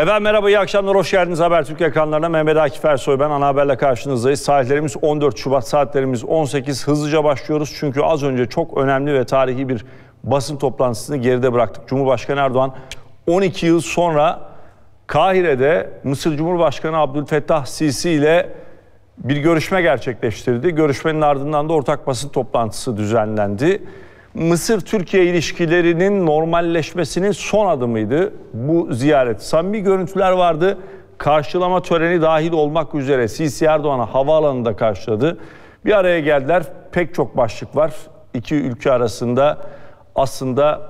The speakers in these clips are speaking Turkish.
Efendim merhaba, iyi akşamlar, hoş geldiniz Habertürk ekranlarına. Mehmet Akif Ersoy ben, ana haberle karşınızdayız. Saatlerimiz 14 Şubat, saatlerimiz 18. Hızlıca başlıyoruz çünkü az önce çok önemli ve tarihi bir basın toplantısını geride bıraktık. Cumhurbaşkanı Erdoğan 12 yıl sonra Kahire'de Mısır Cumhurbaşkanı Abdülfettah Sisi ile bir görüşme gerçekleştirdi. Görüşmenin ardından da ortak basın toplantısı düzenlendi. Mısır-Türkiye ilişkilerinin normalleşmesinin son adımıydı bu ziyaret. Samimi görüntüler vardı. Karşılama töreni dahil olmak üzere Sisi Erdoğan'ı havaalanında karşıladı. Bir araya geldiler. Pek çok başlık var. İki ülke arasında aslında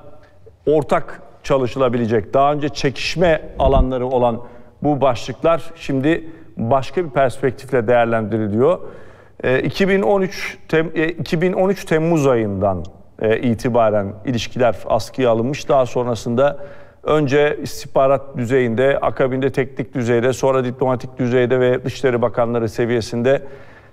ortak çalışılabilecek, daha önce çekişme alanları olan bu başlıklar şimdi başka bir perspektifle değerlendiriliyor. 2013 Tem 2013 Temmuz ayından e, itibaren ilişkiler askıya alınmış. Daha sonrasında önce istihbarat düzeyinde, akabinde teknik düzeyde, sonra diplomatik düzeyde ve Dışişleri Bakanları seviyesinde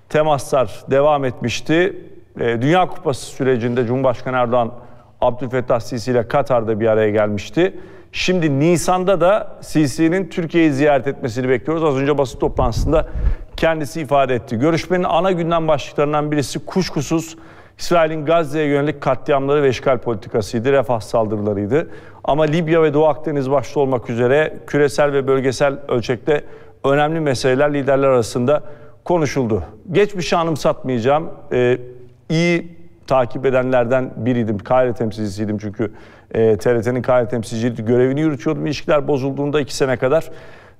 temaslar devam etmişti. E, Dünya Kupası sürecinde Cumhurbaşkanı Erdoğan Abdülfettah Sisi ile Katar'da bir araya gelmişti. Şimdi Nisan'da da Sisi'nin Türkiye'yi ziyaret etmesini bekliyoruz. Az önce basın toplantısında kendisi ifade etti. Görüşmenin ana gündem başlıklarından birisi kuşkusuz İsrail'in Gazze'ye yönelik katliamları ve işgal politikasıydı, refah saldırılarıydı. Ama Libya ve Doğu Akdeniz başta olmak üzere küresel ve bölgesel ölçekte önemli meseleler liderler arasında konuşuldu. Geçmişi anımsatmayacağım. Ee, iyi takip edenlerden biriydim. Kahire temsilcisiydim çünkü e, TRT'nin Kahire temsilciliği görevini yürütüyordum. İlişkiler bozulduğunda iki sene kadar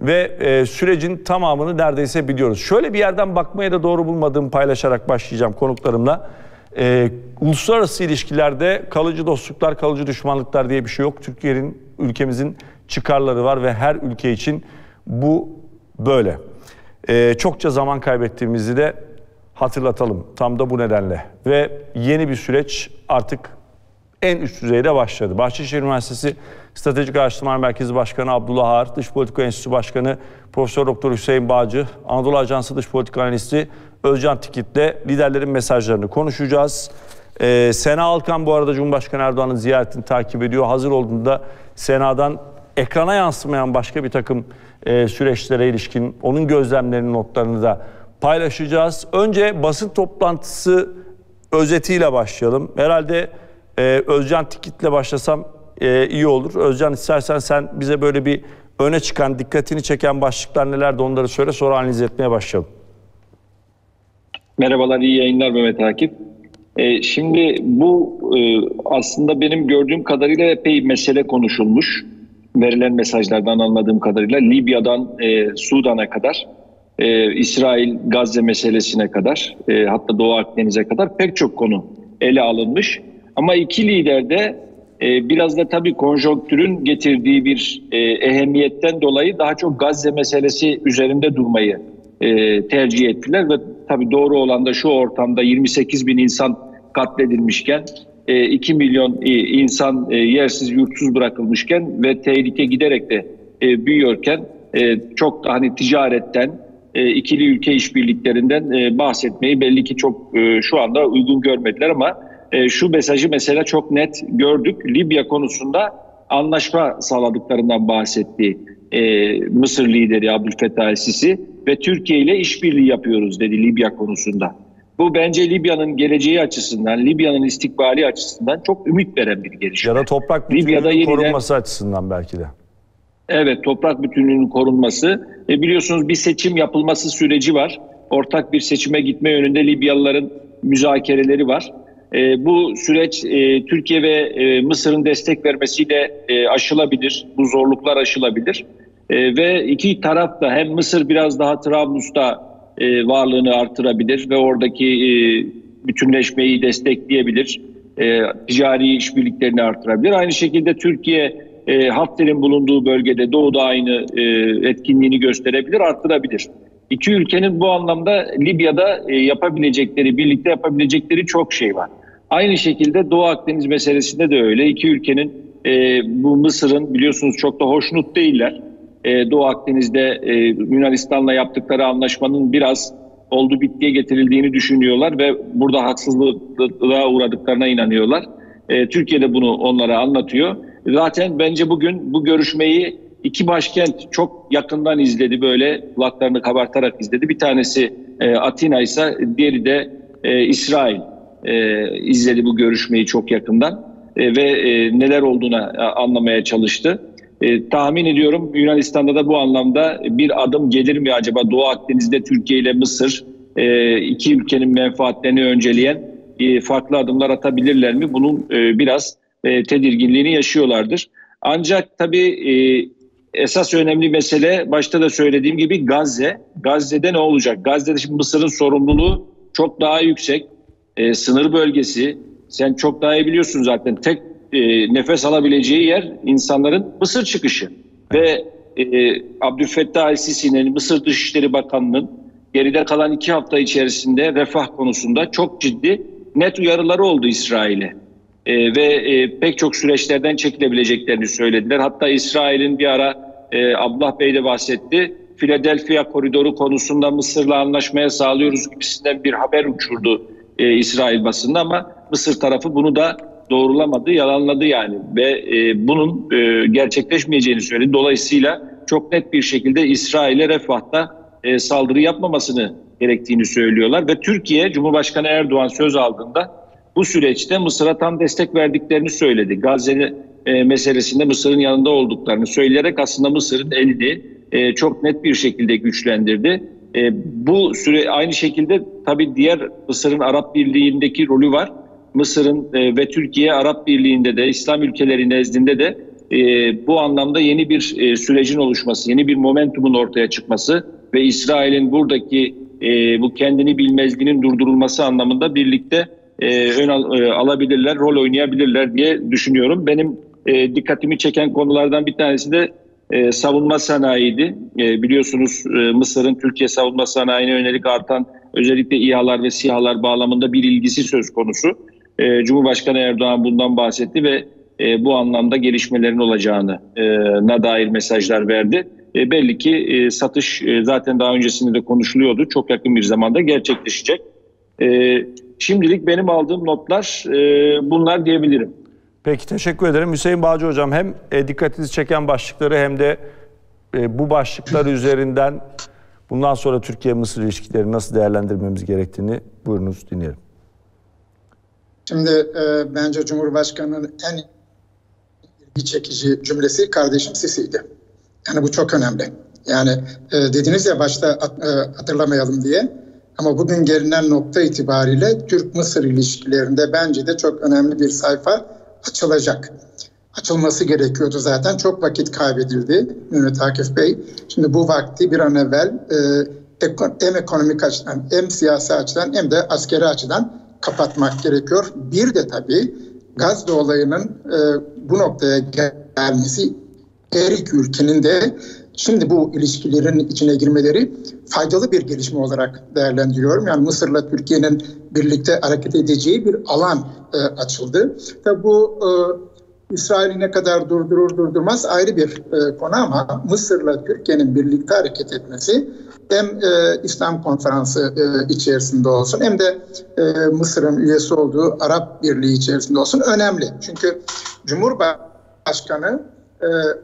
ve e, sürecin tamamını neredeyse biliyoruz. Şöyle bir yerden bakmaya da doğru bulmadığımı paylaşarak başlayacağım konuklarımla. E, uluslararası ilişkilerde kalıcı dostluklar, kalıcı düşmanlıklar diye bir şey yok. Türkiye'nin, ülkemizin çıkarları var ve her ülke için bu böyle. E, çokça zaman kaybettiğimizi de hatırlatalım tam da bu nedenle. Ve yeni bir süreç artık en üst düzeyde başladı. Bahçeşehir Üniversitesi Stratejik Araştırmalar Merkezi Başkanı Abdullah Ağar, Dış Politika Enstitüsü Başkanı Profesör Doktor Hüseyin Bağcı, Anadolu Ajansı Dış Politika Analisti Özcan Tikit'le liderlerin mesajlarını konuşacağız. Ee, Sena Alkan bu arada Cumhurbaşkanı Erdoğan'ın ziyaretini takip ediyor. Hazır olduğunda Sena'dan ekrana yansımayan başka bir takım e, süreçlere ilişkin onun gözlemlerinin notlarını da paylaşacağız. Önce basın toplantısı özetiyle başlayalım. Herhalde e, Özcan Tikit'le başlasam e, iyi olur. Özcan istersen sen bize böyle bir öne çıkan, dikkatini çeken başlıklar neler de onları söyle sonra analiz etmeye başlayalım. Merhabalar, iyi yayınlar Mehmet Akif. Ee, şimdi bu e, aslında benim gördüğüm kadarıyla epey mesele konuşulmuş. Verilen mesajlardan anladığım kadarıyla Libya'dan e, Sudan'a kadar, e, İsrail Gazze meselesine kadar, e, hatta Doğu Akdeniz'e kadar pek çok konu ele alınmış. Ama iki lider de e, biraz da tabii konjonktürün getirdiği bir e, ehemmiyetten dolayı daha çok Gazze meselesi üzerinde durmayı e, tercih ettiler ve tabii doğru olan da şu ortamda 28 bin insan katledilmişken 2 e, milyon e, insan yersiz yurtsuz bırakılmışken ve tehlike giderek de büyüyorken çok hani ticaretten ikili ülke işbirliklerinden bahsetmeyi belli ki çok şu anda uygun görmediler ama şu mesajı mesela çok net gördük. Libya konusunda anlaşma sağladıklarından bahsetti Mısır lideri Abdülfettah el-Sisi ve Türkiye ile işbirliği yapıyoruz dedi Libya konusunda. Bu bence Libya'nın geleceği açısından, Libya'nın istikbali açısından çok ümit veren bir gelişme. Ya da toprak bütünlüğünün yeniden, korunması açısından belki de. Evet, toprak bütünlüğünün korunması. E biliyorsunuz bir seçim yapılması süreci var. Ortak bir seçime gitme yönünde Libyalıların müzakereleri var. E, bu süreç e, Türkiye ve e, Mısır'ın destek vermesiyle e, aşılabilir. Bu zorluklar aşılabilir. E, ve iki taraf da hem Mısır biraz daha Trablus'ta e, varlığını artırabilir ve oradaki e, bütünleşmeyi destekleyebilir. E, ticari işbirliklerini artırabilir. Aynı şekilde Türkiye e, Hafter'in bulunduğu bölgede doğuda aynı e, etkinliğini gösterebilir, arttırabilir. İki ülkenin bu anlamda Libya'da e, yapabilecekleri, birlikte yapabilecekleri çok şey var. Aynı şekilde Doğu Akdeniz meselesinde de öyle. İki ülkenin e, bu Mısır'ın biliyorsunuz çok da hoşnut değiller. E, Doğu Akdeniz'de e, Yunanistan'la yaptıkları anlaşmanın biraz oldu bittiye getirildiğini düşünüyorlar ve burada haksızlığa uğradıklarına inanıyorlar. E, Türkiye de bunu onlara anlatıyor. Zaten bence bugün bu görüşmeyi iki başkent çok yakından izledi böyle kulaklarını kabartarak izledi. Bir tanesi e, Atina ise diğeri de e, İsrail e, izledi bu görüşmeyi çok yakından e, ve e, neler olduğuna e, anlamaya çalıştı. E, tahmin ediyorum Yunanistan'da da bu anlamda bir adım gelir mi acaba Doğu Akdeniz'de Türkiye ile Mısır e, iki ülkenin menfaatlerini önceleyen e, farklı adımlar atabilirler mi? Bunun e, biraz e, tedirginliğini yaşıyorlardır. Ancak tabii e, esas önemli mesele başta da söylediğim gibi Gazze. Gazze'de ne olacak? Gazze'de şimdi Mısır'ın sorumluluğu çok daha yüksek. E, sınır bölgesi. Sen çok daha iyi biliyorsun zaten. Tek e, nefes alabileceği yer insanların Mısır çıkışı. Ve e, Abdülfettah El-Sisi'nin Mısır Dışişleri Bakanı'nın geride kalan iki hafta içerisinde refah konusunda çok ciddi net uyarıları oldu İsrail'e. E, ve e, pek çok süreçlerden çekilebileceklerini söylediler. Hatta İsrail'in bir ara e, Abdullah Bey de bahsetti. Philadelphia koridoru konusunda Mısır'la anlaşmaya sağlıyoruz gibisinden bir haber uçurdu e, İsrail basında ama Mısır tarafı bunu da doğrulamadı, yalanladı yani ve e, bunun e, gerçekleşmeyeceğini söyledi. Dolayısıyla çok net bir şekilde İsrail'e Refah'ta e, saldırı yapmamasını gerektiğini söylüyorlar ve Türkiye Cumhurbaşkanı Erdoğan söz aldığında bu süreçte Mısır'a tam destek verdiklerini söyledi. Gazze e, meselesinde Mısır'ın yanında olduklarını söyleyerek aslında Mısır'ın elini e, çok net bir şekilde güçlendirdi. E, bu süre aynı şekilde tabii diğer Mısır'ın Arap Birliği'ndeki rolü var. Mısır'ın e, ve Türkiye Arap Birliği'nde de İslam ülkeleri nezdinde de e, bu anlamda yeni bir e, sürecin oluşması, yeni bir momentumun ortaya çıkması ve İsrail'in buradaki e, bu kendini bilmezliğinin durdurulması anlamında birlikte e, ön al, e, alabilirler, rol oynayabilirler diye düşünüyorum. Benim e, dikkatimi çeken konulardan bir tanesi de e, savunma sanayiydi. E, biliyorsunuz e, Mısır'ın Türkiye savunma sanayine yönelik artan özellikle İHA'lar ve SİHA'lar bağlamında bir ilgisi söz konusu. E, Cumhurbaşkanı Erdoğan bundan bahsetti ve e, bu anlamda gelişmelerin olacağını e, na dair mesajlar verdi. E, belli ki e, satış e, zaten daha öncesinde de konuşuluyordu. Çok yakın bir zamanda gerçekleşecek. E, şimdilik benim aldığım notlar e, bunlar diyebilirim. Peki teşekkür ederim. Hüseyin Bağcı Hocam hem e, dikkatinizi çeken başlıkları hem de e, bu başlıklar üzerinden bundan sonra Türkiye-Mısır ilişkileri nasıl değerlendirmemiz gerektiğini buyurunuz dinleyelim. Şimdi e, bence Cumhurbaşkanı'nın en ilgi çekici cümlesi kardeşim Sisi'ydi. Yani bu çok önemli. Yani e, dediniz ya başta at, e, hatırlamayalım diye. Ama bugün gelinen nokta itibariyle Türk-Mısır ilişkilerinde bence de çok önemli bir sayfa açılacak. Açılması gerekiyordu zaten. Çok vakit kaybedildi Mehmet Akif Bey. Şimdi bu vakti bir an evvel e, hem ekonomik açıdan hem siyasi açıdan hem de askeri açıdan kapatmak gerekiyor. Bir de tabii Gazze olayının e, bu noktaya gelmesi her iki ülkenin de şimdi bu ilişkilerin içine girmeleri faydalı bir gelişme olarak değerlendiriyorum. Yani Mısır'la Türkiye'nin birlikte hareket edeceği bir alan e, açıldı. Tabii bu e, İsrail'i ne kadar durdurur durdurmaz ayrı bir e, konu ama Mısır'la Türkiye'nin birlikte hareket etmesi hem e, İslam konferansı e, içerisinde olsun hem de e, Mısır'ın üyesi olduğu Arap Birliği içerisinde olsun önemli. Çünkü Cumhurbaşkanı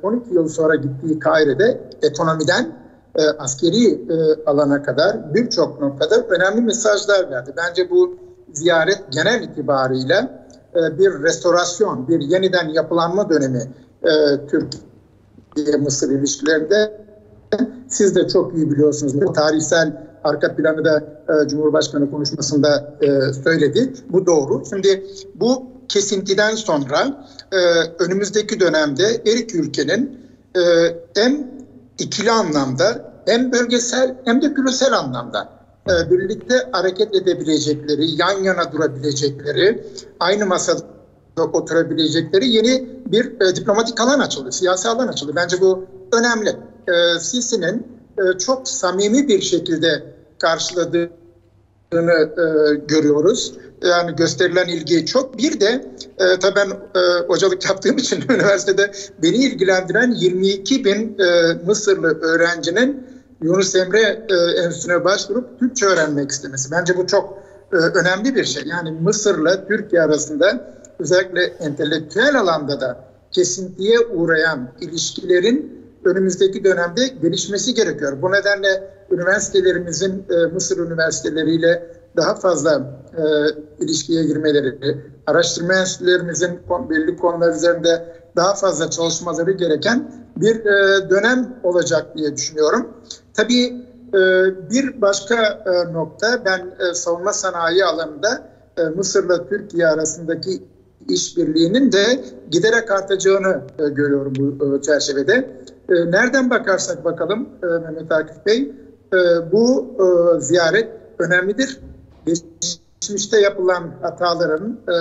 12 yıl sonra gittiği Kaire'de ekonomiden e, askeri e, alana kadar birçok noktada önemli mesajlar verdi. Bence bu ziyaret genel itibariyle e, bir restorasyon, bir yeniden yapılanma dönemi Türkiye-Mısır ilişkilerinde. Siz de çok iyi biliyorsunuz. Bu tarihsel arka planı da Cumhurbaşkanı konuşmasında söyledi. Bu doğru. Şimdi bu kesintiden sonra e, önümüzdeki dönemde her iki ülkenin e, hem ikili anlamda hem bölgesel hem de küresel anlamda e, birlikte hareket edebilecekleri, yan yana durabilecekleri, aynı masada oturabilecekleri yeni bir e, diplomatik alan açıldı, siyasi alan açıldı. Bence bu önemli. E, Sisi'nin e, çok samimi bir şekilde karşıladığını e, görüyoruz. Yani gösterilen ilgi çok. Bir de e, tabii ben e, hocalık yaptığım için üniversitede beni ilgilendiren 22 bin e, Mısırlı öğrencinin Yunus Emre e, Enstitüsü'ne başvurup Türkçe öğrenmek istemesi. Bence bu çok e, önemli bir şey. Yani Mısır'la Türkiye arasında özellikle entelektüel alanda da kesintiye uğrayan ilişkilerin önümüzdeki dönemde gelişmesi gerekiyor. Bu nedenle üniversitelerimizin e, Mısır üniversiteleriyle daha fazla e, ilişkiye girmeleri, araştırma enstitülerimizin belli konular üzerinde daha fazla çalışmaları gereken bir e, dönem olacak diye düşünüyorum. Tabii e, bir başka e, nokta ben e, savunma sanayi alanında e, Mısır'la Türkiye arasındaki işbirliğinin de giderek artacağını e, görüyorum bu e, çerçevede. E, nereden bakarsak bakalım e, Mehmet Akif Bey, e, bu e, ziyaret önemlidir. Geçmişte yapılan hataların e,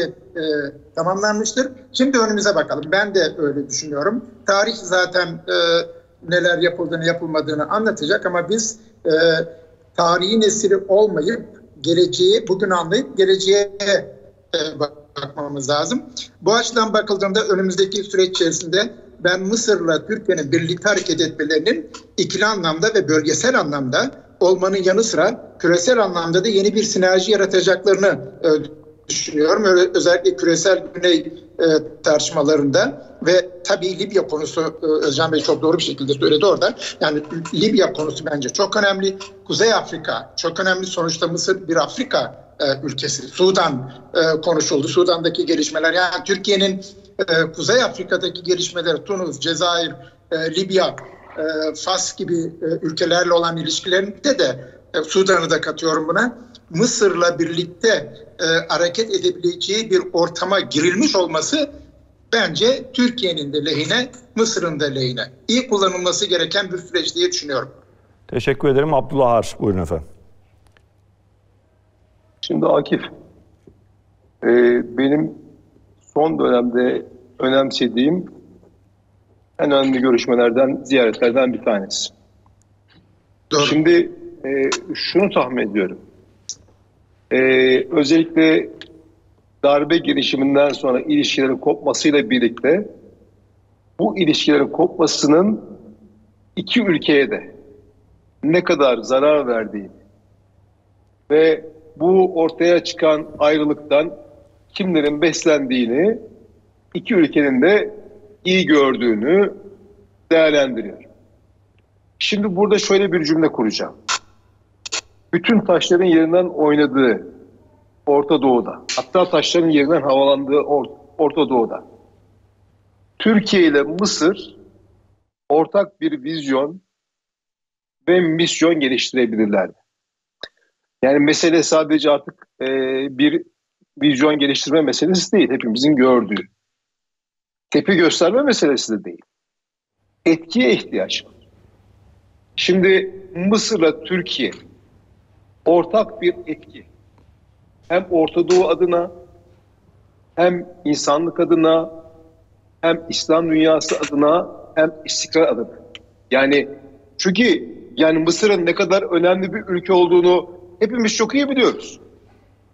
e, tamamlanmıştır. Şimdi önümüze bakalım. Ben de öyle düşünüyorum. Tarih zaten e, neler yapıldığını yapılmadığını anlatacak ama biz e, tarihin olmayıp geleceği bugün anlayıp geleceğe bakmamız lazım. Bu açıdan bakıldığında önümüzdeki süreç içerisinde ben Mısır'la Türkiye'nin birlikte hareket etmelerinin ikili anlamda ve bölgesel anlamda olmanın yanı sıra küresel anlamda da yeni bir sinerji yaratacaklarını e, düşünüyorum. Özellikle küresel güney e, tartışmalarında ve tabii Libya konusu e, Özcan Bey çok doğru bir şekilde söyledi orada. Yani Libya konusu bence çok önemli. Kuzey Afrika çok önemli. Sonuçta Mısır bir Afrika e, ülkesi. Sudan e, konuşuldu. Sudan'daki gelişmeler yani Türkiye'nin e, Kuzey Afrika'daki gelişmeleri Tunus, Cezayir, e, Libya, e, Fas gibi e, ülkelerle olan ilişkilerinde de e, Sudan'ı da katıyorum buna. Mısır'la birlikte e, hareket edebileceği bir ortama girilmiş olması bence Türkiye'nin de lehine, Mısır'ın da lehine. İyi kullanılması gereken bir süreç diye düşünüyorum. Teşekkür ederim. Abdullah Har, buyurun efendim. Şimdi Akif, e, benim son dönemde önemsediğim en önemli görüşmelerden, ziyaretlerden bir tanesi. Doğru. Şimdi e, şunu tahmin ediyorum. E, özellikle darbe girişiminden sonra ilişkilerin kopmasıyla birlikte bu ilişkilerin kopmasının iki ülkeye de ne kadar zarar verdiğini ve bu ortaya çıkan ayrılıktan kimlerin beslendiğini iki ülkenin de iyi gördüğünü değerlendiriyor. Şimdi burada şöyle bir cümle kuracağım. Bütün taşların yerinden oynadığı Orta Doğu'da, hatta taşların yerinden havalandığı Orta Doğu'da, Türkiye ile Mısır ortak bir vizyon ve misyon geliştirebilirlerdi. Yani mesele sadece artık e, bir vizyon geliştirme meselesi değil. Hepimizin gördüğü. Tepi gösterme meselesi de değil. Etkiye ihtiyaç var. Şimdi Mısır'la Türkiye ortak bir etki. Hem Orta Doğu adına hem insanlık adına hem İslam dünyası adına hem istikrar adına. Yani çünkü yani Mısır'ın ne kadar önemli bir ülke olduğunu hepimiz çok iyi biliyoruz.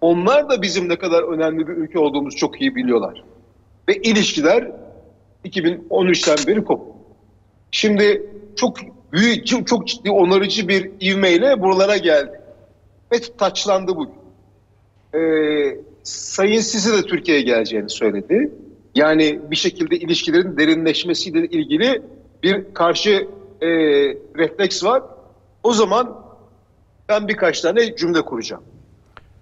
Onlar da bizim ne kadar önemli bir ülke olduğumuzu çok iyi biliyorlar. Ve ilişkiler 2013'ten beri koptu. Şimdi çok büyük, çok ciddi onarıcı bir ivmeyle buralara geldi. Ve taçlandı bugün. Ee, Sayın Sisi de Türkiye'ye geleceğini söyledi. Yani bir şekilde ilişkilerin derinleşmesiyle ilgili bir karşı e, refleks var. O zaman ben birkaç tane cümle kuracağım.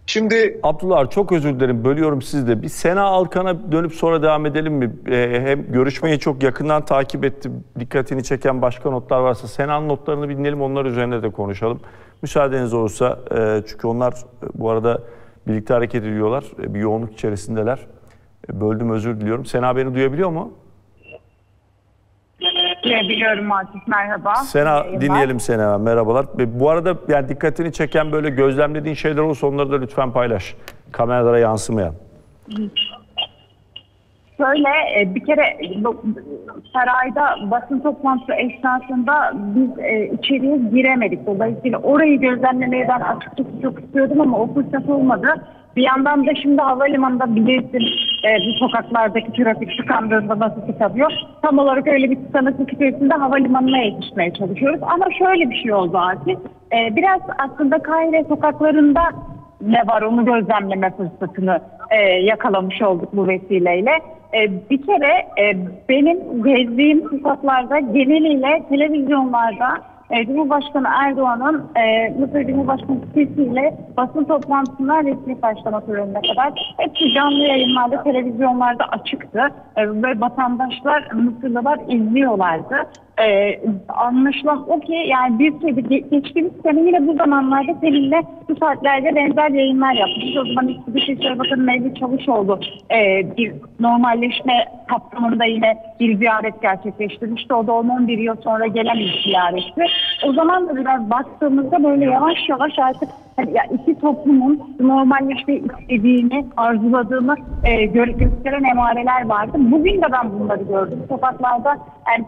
Şimdi Abdullah çok özür dilerim bölüyorum sizi de. Bir Sena Alkan'a dönüp sonra devam edelim mi? Ee, hem görüşmeyi çok yakından takip ettim. Dikkatini çeken başka notlar varsa Sena'nın notlarını dinleyelim onlar üzerine de konuşalım. Müsaadeniz olursa e, çünkü onlar e, bu arada birlikte hareket ediyorlar. E, bir yoğunluk içerisindeler. E, böldüm özür diliyorum. Sena beni duyabiliyor mu? Duyabiliyorum Akif merhaba. Sena dinleyelim Sena merhabalar. Bu arada yani dikkatini çeken böyle gözlemlediğin şeyler olursa onları da lütfen paylaş. Kameralara yansımayan. Şöyle e, bir kere sarayda basın toplantısı esnasında biz e, içeriye giremedik. Dolayısıyla orayı gözlemlemeye ben açıkçası çok istiyordum ama o fırsat olmadı. Bir yandan da şimdi havalimanında bilirsin e, bu sokaklardaki trafik tıkandığında nasıl tıkanıyor. Tam olarak öyle bir tıkanıklık içerisinde havalimanına yetişmeye çalışıyoruz. Ama şöyle bir şey oldu artık. E, biraz aslında Kahire sokaklarında ne var onu gözlemleme fırsatını e, yakalamış olduk bu vesileyle. e, bir kere e, benim gezdiğim fırsatlarda geneliyle televizyonlarda e, Cumhurbaşkanı Erdoğan'ın e, Mısır Cumhurbaşkanı Sisi ile basın toplantısından resmi karşılama törenine kadar hepsi canlı yayınlarda, televizyonlarda açıktı. E, ve vatandaşlar, Mısırlılar izliyorlardı. E, anlaşılan o ki yani bir ge- geçtiğimiz sene yine bu zamanlarda seninle bu saatlerde benzer yayınlar yapmışız. O zaman işte Dışişleri Bakanı Mevlüt Çavuşoğlu e, bir normalleşme kapsamında yine bir ziyaret gerçekleştirmişti. O da 10-11 yıl sonra gelen bir ziyaretti. O zaman da biraz baktığımızda böyle yavaş yavaş artık hani ya iki toplumun normalleşmeyi istediğini, arzuladığını e, gö- gösteren emareler vardı. Bugün de ben bunları gördüm. Sokaklarda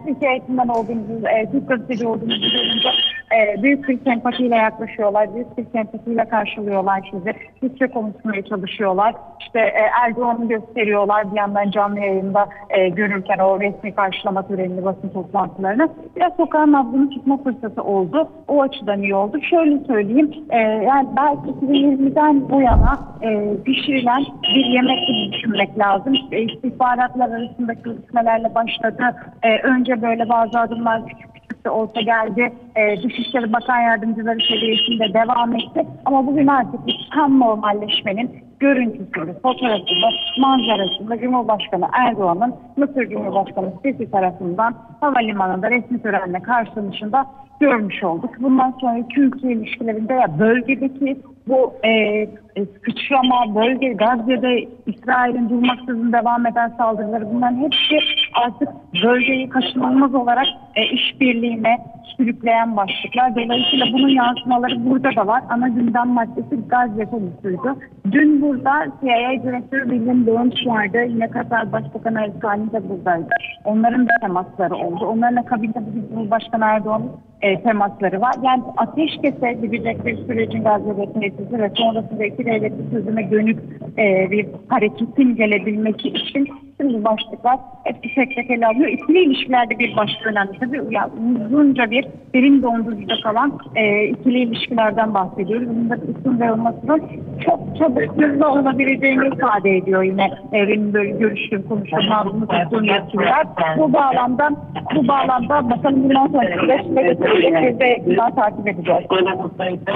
Türkiye eğitimden olduğunuzu, e, Türk gazeteci olduğunuzu görünce e, büyük bir sempatiyle yaklaşıyorlar, büyük bir sempatiyle karşılıyorlar sizi. Türkçe konuşmaya çalışıyorlar. İşte e, Erdoğan'ı gösteriyorlar bir yandan canlı yayında e, görürken o resmi karşılama törenini, basın toplantılarını. Biraz sokağın nabzını tutma fırsatı oldu. O açıdan iyi oldu. Şöyle söyleyeyim, e, yani belki 2020'den bu yana e, pişirilen bir yemek gibi düşünmek lazım. İşte istihbaratlar arasındaki görüşmelerle başladı. E, önce böyle bazı adımlar küçük de olsa geldi. E, Dışişleri Bakan Yardımcıları seviyesinde devam etti. Ama bugün artık tam normalleşmenin görüntüsünü, fotoğrafını, manzarasını Cumhurbaşkanı Erdoğan'ın Mısır Cumhurbaşkanı Sisi tarafından havalimanında resmi törenle karşılanışında görmüş olduk. Bundan sonra Türkiye ilişkilerinde ya bölgedeki bu e, e, sıçrama, bölge Gazze'de İsrail'in durmaksızın devam eden saldırıları bunların hepsi artık bölgeyi kaçınılmaz olarak e, işbirliğine sürükleyen başlıklar. Dolayısıyla bunun yansımaları burada da var. Ana gündem maddesi Gazze konusuydu. Dün burada CIA Direktörü William Burns vardı. Yine Katar Başbakanı Khani de buradaydı. Onların da temasları oldu. Onların akabinde bugün Cumhurbaşkanı Erdoğan'ın e, temasları var. Yani ateşkese gidecek bir sürecin Gazze'de tesisi ve sonrasında iki devletli çözüme dönük e, bir hareketin gelebilmesi için bütün bu başlıklar hepsi tek tek ele alıyor. İkili ilişkilerde bir başka önemli. Tabii ya, uzunca bir derin dondurucuda kalan e, ikili ilişkilerden bahsediyoruz. Bunun da üstün ve olmasının çok çabuk hızlı olabileceğini ifade ediyor yine e, benim böyle görüştüğüm, tuttuğum yetkililer. Bu bağlamda bu bağlamda bakalım bundan sonra yakından takip edeceğiz.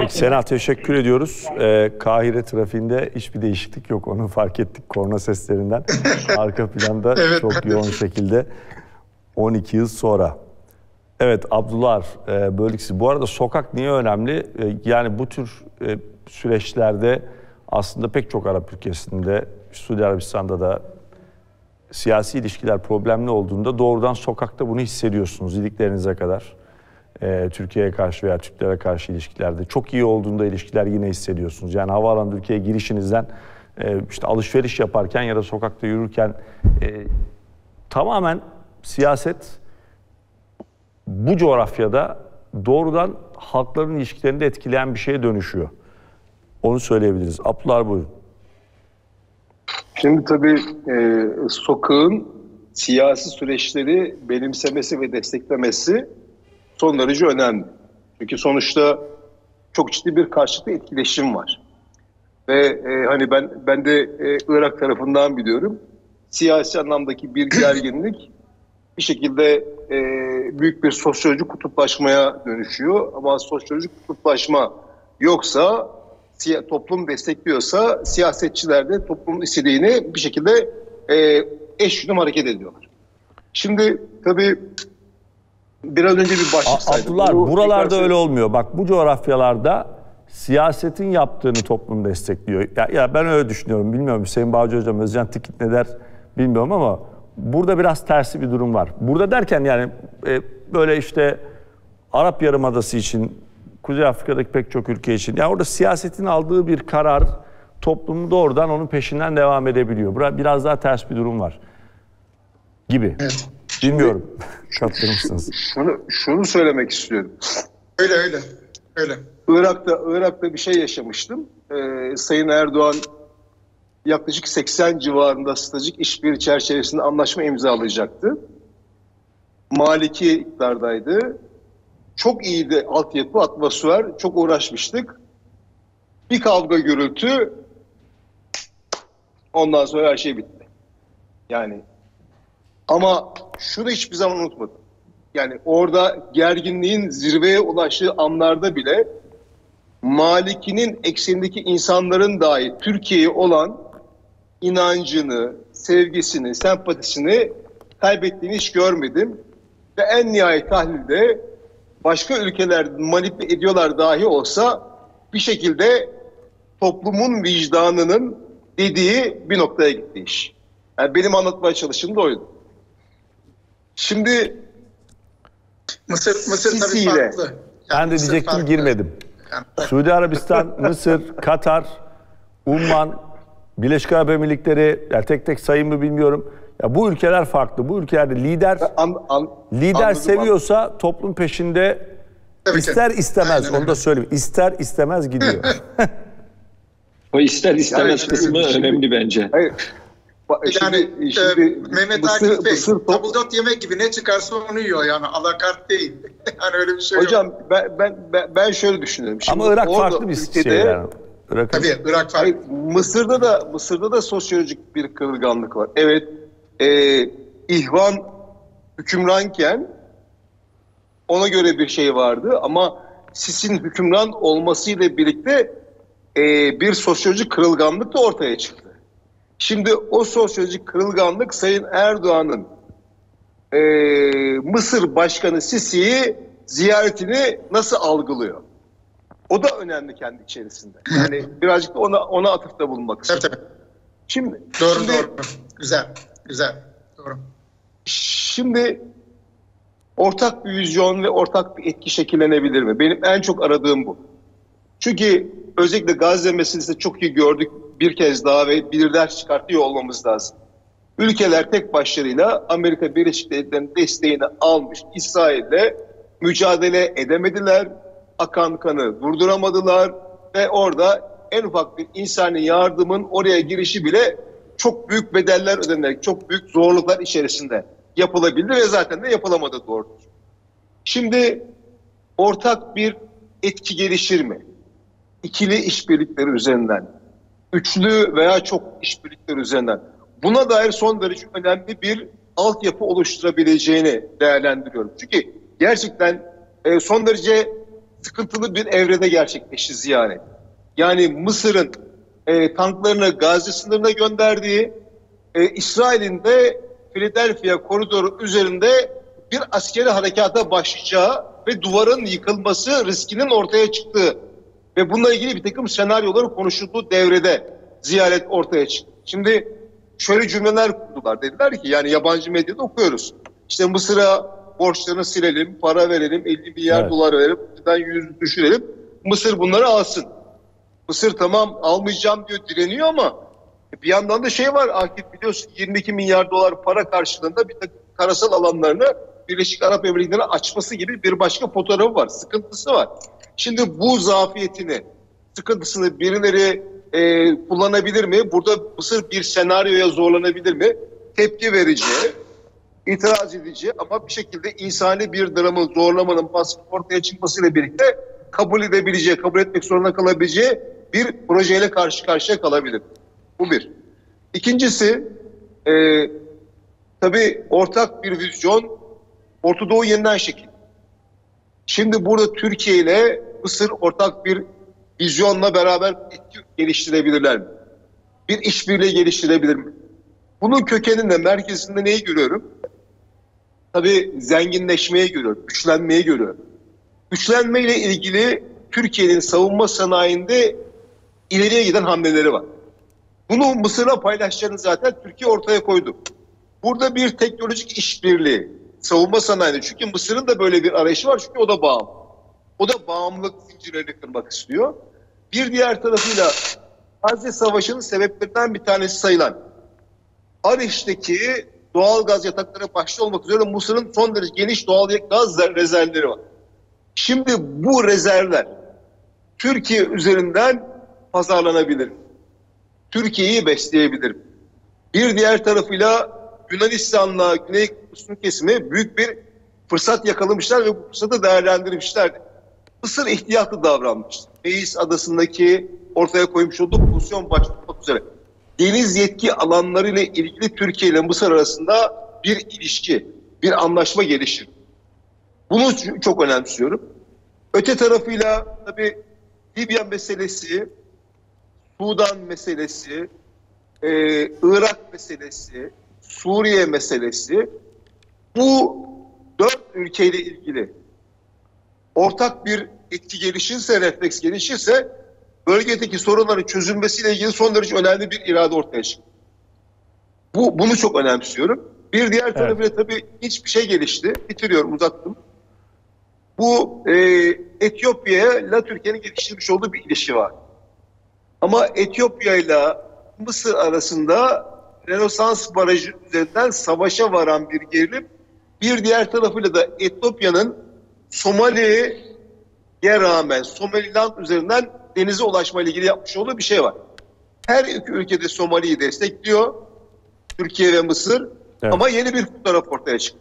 Sena teşekkür ediyoruz. Ee, Kahire trafiğinde hiçbir değişiklik yok. Onu fark ettik korna seslerinden. Arka planda Evet, çok yoğun şekilde 12 yıl sonra. Evet Abdullah e, bölgesi. Bu arada sokak niye önemli? E, yani bu tür e, süreçlerde aslında pek çok Arap ülkesinde, Suudi Arabistan'da da siyasi ilişkiler problemli olduğunda doğrudan sokakta bunu hissediyorsunuz iliklerinize kadar. Ee, Türkiye'ye karşı veya Türklere karşı ilişkilerde çok iyi olduğunda ilişkiler yine hissediyorsunuz. Yani havaalanı ülkeye girişinizden e, işte alışveriş yaparken ya da sokakta yürürken e, tamamen siyaset bu coğrafyada doğrudan halkların ilişkilerini de etkileyen bir şeye dönüşüyor. Onu söyleyebiliriz. Abdullah buyurun. Şimdi tabii e, sokağın siyasi süreçleri benimsemesi ve desteklemesi son derece önemli. Çünkü sonuçta çok ciddi bir karşılıklı etkileşim var. Ve e, hani ben ben de e, Irak tarafından biliyorum. Siyasi anlamdaki bir gerginlik bir şekilde e, büyük bir sosyolojik kutuplaşmaya dönüşüyor. Ama sosyolojik kutuplaşma yoksa siya- toplum destekliyorsa siyasetçiler de toplumun istediğini bir şekilde e, eş yönüm hareket ediyorlar. Şimdi tabii biraz önce bir başlık saydım. Abdullah Bunu buralarda tekrar öyle olmuyor. Bak bu coğrafyalarda siyasetin yaptığını toplum destekliyor. Ya, ya ben öyle düşünüyorum. Bilmiyorum Hüseyin Bağcı Hocam, Özcan Tikit ne der bilmiyorum ama burada biraz tersi bir durum var. Burada derken yani e, böyle işte Arap Yarımadası için, Kuzey Afrika'daki pek çok ülke için. Yani orada siyasetin aldığı bir karar toplumu doğrudan onun peşinden devam edebiliyor. Bura- Biraz daha ters bir durum var gibi. Evet. Bilmiyorum. Katılır mısınız? Şunu, şunu söylemek istiyorum. Öyle öyle. Öyle. Irak'ta Irak'ta bir şey yaşamıştım. Ee, Sayın Erdoğan yaklaşık 80 civarında stratejik işbirliği çerçevesinde anlaşma imzalayacaktı. Maliki iktidardaydı. Çok iyiydi altyapı, atmosfer. Çok uğraşmıştık. Bir kavga gürültü ondan sonra her şey bitti. Yani Ama şunu hiçbir zaman unutmadım. Yani orada gerginliğin zirveye ulaştığı anlarda bile Maliki'nin eksenindeki insanların dahi Türkiye'ye olan inancını, sevgisini, sempatisini kaybettiğini hiç görmedim. Ve en nihayet tahlilde başka ülkeler manipüle ediyorlar dahi olsa bir şekilde toplumun vicdanının dediği bir noktaya gitti iş. Yani benim anlatmaya çalıştığım da oydu. Şimdi Mısır, Mısır tabii farklı. Yani Ben de Mısır diyecektim farklı. girmedim. Yani- Suudi Arabistan, Mısır, Katar, Umman, Birleşik Arap Emirlikleri, ya tek tek sayayım mı bilmiyorum. Ya bu ülkeler farklı. Bu ülkelerde lider an, an, lider anladım, seviyorsa toplum peşinde Tabii ki. ister istemez Aynen onu öyle. da söyleyeyim. İster istemez gidiyor. O ister istemez Yani kısmı şimdi- önemli bence. Hayır. Yani şimdi, e, şimdi Mehmet Mısır, Akif Bey, Mısır top- tabldot yemek gibi ne çıkarsa onu yiyor yani alakart değil. yani öyle bir şey yok. Hocam ben, ben, ben, şöyle düşünüyorum. Şimdi Ama Irak orada farklı bir ülkede- şey yani. Irak Tabii Irak farklı. Hayır, Mısır'da da Mısır'da da sosyolojik bir kırılganlık var. Evet, e, İhvan hükümranken ona göre bir şey vardı ama Sisi'nin hükümran olmasıyla birlikte e, bir sosyolojik kırılganlık da ortaya çıktı. Şimdi o sosyolojik kırılganlık Sayın Erdoğan'ın e, Mısır Başkanı Sisi'yi ziyaretini nasıl algılıyor? O da önemli kendi içerisinde. Yani birazcık da ona ona atıfta bulunmak Tabii istiyorum. tabii. Şimdi Doğru şimdi, doğru. Güzel. Güzel. Doğru. Şimdi ortak bir vizyon ve ortak bir etki şekillenebilir mi? Benim en çok aradığım bu. Çünkü özellikle Gazze meselesinde çok iyi gördük bir kez daha ve bir ders çıkartıyor olmamız lazım. Ülkeler tek başlarıyla Amerika Birleşik Devletleri'nin desteğini almış İsrail'le mücadele edemediler. Akan kanı durduramadılar ve orada en ufak bir insani yardımın oraya girişi bile çok büyük bedeller ödenerek, çok büyük zorluklar içerisinde yapılabildi ve zaten de yapılamadı doğrudur. Şimdi ortak bir etki gelişir mi? İkili işbirlikleri üzerinden, üçlü veya çok işbirlikleri üzerinden. Buna dair son derece önemli bir altyapı oluşturabileceğini değerlendiriyorum. Çünkü gerçekten e, son derece sıkıntılı bir evrede gerçekleşti ziyaret. Yani Mısır'ın e, tanklarını Gazze sınırına gönderdiği, e, İsrail'in de Philadelphia koridoru üzerinde bir askeri harekata başlayacağı ve duvarın yıkılması riskinin ortaya çıktığı ve bununla ilgili bir takım senaryoların konuşulduğu devrede ziyaret ortaya çıktı. Şimdi şöyle cümleler kurdular. Dediler ki yani yabancı medyada okuyoruz. İşte Mısır'a borçlarını silelim, para verelim, 50 milyar Evet. dolar verelim, buradan yüz düşürelim. Mısır bunları alsın. Mısır tamam almayacağım diyor direniyor ama bir yandan da şey var Akif biliyorsun 22 milyar dolar para karşılığında bir takım karasal alanlarını Birleşik Arap Emirlikleri'ne açması gibi bir başka fotoğrafı var. Sıkıntısı var. Şimdi bu zafiyetini, sıkıntısını birileri e, kullanabilir mi? Burada Mısır bir senaryoya zorlanabilir mi? Tepki verici, itiraz edici ama bir şekilde insani bir dramın, zorlamanın baskı ortaya çıkmasıyla birlikte kabul edebileceği, kabul etmek zorunda kalabileceği bir projeyle karşı karşıya kalabilir. Bu bir. İkincisi, e, tabii ortak bir vizyon, Orta Doğu yeniden şekil. Şimdi burada Türkiye ile Mısır ortak bir vizyonla beraber geliştirebilirler mi? Bir işbirliği geliştirebilir mi? Bunun kökeninde, merkezinde neyi görüyorum? Tabii zenginleşmeyi görüyorum, güçlenmeyi görüyorum. Güçlenmeyle ilgili Türkiye'nin savunma sanayinde ileriye giden hamleleri var. Bunu Mısır'la paylaşacağını zaten Türkiye ortaya koydu. Burada bir teknolojik işbirliği, savunma sanayinde. Çünkü Mısır'ın da böyle bir arayışı var çünkü o da bağımlı. O da bağımlılık zincirlerini kırmak istiyor. Bir diğer tarafıyla Gazze Savaşı'nın sebeplerinden bir tanesi sayılan Ariş'teki doğal gaz yatakları başta olmak üzere Mısır'ın son derece geniş doğal gaz rezervleri var. Şimdi bu rezervler Türkiye üzerinden pazarlanabilir. Türkiye'yi besleyebilir. Bir diğer tarafıyla Yunanistan'la Güney Kıbrıs'ın kesimi büyük bir fırsat yakalamışlar ve bu fırsatı değerlendirmişlerdi. Mısır ihtiyatlı davranmıştı. Meis adasındaki ortaya koymuş olduğu pozisyon başlatmak üzere. Deniz yetki alanları ile ilgili Türkiye ile Mısır arasında bir ilişki, bir anlaşma gelişir. Bunu çok önemsiyorum. Öte tarafıyla tabii Libya meselesi, Sudan meselesi, e, Irak meselesi, Suriye meselesi bu dört ülkeyle ilgili ortak bir etki gelişirse, refleks gelişirse bölgedeki sorunların çözülmesiyle ilgili son derece önemli bir irade ortaya çıkıyor. Bu, bunu çok önemsiyorum. Bir diğer tarafıyla tabii hiçbir şey gelişti. Bitiriyorum, uzattım. Bu e, Etiyopya'ya Türkiye'nin geliştirmiş olduğu bir ilişki var. Ama Etiyopya ile Mısır arasında Rönesans Barajı üzerinden savaşa varan bir gerilim. Bir diğer tarafıyla da Etiyopya'nın Somali'ye rağmen Somaliland üzerinden denize ulaşma ile ilgili yapmış olduğu bir şey var. Her iki ülkede Somali'yi destekliyor. Türkiye ve Mısır. Evet. Ama yeni bir fotoğraf ortaya çıktı.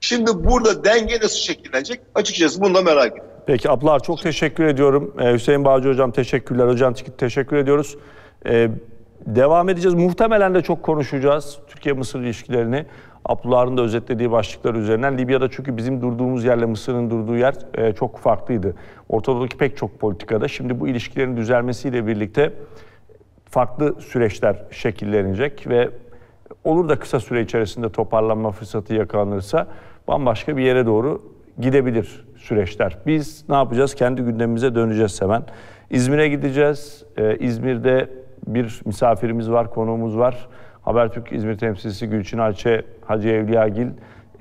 Şimdi burada denge nasıl şekillenecek? Açıkçası bunu da merak ediyorum. Peki Ablar çok teşekkür ediyorum. Ee, Hüseyin Bağcı Hocam teşekkürler. Hocam teşekkür ediyoruz. Ee, devam edeceğiz. Muhtemelen de çok konuşacağız Türkiye-Mısır ilişkilerini. Abdullah'ın da özetlediği başlıklar üzerinden. Libya'da çünkü bizim durduğumuz yerle Mısır'ın durduğu yer e, çok farklıydı. Ortadoğu'daki pek çok politikada. Şimdi bu ilişkilerin düzelmesiyle birlikte farklı süreçler şekillenecek ve olur da kısa süre içerisinde toparlanma fırsatı yakalanırsa bambaşka bir yere doğru gidebilir süreçler. Biz ne yapacağız? Kendi gündemimize döneceğiz hemen. İzmir'e gideceğiz. Ee, İzmir'de bir misafirimiz var, konuğumuz var. Habertürk İzmir temsilcisi Gülçin Alçe Hacı Evliyagil,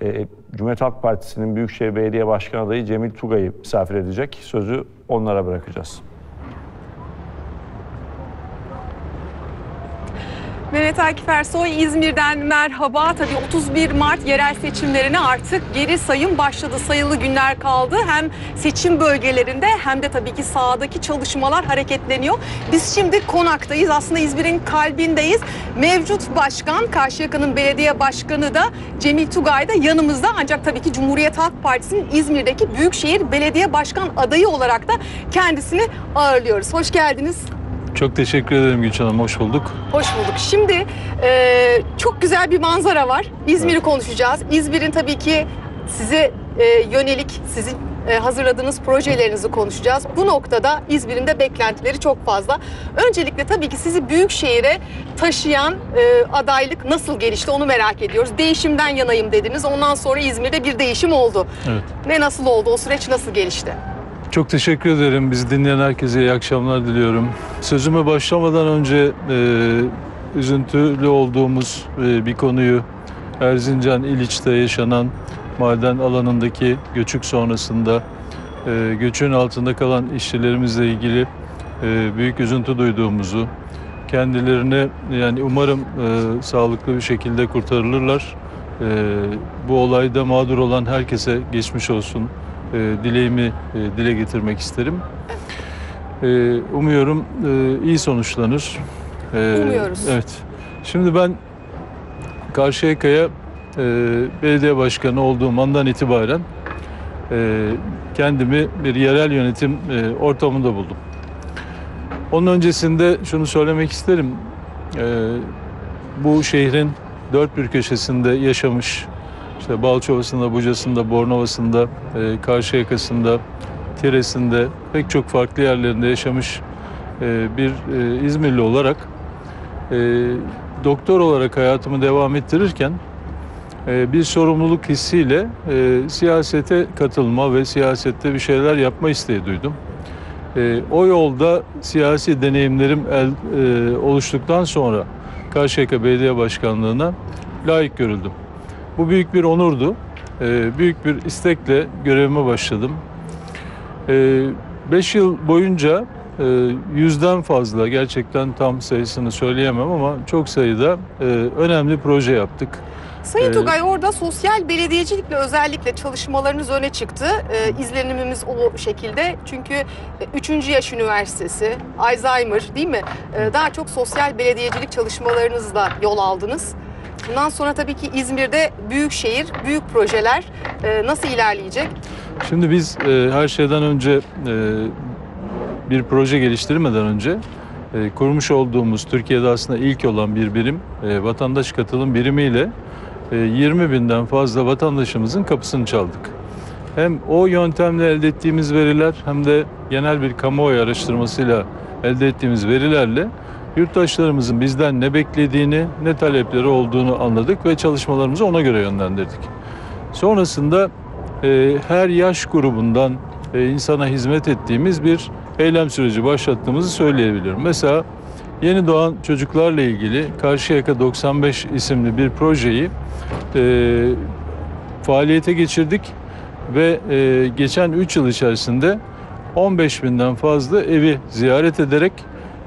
e, Cumhuriyet Halk Partisi'nin Büyükşehir Belediye Başkanı adayı Cemil Tugay'ı misafir edecek. Sözü onlara bırakacağız. Mehmet Akif Ersoy İzmir'den merhaba. Tabii 31 Mart yerel seçimlerine artık geri sayım başladı. Sayılı günler kaldı. Hem seçim bölgelerinde hem de tabii ki sahadaki çalışmalar hareketleniyor. Biz şimdi Konak'tayız. Aslında İzmir'in kalbindeyiz. Mevcut başkan, Karşıyaka'nın belediye başkanı da Cemil Tugay da yanımızda. Ancak tabii ki Cumhuriyet Halk Partisi'nin İzmir'deki Büyükşehir Belediye Başkan adayı olarak da kendisini ağırlıyoruz. Hoş geldiniz. Çok teşekkür ederim Gülçin Hanım, hoş bulduk. Hoş bulduk. Şimdi e, çok güzel bir manzara var. İzmir'i konuşacağız. İzmir'in tabii ki size e, yönelik, sizin e, hazırladığınız projelerinizi konuşacağız. Bu noktada İzmir'in de beklentileri çok fazla. Öncelikle tabii ki sizi büyük şehire taşıyan e, adaylık nasıl gelişti onu merak ediyoruz. Değişimden yanayım dediniz. Ondan sonra İzmir'de bir değişim oldu. Evet. Ne nasıl oldu? O süreç nasıl gelişti? Çok teşekkür ederim. Bizi dinleyen herkese iyi akşamlar diliyorum. Sözüme başlamadan önce e, üzüntülü olduğumuz e, bir konuyu Erzincan İliç'te yaşanan maden alanındaki göçük sonrasında e, göçün altında kalan işçilerimizle ilgili e, büyük üzüntü duyduğumuzu, kendilerine yani umarım e, sağlıklı bir şekilde kurtarılırlar. E, bu olayda mağdur olan herkese geçmiş olsun e, dileğimi e, dile getirmek isterim. E, umuyorum e, iyi sonuçlanır. E, Umuyoruz. Evet. Şimdi ben Karşıyaka'ya e, belediye başkanı olduğum andan itibaren e, kendimi bir yerel yönetim e, ortamında buldum. Onun öncesinde şunu söylemek isterim. E, bu şehrin dört bir köşesinde yaşamış, işte Balçova'sında, Buca'sında, Bornova'sında, e, Karşıyaka'sında, Tire'sinde pek çok farklı yerlerinde yaşamış e, bir e, İzmirli olarak e, doktor olarak hayatımı devam ettirirken e, bir sorumluluk hissiyle e, siyasete katılma ve siyasette bir şeyler yapma isteği duydum. E, o yolda siyasi deneyimlerim el, e, oluştuktan sonra Karşıyaka Belediye Başkanlığı'na layık görüldüm. Bu büyük bir onurdu. E, büyük bir istekle görevime başladım. 5 yıl boyunca e, yüzden fazla gerçekten tam sayısını söyleyemem ama çok sayıda e, önemli proje yaptık. Sayın Ee, Tugay orada sosyal belediyecilikle özellikle çalışmalarınız öne çıktı. Ee, izlenimimiz o şekilde. Çünkü 3. Yaş Üniversitesi, Alzheimer değil mi? Ee, daha çok sosyal belediyecilik çalışmalarınızla yol aldınız. Bundan sonra tabii ki İzmir'de büyük şehir, büyük projeler e, nasıl ilerleyecek? Şimdi biz e, her şeyden önce e, bir proje geliştirmeden önce e, kurmuş olduğumuz Türkiye'de aslında ilk olan bir birim e, vatandaş katılım birimiyle e, 20 binden fazla vatandaşımızın kapısını çaldık. Hem o yöntemle elde ettiğimiz veriler hem de genel bir kamuoyu araştırmasıyla elde ettiğimiz verilerle yurttaşlarımızın bizden ne beklediğini, ne talepleri olduğunu anladık ve çalışmalarımızı ona göre yönlendirdik. Sonrasında e, her yaş grubundan e, insana hizmet ettiğimiz bir eylem süreci başlattığımızı söyleyebilirim. Mesela yeni doğan çocuklarla ilgili Karşıyaka 95 isimli bir projeyi e, faaliyete geçirdik ve e, geçen 3 yıl içerisinde 15 binden fazla evi ziyaret ederek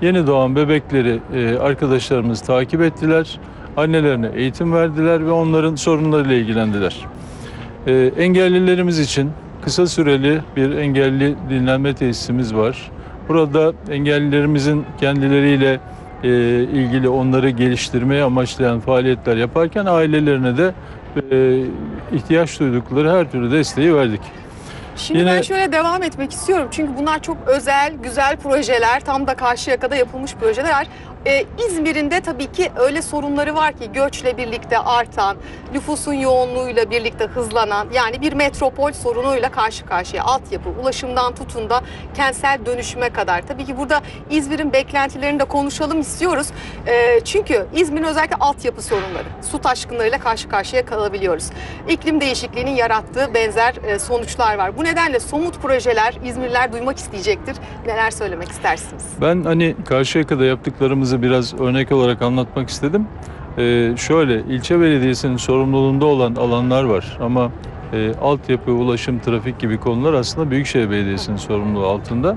yeni doğan bebekleri e, arkadaşlarımız takip ettiler. Annelerine eğitim verdiler ve onların sorunlarıyla ilgilendiler. E, engellilerimiz için kısa süreli bir engelli dinlenme tesisimiz var. Burada engellilerimizin kendileriyle e, ilgili onları geliştirmeye amaçlayan faaliyetler yaparken ailelerine de ihtiyaç duydukları her türlü desteği verdik. Şimdi Yine- ben şöyle devam etmek istiyorum. Çünkü bunlar çok özel, güzel projeler. Tam da Karşıyaka'da yapılmış projeler. Ee, İzmir'in de tabii ki öyle sorunları var ki göçle birlikte artan, nüfusun yoğunluğuyla birlikte hızlanan yani bir metropol sorunuyla karşı karşıya. Altyapı, ulaşımdan tutun da kentsel dönüşüme kadar. Tabii ki burada İzmir'in beklentilerini de konuşalım istiyoruz. Ee, çünkü İzmir'in özellikle altyapı sorunları, su taşkınlarıyla karşı karşıya kalabiliyoruz. İklim değişikliğinin yarattığı benzer e, sonuçlar var. Bu nedenle somut projeler İzmirliler duymak isteyecektir. Neler söylemek istersiniz? Ben hani Karşıyaka'da yaptıklarımızı biraz örnek olarak anlatmak istedim. Ee, şöyle ilçe belediyesinin sorumluluğunda olan alanlar var ama e, altyapı, ulaşım, trafik gibi konular aslında Büyükşehir Belediyesi'nin sorumluluğu altında.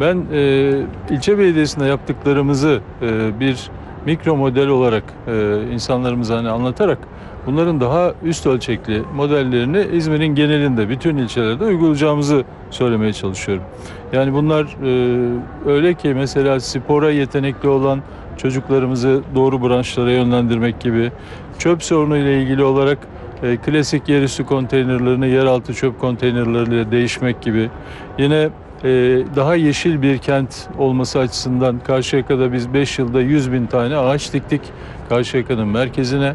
Ben e, ilçe belediyesinde yaptıklarımızı e, bir mikro model olarak e, insanlarımıza hani anlatarak bunların daha üst ölçekli modellerini İzmir'in genelinde bütün ilçelerde uygulayacağımızı söylemeye çalışıyorum. Yani bunlar e, öyle ki mesela spora yetenekli olan çocuklarımızı doğru branşlara yönlendirmek gibi çöp sorunu ile ilgili olarak e, klasik yerüstü konteynerlerini yeraltı çöp konteynerleriyle değişmek gibi yine e, daha yeşil bir kent olması açısından Karşıyaka'da biz 5 yılda 100 bin tane ağaç diktik Karşıyaka'nın merkezine.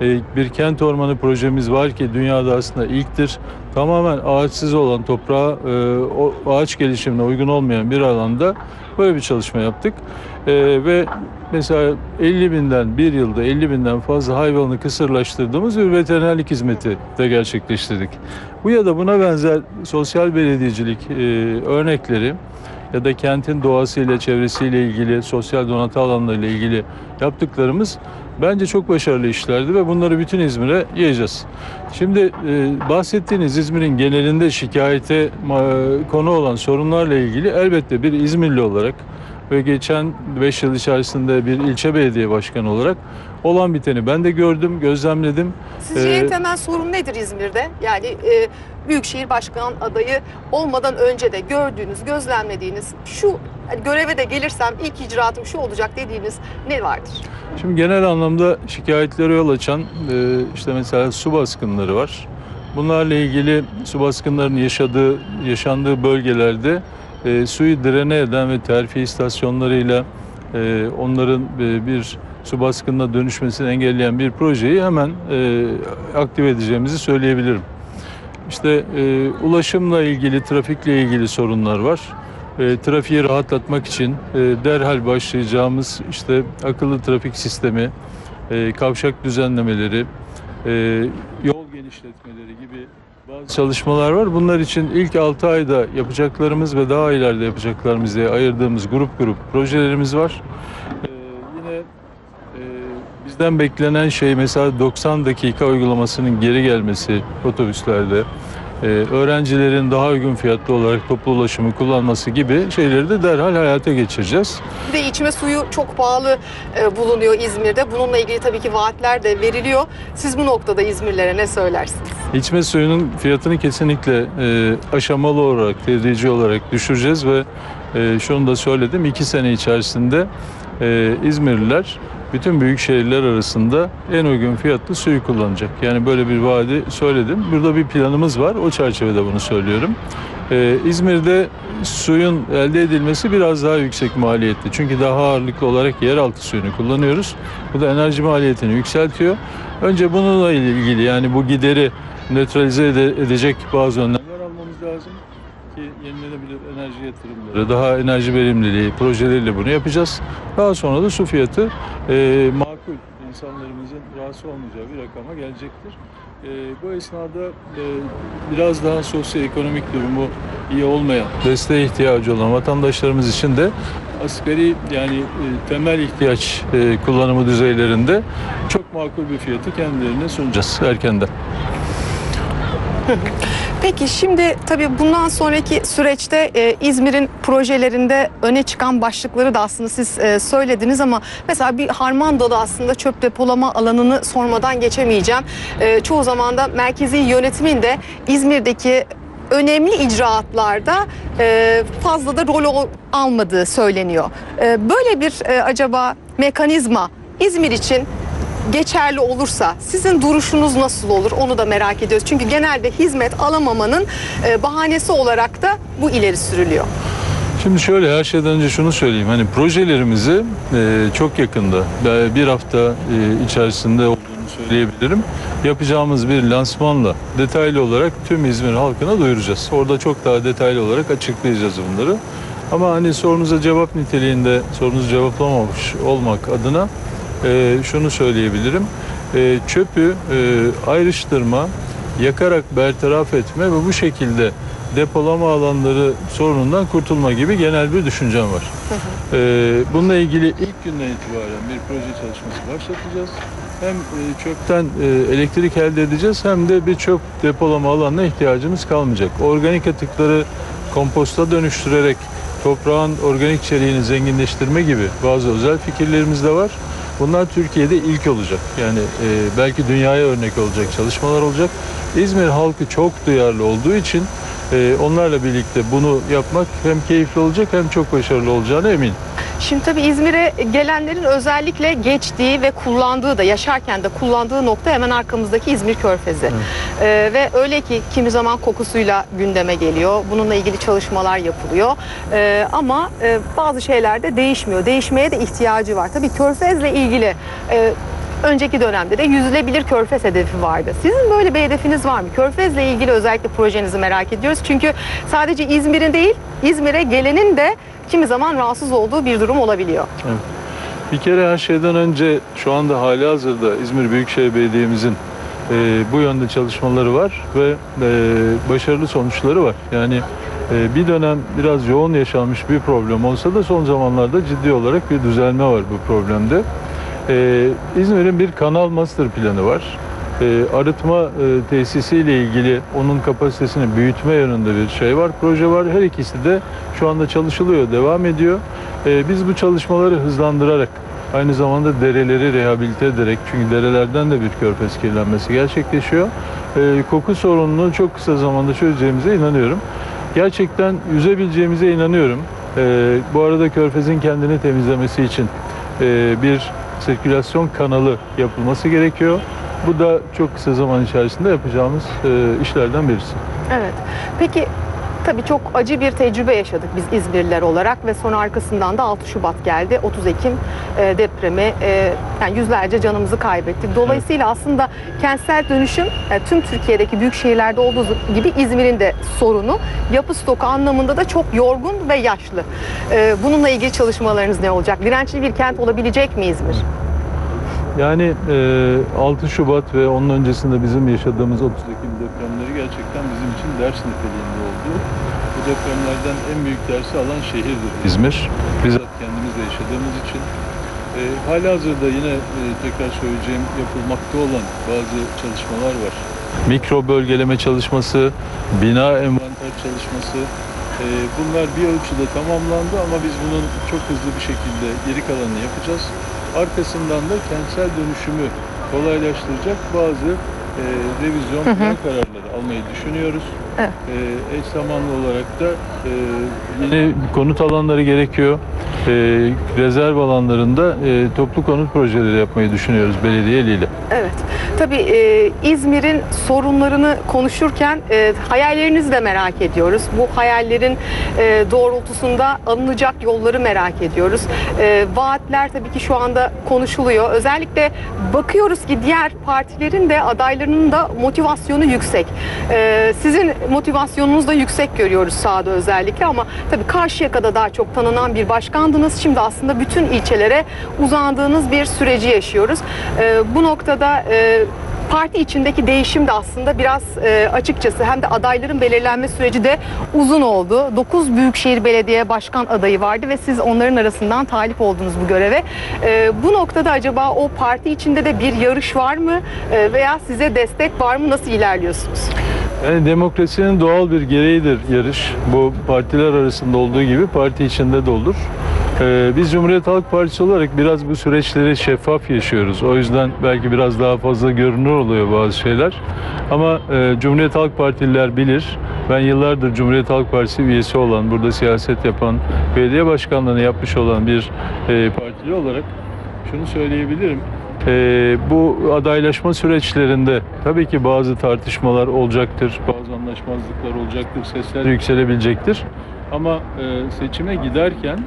E, bir kent ormanı projemiz var ki dünyada aslında ilktir. Tamamen ağaçsız olan toprağa, e, ağaç gelişimine uygun olmayan bir alanda böyle bir çalışma yaptık. E, ve mesela 50 binden bir yılda 50 binden fazla hayvanı kısırlaştırdığımız bir veterinerlik hizmeti de gerçekleştirdik. Bu ya da buna benzer sosyal belediyecilik örnekleri ya da kentin doğasıyla, çevresiyle ilgili, sosyal donatı alanlarıyla ilgili yaptıklarımız bence çok başarılı işlerdi ve bunları bütün İzmir'e yayacağız. Şimdi e, bahsettiğiniz İzmir'in genelinde şikayete ma- konu olan sorunlarla ilgili elbette bir İzmirli olarak ve geçen 5 yıl içerisinde bir ilçe belediye başkanı olarak olan biteni ben de gördüm, gözlemledim. Sizce Ee, en temel sorun nedir İzmir'de? Yani e, Büyükşehir Başkan adayı olmadan önce de gördüğünüz, gözlemlediğiniz şu hani göreve de gelirsem ilk icraatım şu olacak dediğiniz ne vardır? Şimdi genel anlamda şikayetlere yol açan e, işte mesela su baskınları var. Bunlarla ilgili su baskınlarının yaşadığı yaşandığı bölgelerde e, suyu direne eden ve terfi istasyonlarıyla e, onların e, bir su baskınına dönüşmesini engelleyen bir projeyi hemen e, aktive edeceğimizi söyleyebilirim. İşte e, ulaşımla ilgili, trafikle ilgili sorunlar var. E, trafiği rahatlatmak için e, derhal başlayacağımız işte akıllı trafik sistemi, e, kavşak düzenlemeleri, e, yol genişletmeleri gibi bazı çalışmalar var. Bunlar için ilk 6 ayda yapacaklarımız ve daha ileride yapacaklarımız diye ayırdığımız grup grup projelerimiz var. E, yine e, bizden beklenen şey mesela 90 dakika uygulamasının geri gelmesi otobüslerde. e, öğrencilerin daha uygun fiyatlı olarak toplu ulaşımı kullanması gibi şeyleri de derhal hayata geçireceğiz. Bir de içme suyu çok pahalı e, bulunuyor İzmir'de. Bununla ilgili tabii ki vaatler de veriliyor. Siz bu noktada İzmirlilere ne söylersiniz? İçme suyunun fiyatını kesinlikle e, aşamalı olarak, tedrici olarak düşüreceğiz ve e, şunu da söyledim. iki sene içerisinde e, İzmirliler bütün büyük şehirler arasında en uygun fiyatlı suyu kullanacak. Yani böyle bir vaadi söyledim. Burada bir planımız var. O çerçevede bunu söylüyorum. Ee, İzmir'de suyun elde edilmesi biraz daha yüksek maliyetli. Çünkü daha ağırlıklı olarak yeraltı suyunu kullanıyoruz. Bu da enerji maliyetini yükseltiyor. Önce bununla ilgili yani bu gideri nötralize ede- edecek bazı önlemler almamız lazım ki yenilenebilir enerji yatırımları, daha enerji verimliliği projeleriyle bunu yapacağız. Daha sonra da su fiyatı e, makul insanlarımızın rahatsız olmayacağı bir rakama gelecektir. E, bu esnada e, biraz daha sosyoekonomik durumu iyi olmayan, desteğe ihtiyacı olan vatandaşlarımız için de asgari yani e, temel ihtiyaç e, kullanımı düzeylerinde çok makul bir fiyatı kendilerine sunacağız erkenden. Peki şimdi tabii bundan sonraki süreçte e, İzmir'in projelerinde öne çıkan başlıkları da aslında siz e, söylediniz ama mesela bir Harmandalı aslında çöp depolama alanını sormadan geçemeyeceğim. E, çoğu zaman da merkezi yönetimin de İzmir'deki önemli icraatlarda e, fazla da rol ol- almadığı söyleniyor. E, böyle bir e, acaba mekanizma İzmir için geçerli olursa sizin duruşunuz nasıl olur onu da merak ediyoruz. Çünkü genelde hizmet alamamanın e, bahanesi olarak da bu ileri sürülüyor. Şimdi şöyle her şeyden önce şunu söyleyeyim. Hani projelerimizi e, çok yakında e, bir hafta e, içerisinde olduğunu söyleyebilirim. Yapacağımız bir lansmanla detaylı olarak tüm İzmir halkına duyuracağız. Orada çok daha detaylı olarak açıklayacağız bunları. Ama hani sorunuza cevap niteliğinde sorunuzu cevaplamamış olmak adına e, şunu söyleyebilirim. E, çöpü e, ayrıştırma, yakarak bertaraf etme ve bu şekilde depolama alanları sorunundan kurtulma gibi genel bir düşüncem var. Ee, bununla ilgili ilk günden itibaren bir proje çalışması başlatacağız. Hem e, çöpten e, elektrik elde edeceğiz hem de bir çöp depolama alanına ihtiyacımız kalmayacak. Organik atıkları komposta dönüştürerek toprağın organik içeriğini zenginleştirme gibi bazı özel fikirlerimiz de var. Bunlar Türkiye'de ilk olacak. Yani e, belki dünyaya örnek olacak çalışmalar olacak. İzmir halkı çok duyarlı olduğu için e, onlarla birlikte bunu yapmak hem keyifli olacak hem çok başarılı olacağına eminim. Şimdi tabii İzmir'e gelenlerin özellikle geçtiği ve kullandığı da yaşarken de kullandığı nokta hemen arkamızdaki İzmir Körfezi. Ee, ve öyle ki kimi zaman kokusuyla gündeme geliyor. Bununla ilgili çalışmalar yapılıyor. Ee, ama e, bazı şeyler de değişmiyor. Değişmeye de ihtiyacı var. Tabii Körfez'le ilgili e, önceki dönemde de yüzülebilir Körfez hedefi vardı. Sizin böyle bir hedefiniz var mı? Körfez'le ilgili özellikle projenizi merak ediyoruz. Çünkü sadece İzmir'in değil, İzmir'e gelenin de kimi zaman rahatsız olduğu bir durum olabiliyor. Bir kere her şeyden önce şu anda hali hazırda İzmir Büyükşehir Belediye'mizin e, bu yönde çalışmaları var ve e, başarılı sonuçları var. Yani e, bir dönem biraz yoğun yaşanmış bir problem olsa da son zamanlarda ciddi olarak bir düzelme var bu problemde. E, İzmir'in bir kanal master planı var. E, arıtma e, tesisiyle ilgili onun kapasitesini büyütme yönünde bir şey var, proje var. Her ikisi de şu anda çalışılıyor, devam ediyor. E, biz bu çalışmaları hızlandırarak aynı zamanda dereleri rehabilite ederek çünkü derelerden de bir körfez kirlenmesi gerçekleşiyor. E, koku sorununu çok kısa zamanda çözeceğimize inanıyorum. Gerçekten yüzebileceğimize inanıyorum. E, bu arada körfezin kendini temizlemesi için e, bir sirkülasyon kanalı yapılması gerekiyor. Bu da çok kısa zaman içerisinde yapacağımız işlerden birisi. Evet. Peki tabii çok acı bir tecrübe yaşadık biz İzmirliler olarak ve sonra arkasından da 6 Şubat geldi. 30 Ekim e, depremi e, yani yüzlerce canımızı kaybettik. Dolayısıyla aslında kentsel dönüşüm e, tüm Türkiye'deki büyük şehirlerde olduğu gibi İzmir'in de sorunu. Yapı stoku anlamında da çok yorgun ve yaşlı. E, bununla ilgili çalışmalarınız ne olacak? Dirençli bir kent olabilecek mi İzmir? Yani e, 6 Şubat ve onun öncesinde bizim yaşadığımız 30 Ekim depremleri gerçekten bizim için ders niteliğinde depremlerden en büyük dersi alan şehirdir İzmir. Bizzat kendimiz de yaşadığımız için. E, halihazırda yine e, tekrar söyleyeceğim yapılmakta olan bazı çalışmalar var. Mikro bölgeleme çalışması, bina envanter çalışması, e, bunlar bir ölçüde tamamlandı ama biz bunun çok hızlı bir şekilde geri kalanını yapacağız. Arkasından da kentsel dönüşümü kolaylaştıracak bazı e, revizyon kararları almayı düşünüyoruz. Evet. E, eş zamanlı olarak da e, yeni konut alanları gerekiyor. E, rezerv alanlarında e, toplu konut projeleri yapmayı düşünüyoruz belediye eliyle. Evet. Tabii e, İzmir'in sorunlarını konuşurken e, hayallerinizi de merak ediyoruz. Bu hayallerin e, doğrultusunda alınacak yolları merak ediyoruz. E, vaatler tabii ki şu anda konuşuluyor. Özellikle bakıyoruz ki diğer partilerin de adaylarının da motivasyonu yüksek. E, sizin motivasyonunuz da yüksek görüyoruz sahada özellikle ama tabii Karşıyaka'da daha çok tanınan bir başkandınız. Şimdi aslında bütün ilçelere uzandığınız bir süreci yaşıyoruz. E, bu noktada e, parti içindeki değişim de aslında biraz e, açıkçası hem de adayların belirlenme süreci de uzun oldu. 9 Büyükşehir Belediye Başkan adayı vardı ve siz onların arasından talip oldunuz bu göreve. E, bu noktada acaba o parti içinde de bir yarış var mı E, veya size destek var mı? Nasıl ilerliyorsunuz? Yani demokrasinin doğal bir gereğidir yarış. Bu partiler arasında olduğu gibi parti içinde de olur. Ee, biz Cumhuriyet Halk Partisi olarak biraz bu süreçleri şeffaf yaşıyoruz. O yüzden belki biraz daha fazla görünür oluyor bazı şeyler. Ama e, Cumhuriyet Halk Partililer bilir. Ben yıllardır Cumhuriyet Halk Partisi üyesi olan, burada siyaset yapan, belediye başkanlığını yapmış olan bir e, partili olarak şunu söyleyebilirim. Ee, bu adaylaşma süreçlerinde tabii ki bazı tartışmalar olacaktır, bazı anlaşmazlıklar olacaktır, sesler yükselebilecektir. Ama e, seçime giderken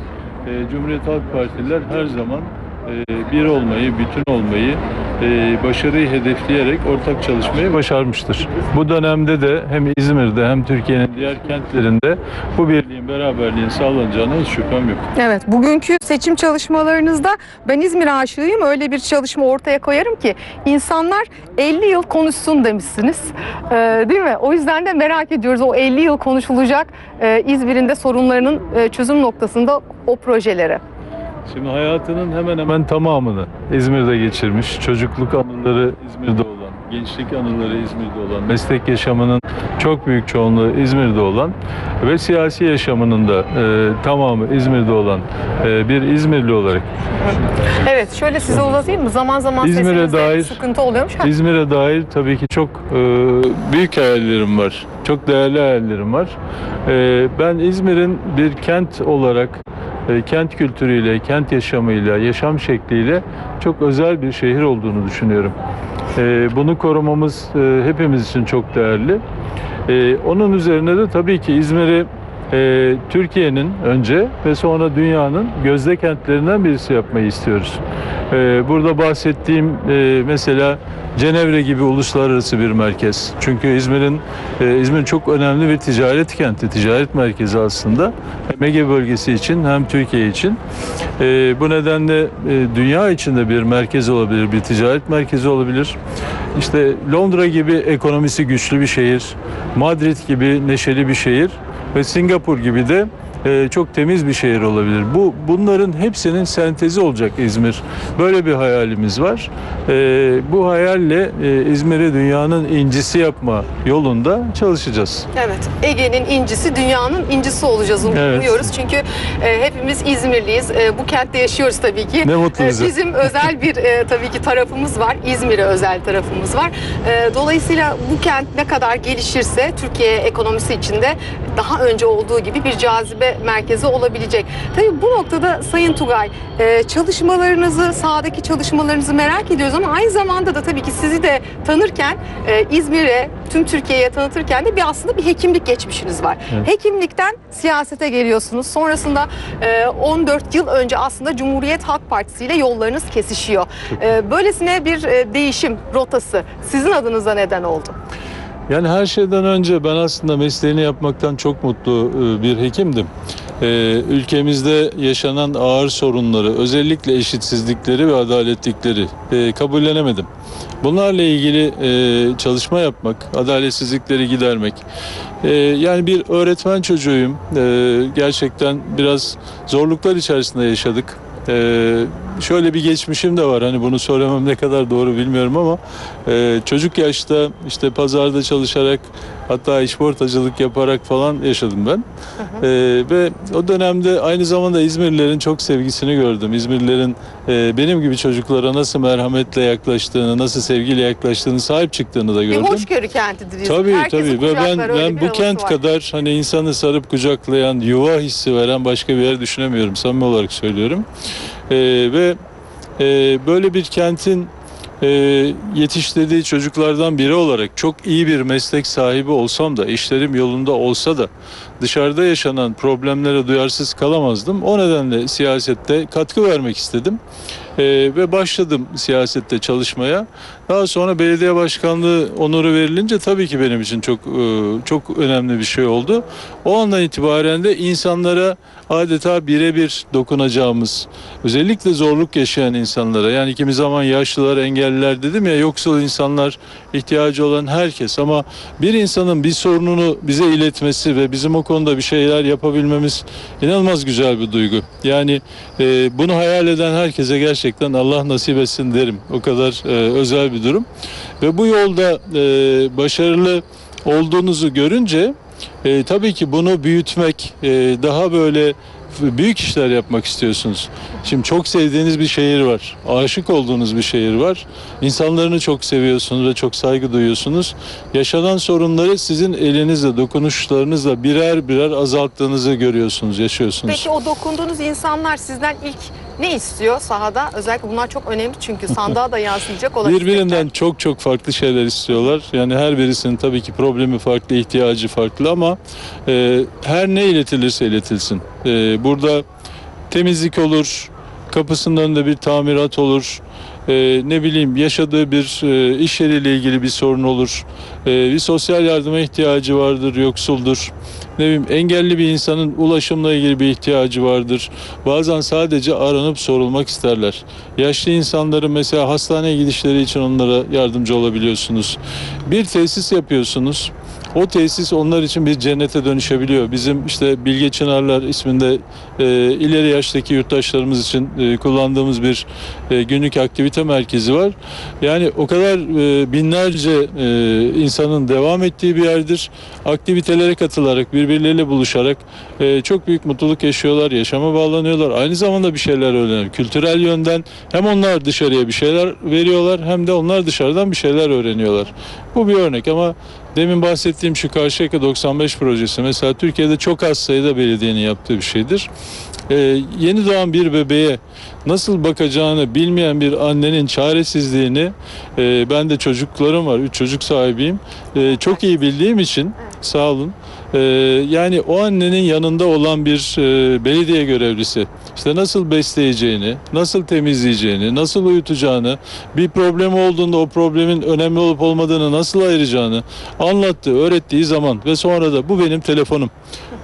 e, Cumhuriyet Halk Partililer her zaman e, bir olmayı, bütün olmayı, başarıyı hedefleyerek ortak çalışmayı başarmıştır. Bu dönemde de hem İzmir'de hem Türkiye'nin diğer kentlerinde bu birliğin, beraberliğin sağlanacağına hiç şüphem yok. Evet, bugünkü seçim çalışmalarınızda ben İzmir aşığıyım. Öyle bir çalışma ortaya koyarım ki insanlar 50 yıl konuşsun demişsiniz. Ee, değil mi? O yüzden de merak ediyoruz o 50 yıl konuşulacak e, İzmir'in de sorunlarının e, çözüm noktasında o projelere. Şimdi hayatının hemen hemen tamamını İzmir'de geçirmiş. Çocukluk anıları İzmir'de olan, gençlik anıları İzmir'de olan, meslek yaşamının çok büyük çoğunluğu İzmir'de olan ve siyasi yaşamının da e, tamamı İzmir'de olan e, bir İzmirli olarak Evet, şöyle size uzatayım mı? Zaman zaman İzmir'e dair- sıkıntı oluyormuş. İzmir'e dair tabii ki çok e, büyük hayallerim var. Çok değerli hayallerim var. E, ben İzmir'in bir kent olarak kent kültürüyle, kent yaşamıyla, yaşam şekliyle çok özel bir şehir olduğunu düşünüyorum. E, bunu korumamız e, hepimiz için çok değerli. E, onun üzerine de tabii ki İzmir'i e, Türkiye'nin önce ve sonra dünyanın gözde kentlerinden birisi yapmayı istiyoruz. E, burada bahsettiğim e, mesela Cenevre gibi uluslararası bir merkez. Çünkü İzmir'in e, İzmir çok önemli bir ticaret kenti, ticaret merkezi aslında. Hem Ege bölgesi için hem Türkiye için. E, bu nedenle e, dünya içinde bir merkez olabilir, bir ticaret merkezi olabilir. İşte Londra gibi ekonomisi güçlü bir şehir, Madrid gibi neşeli bir şehir ve Singapur gibi de e, çok temiz bir şehir olabilir. Bu bunların hepsinin sentezi olacak İzmir. Böyle bir hayalimiz var. E, bu hayalle e, İzmir'i dünyanın incisi yapma yolunda çalışacağız. Evet, Ege'nin incisi dünyanın incisi olacağız Evet. umuyoruz. Çünkü e, hepimiz İzmirliyiz. E, bu kentte yaşıyoruz tabii ki. Ne mutlu E, bize. bizim özel bir e, tabii ki tarafımız var. İzmir'e özel tarafımız var. E, dolayısıyla bu kent ne kadar gelişirse Türkiye ekonomisi içinde daha önce olduğu gibi bir cazibe merkezi olabilecek. Tabii bu noktada Sayın Tugay e, çalışmalarınızı, sahadaki çalışmalarınızı merak ediyoruz ama aynı zamanda da tabii ki sizi de tanırken e, İzmir'e, tüm Türkiye'ye tanıtırken de bir aslında bir hekimlik geçmişiniz var. Evet. Hekimlikten siyasete geliyorsunuz. Sonrasında e, 14 yıl önce aslında Cumhuriyet Halk Partisi ile yollarınız kesişiyor. E, böylesine bir e, değişim rotası sizin adınıza neden oldu. Yani her şeyden önce ben aslında mesleğini yapmaktan çok mutlu e, bir hekimdim. E, Ülkemizde yaşanan ağır sorunları, özellikle eşitsizlikleri ve adaletsizlikleri e, kabullenemedim. Bunlarla ilgili çalışma yapmak, adaletsizlikleri gidermek. Yani bir öğretmen çocuğuyum. Gerçekten biraz zorluklar içerisinde yaşadık. Şöyle bir geçmişim de var. Hani bunu söylemem ne kadar doğru bilmiyorum ama e, çocuk yaşta işte pazarda çalışarak hatta işportacılık yaparak falan yaşadım ben. E, ve o dönemde aynı zamanda İzmirlilerin çok sevgisini gördüm. İzmirlilerin e, benim gibi çocuklara nasıl merhametle yaklaştığını, nasıl sevgiyle yaklaştığını, sahip çıktığını da Bir gördüm. hoşgörü kentidir İzmir. Tabii Herkesi tabii ve ben ben bir bu kent var. kadar hani insanı sarıp kucaklayan, yuva hissi veren başka bir yer düşünemiyorum. Samimi olarak söylüyorum. Ee, ve e, böyle bir kentin e, yetiştirdiği çocuklardan biri olarak çok iyi bir meslek sahibi olsam da, işlerim yolunda olsa da dışarıda yaşanan problemlere duyarsız kalamazdım. O nedenle siyasette katkı vermek istedim. Ee, ve başladım siyasette çalışmaya. Daha sonra belediye başkanlığı onuru verilince tabii ki benim için çok e, çok önemli bir şey oldu. O andan itibaren de insanlara adeta birebir dokunacağımız, özellikle zorluk yaşayan insanlara yani kimi zaman yaşlılar, engelliler dedim ya yoksul insanlar, ihtiyacı olan herkes ama bir insanın bir sorununu bize iletmesi ve bizim o konuda bir şeyler yapabilmemiz inanılmaz güzel bir duygu. Yani e, bunu hayal eden herkese gerçekten Allah nasip etsin derim. O kadar e, özel bir durum. Ve bu yolda e, başarılı olduğunuzu görünce e, tabii ki bunu büyütmek, e, daha böyle büyük işler yapmak istiyorsunuz. Şimdi çok sevdiğiniz bir şehir var. Aşık olduğunuz bir şehir var. İnsanlarını çok seviyorsunuz ve çok saygı duyuyorsunuz. Yaşanan sorunları sizin elinizle, dokunuşlarınızla birer birer azalttığınızı görüyorsunuz, yaşıyorsunuz. Peki o dokunduğunuz insanlar sizden ilk ne istiyor sahada? Özellikle bunlar çok önemli çünkü sandığa da yansıyacak olan Birbirinden çok çok farklı şeyler istiyorlar. Yani her birisinin tabii ki problemi farklı, ihtiyacı farklı ama e, her ne iletilirse iletilsin. E, burada temizlik olur, kapısının önünde bir tamirat olur, e, ne bileyim yaşadığı bir e, iş yeriyle ilgili bir sorun olur, e, bir sosyal yardıma ihtiyacı vardır, yoksuldur. Ne bileyim engelli bir insanın ulaşımla ilgili bir ihtiyacı vardır. Bazen sadece aranıp sorulmak isterler. Yaşlı insanların mesela hastaneye gidişleri için onlara yardımcı olabiliyorsunuz. Bir tesis yapıyorsunuz. O tesis onlar için bir cennete dönüşebiliyor. Bizim işte Bilge Çınarlar isminde e, ileri yaştaki yurttaşlarımız için e, kullandığımız bir e, günlük aktivite merkezi var. Yani o kadar e, binlerce e, insanın devam ettiği bir yerdir. Aktivitelere katılarak, birbirleriyle buluşarak e, çok büyük mutluluk yaşıyorlar, yaşama bağlanıyorlar. Aynı zamanda bir şeyler öğreniyor. Kültürel yönden hem onlar dışarıya bir şeyler veriyorlar hem de onlar dışarıdan bir şeyler öğreniyorlar. Bu bir örnek ama demin bahsettiğim şu Karşıyaka 95 projesi mesela Türkiye'de çok az sayıda belediyenin yaptığı bir şeydir. Ee, yeni doğan bir bebeğe nasıl bakacağını bilmeyen bir annenin çaresizliğini e, ben de çocuklarım var, üç çocuk sahibiyim. E, çok iyi bildiğim için sağ olun. E, yani o annenin yanında olan bir e, belediye görevlisi işte nasıl besleyeceğini, nasıl temizleyeceğini, nasıl uyutacağını, bir problem olduğunda o problemin önemli olup olmadığını nasıl ayıracağını anlattığı, öğrettiği zaman ve sonra da bu benim telefonum.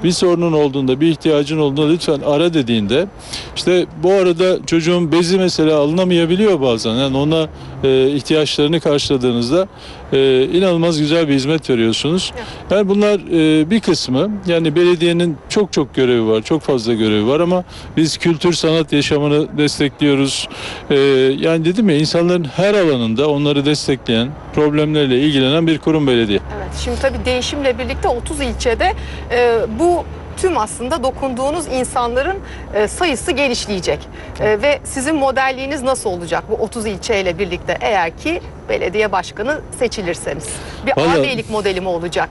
Bir sorunun olduğunda, bir ihtiyacın olduğunda lütfen ara dediğinde işte bu arada çocuğun bezi mesela alınamayabiliyor bazen. Yani ona e, ihtiyaçlarını karşıladığınızda e, inanılmaz güzel bir hizmet veriyorsunuz. Yani bunlar e, bir kısmı. Yani belediyenin çok çok görevi var, çok fazla görevi var ama biz kültür sanat yaşamını destekliyoruz. E, yani dedim ya insanların her alanında onları destekleyen, problemlerle ilgilenen bir kurum belediye. Evet, şimdi tabii değişimle birlikte 30 ilçede e, bu tüm aslında dokunduğunuz insanların e, sayısı genişleyecek. E, ve sizin modelliğiniz nasıl olacak bu 30 ilçeyle birlikte eğer ki belediye başkanı seçilirseniz? Bir Vallahi- ağabeylik modeli mi olacak?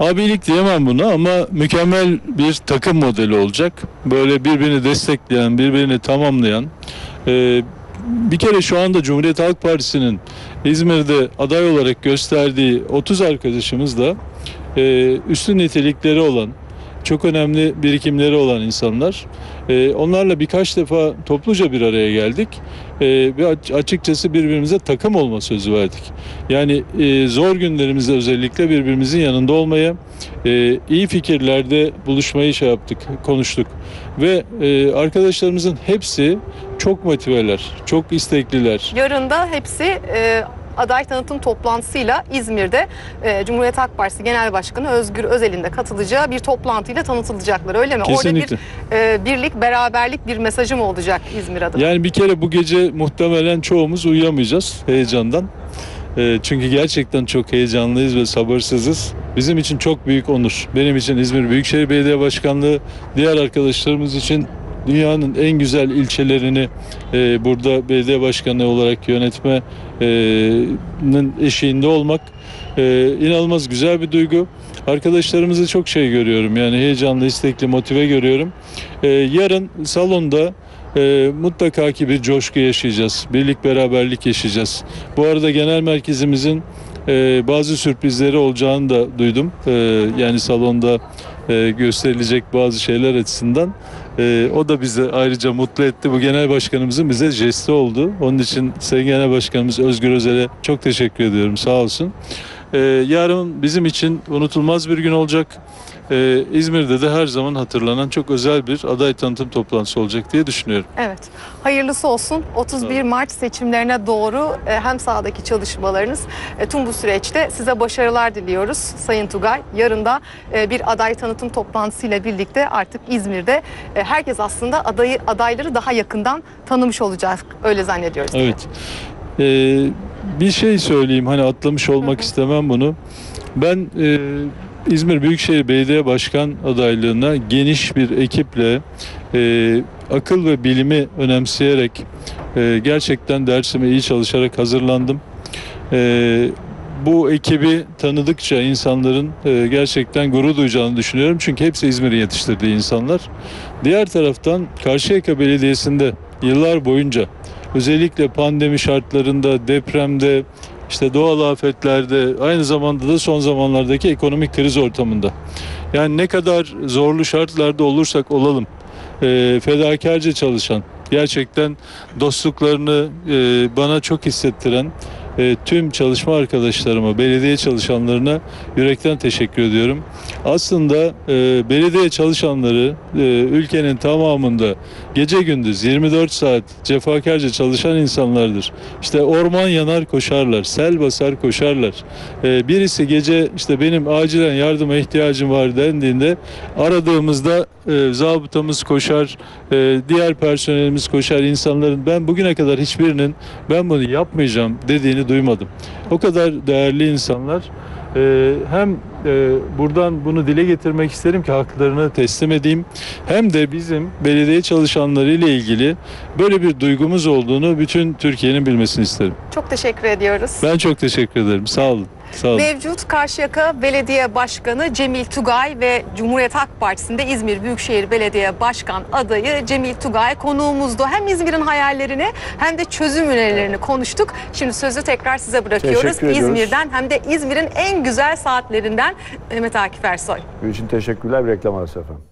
Abilik diyemem buna ama mükemmel bir takım modeli olacak. Böyle birbirini destekleyen, birbirini tamamlayan. Ee, bir kere şu anda Cumhuriyet Halk Partisi'nin İzmir'de aday olarak gösterdiği 30 arkadaşımız da e, üstün nitelikleri olan, çok önemli birikimleri olan insanlar. Ee, onlarla birkaç defa topluca bir araya geldik Ee, ve aç- açıkçası birbirimize takım olma sözü verdik. Yani e, zor günlerimizde özellikle birbirimizin yanında olmaya, e, iyi fikirlerde buluşmayı şey yaptık, konuştuk. Ve e, arkadaşlarımızın hepsi çok motiveler, çok istekliler. Yarın da hepsi e, aday tanıtım toplantısıyla İzmir'de e, Cumhuriyet Halk Partisi Genel Başkanı Özgür Özel'in de katılacağı bir toplantıyla tanıtılacaklar öyle mi? Kesinlikle. Orada bir e, birlik, beraberlik bir mesajı mı olacak İzmir adına? Yani bir kere bu gece muhtemelen çoğumuz uyuyamayacağız heyecandan. Ee, Çünkü gerçekten çok heyecanlıyız ve sabırsızız. Bizim için çok büyük onur. Benim için İzmir Büyükşehir Belediye Başkanlığı, diğer arkadaşlarımız için dünyanın en güzel ilçelerini e, burada belediye başkanı olarak yönetmenin eşiğinde olmak e, inanılmaz güzel bir duygu. Arkadaşlarımızı çok şey görüyorum yani heyecanlı, istekli, motive görüyorum. E, yarın salonda e, mutlaka ki bir coşku yaşayacağız. Birlik beraberlik yaşayacağız. Bu arada genel merkezimizin e, bazı sürprizleri olacağını da duydum. E, yani salonda e, gösterilecek bazı şeyler açısından. E, o da bizi ayrıca mutlu etti. Bu genel başkanımızın bize jesti oldu. Onun için Sayın Genel Başkanımız Özgür Özel'e çok teşekkür ediyorum. Sağ olsun. E, yarın bizim için unutulmaz bir gün olacak. Ee, İzmir'de de her zaman hatırlanan çok özel bir aday tanıtım toplantısı olacak diye düşünüyorum. Evet. Hayırlısı olsun. 31 Mart seçimlerine doğru e, hem sahadaki çalışmalarınız e, tüm bu süreçte size başarılar diliyoruz Sayın Tugay. Yarın da e, bir aday tanıtım toplantısıyla birlikte artık İzmir'de e, herkes aslında adayı adayları daha yakından tanımış olacak. Öyle zannediyoruz. Evet. Ee, bir şey söyleyeyim hani atlamış olmak istemem bunu. Ben e, İzmir Büyükşehir Belediye Başkan adaylığına geniş bir ekiple e, akıl ve bilimi önemseyerek e, gerçekten dersime iyi çalışarak hazırlandım. E, bu ekibi tanıdıkça insanların e, gerçekten gurur duyacağını düşünüyorum. Çünkü hepsi İzmir'in yetiştirdiği insanlar. Diğer taraftan Karşıyaka Belediyesi'nde yıllar boyunca özellikle pandemi şartlarında, depremde, işte doğal afetlerde, aynı zamanda da son zamanlardaki ekonomik kriz ortamında. Yani ne kadar zorlu şartlarda olursak olalım, e, fedakarca çalışan, gerçekten dostluklarını e, bana çok hissettiren e, tüm çalışma arkadaşlarıma, belediye çalışanlarına yürekten teşekkür ediyorum. Aslında e, belediye çalışanları e, ülkenin tamamında gece gündüz 24 saat cefakarca çalışan insanlardır. İşte orman yanar koşarlar, sel basar koşarlar. E, birisi gece işte benim acilen yardıma ihtiyacım var dendiğinde aradığımızda e, zabıtamız koşar, e, diğer personelimiz koşar. insanların ben bugüne kadar hiçbirinin ben bunu yapmayacağım dediğini duymadım. O kadar değerli insanlar. E, hem e, buradan bunu dile getirmek isterim ki haklarını teslim edeyim. Hem de bizim belediye çalışanları ile ilgili böyle bir duygumuz olduğunu bütün Türkiye'nin bilmesini isterim. Çok teşekkür ediyoruz. Ben çok teşekkür ederim. Sağ olun. Sağ olun. Mevcut Karşıyaka Belediye Başkanı Cemil Tugay ve Cumhuriyet Halk Partisi'nde İzmir Büyükşehir Belediye Başkan adayı Cemil Tugay konuğumuzdu. Hem İzmir'in hayallerini hem de çözüm önerilerini konuştuk. Şimdi sözü tekrar size bırakıyoruz. Teşekkür. İzmir'den hem de İzmir'in en güzel saatlerinden Mehmet Akif Ersoy. Bu için teşekkürler. Bir reklam arası efendim.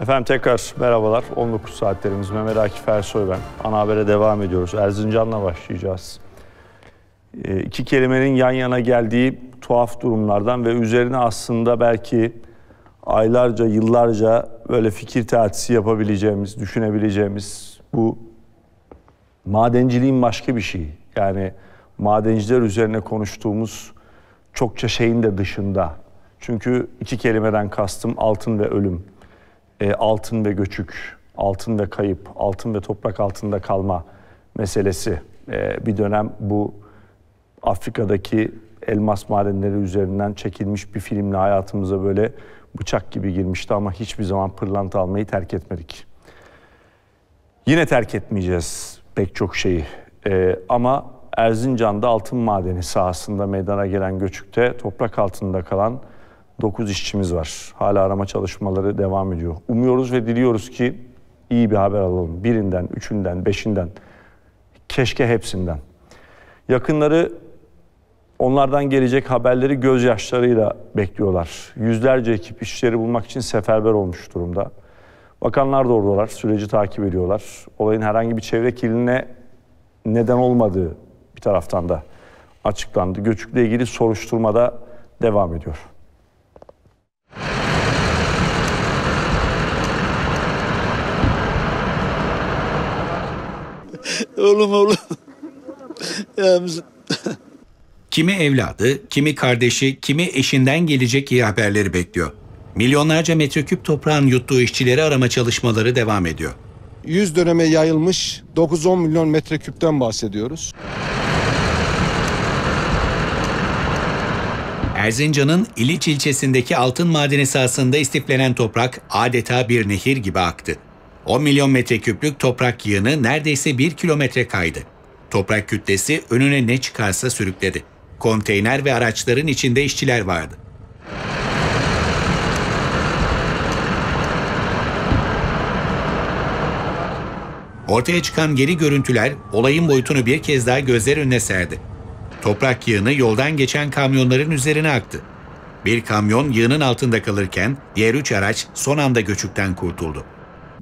Efendim tekrar merhabalar. 19 saatlerimiz Mehmet Akif Ersoy ben. Ana habere devam ediyoruz. Erzincan'la başlayacağız. Ee, iki kelimenin yan yana geldiği tuhaf durumlardan ve üzerine aslında belki aylarca, yıllarca böyle fikir teatisi yapabileceğimiz, düşünebileceğimiz bu madenciliğin başka bir şeyi. Yani madenciler üzerine konuştuğumuz çokça şeyin de dışında. Çünkü iki kelimeden kastım altın ve ölüm, e, altın ve göçük, altın ve kayıp, altın ve toprak altında kalma meselesi. E, bir dönem bu Afrika'daki elmas madenleri üzerinden çekilmiş bir filmle hayatımıza böyle bıçak gibi girmişti ama hiçbir zaman pırlanta almayı terk etmedik. Yine terk etmeyeceğiz pek çok şeyi. Ee, ama Erzincan'da altın madeni sahasında meydana gelen göçükte toprak altında kalan 9 işçimiz var. Hala arama çalışmaları devam ediyor. Umuyoruz ve diliyoruz ki iyi bir haber alalım. Birinden, üçünden, beşinden, keşke hepsinden. Yakınları onlardan gelecek haberleri gözyaşlarıyla bekliyorlar. Yüzlerce ekip işçileri bulmak için seferber olmuş durumda. Bakanlar da süreci takip ediyorlar. Olayın herhangi bir çevre kirliliğine neden olmadığı bir taraftan da açıklandı. Göçükle ilgili soruşturmada devam ediyor. Oğlum oğlum. ya Kimi evladı, kimi kardeşi, kimi eşinden gelecek iyi haberleri bekliyor. Milyonlarca metreküp toprağın yuttuğu işçileri arama çalışmaları devam ediyor. 100 döneme yayılmış 9-10 milyon metreküpten bahsediyoruz. Erzincan'ın İliç ilçesindeki altın madeni sahasında istiflenen toprak adeta bir nehir gibi aktı. 10 milyon metreküplük toprak yığını neredeyse 1 kilometre kaydı. Toprak kütlesi önüne ne çıkarsa sürükledi. Konteyner ve araçların içinde işçiler vardı. Ortaya çıkan geri görüntüler olayın boyutunu bir kez daha gözler önüne serdi. Toprak yığını yoldan geçen kamyonların üzerine aktı. Bir kamyon yığının altında kalırken diğer üç araç son anda göçükten kurtuldu.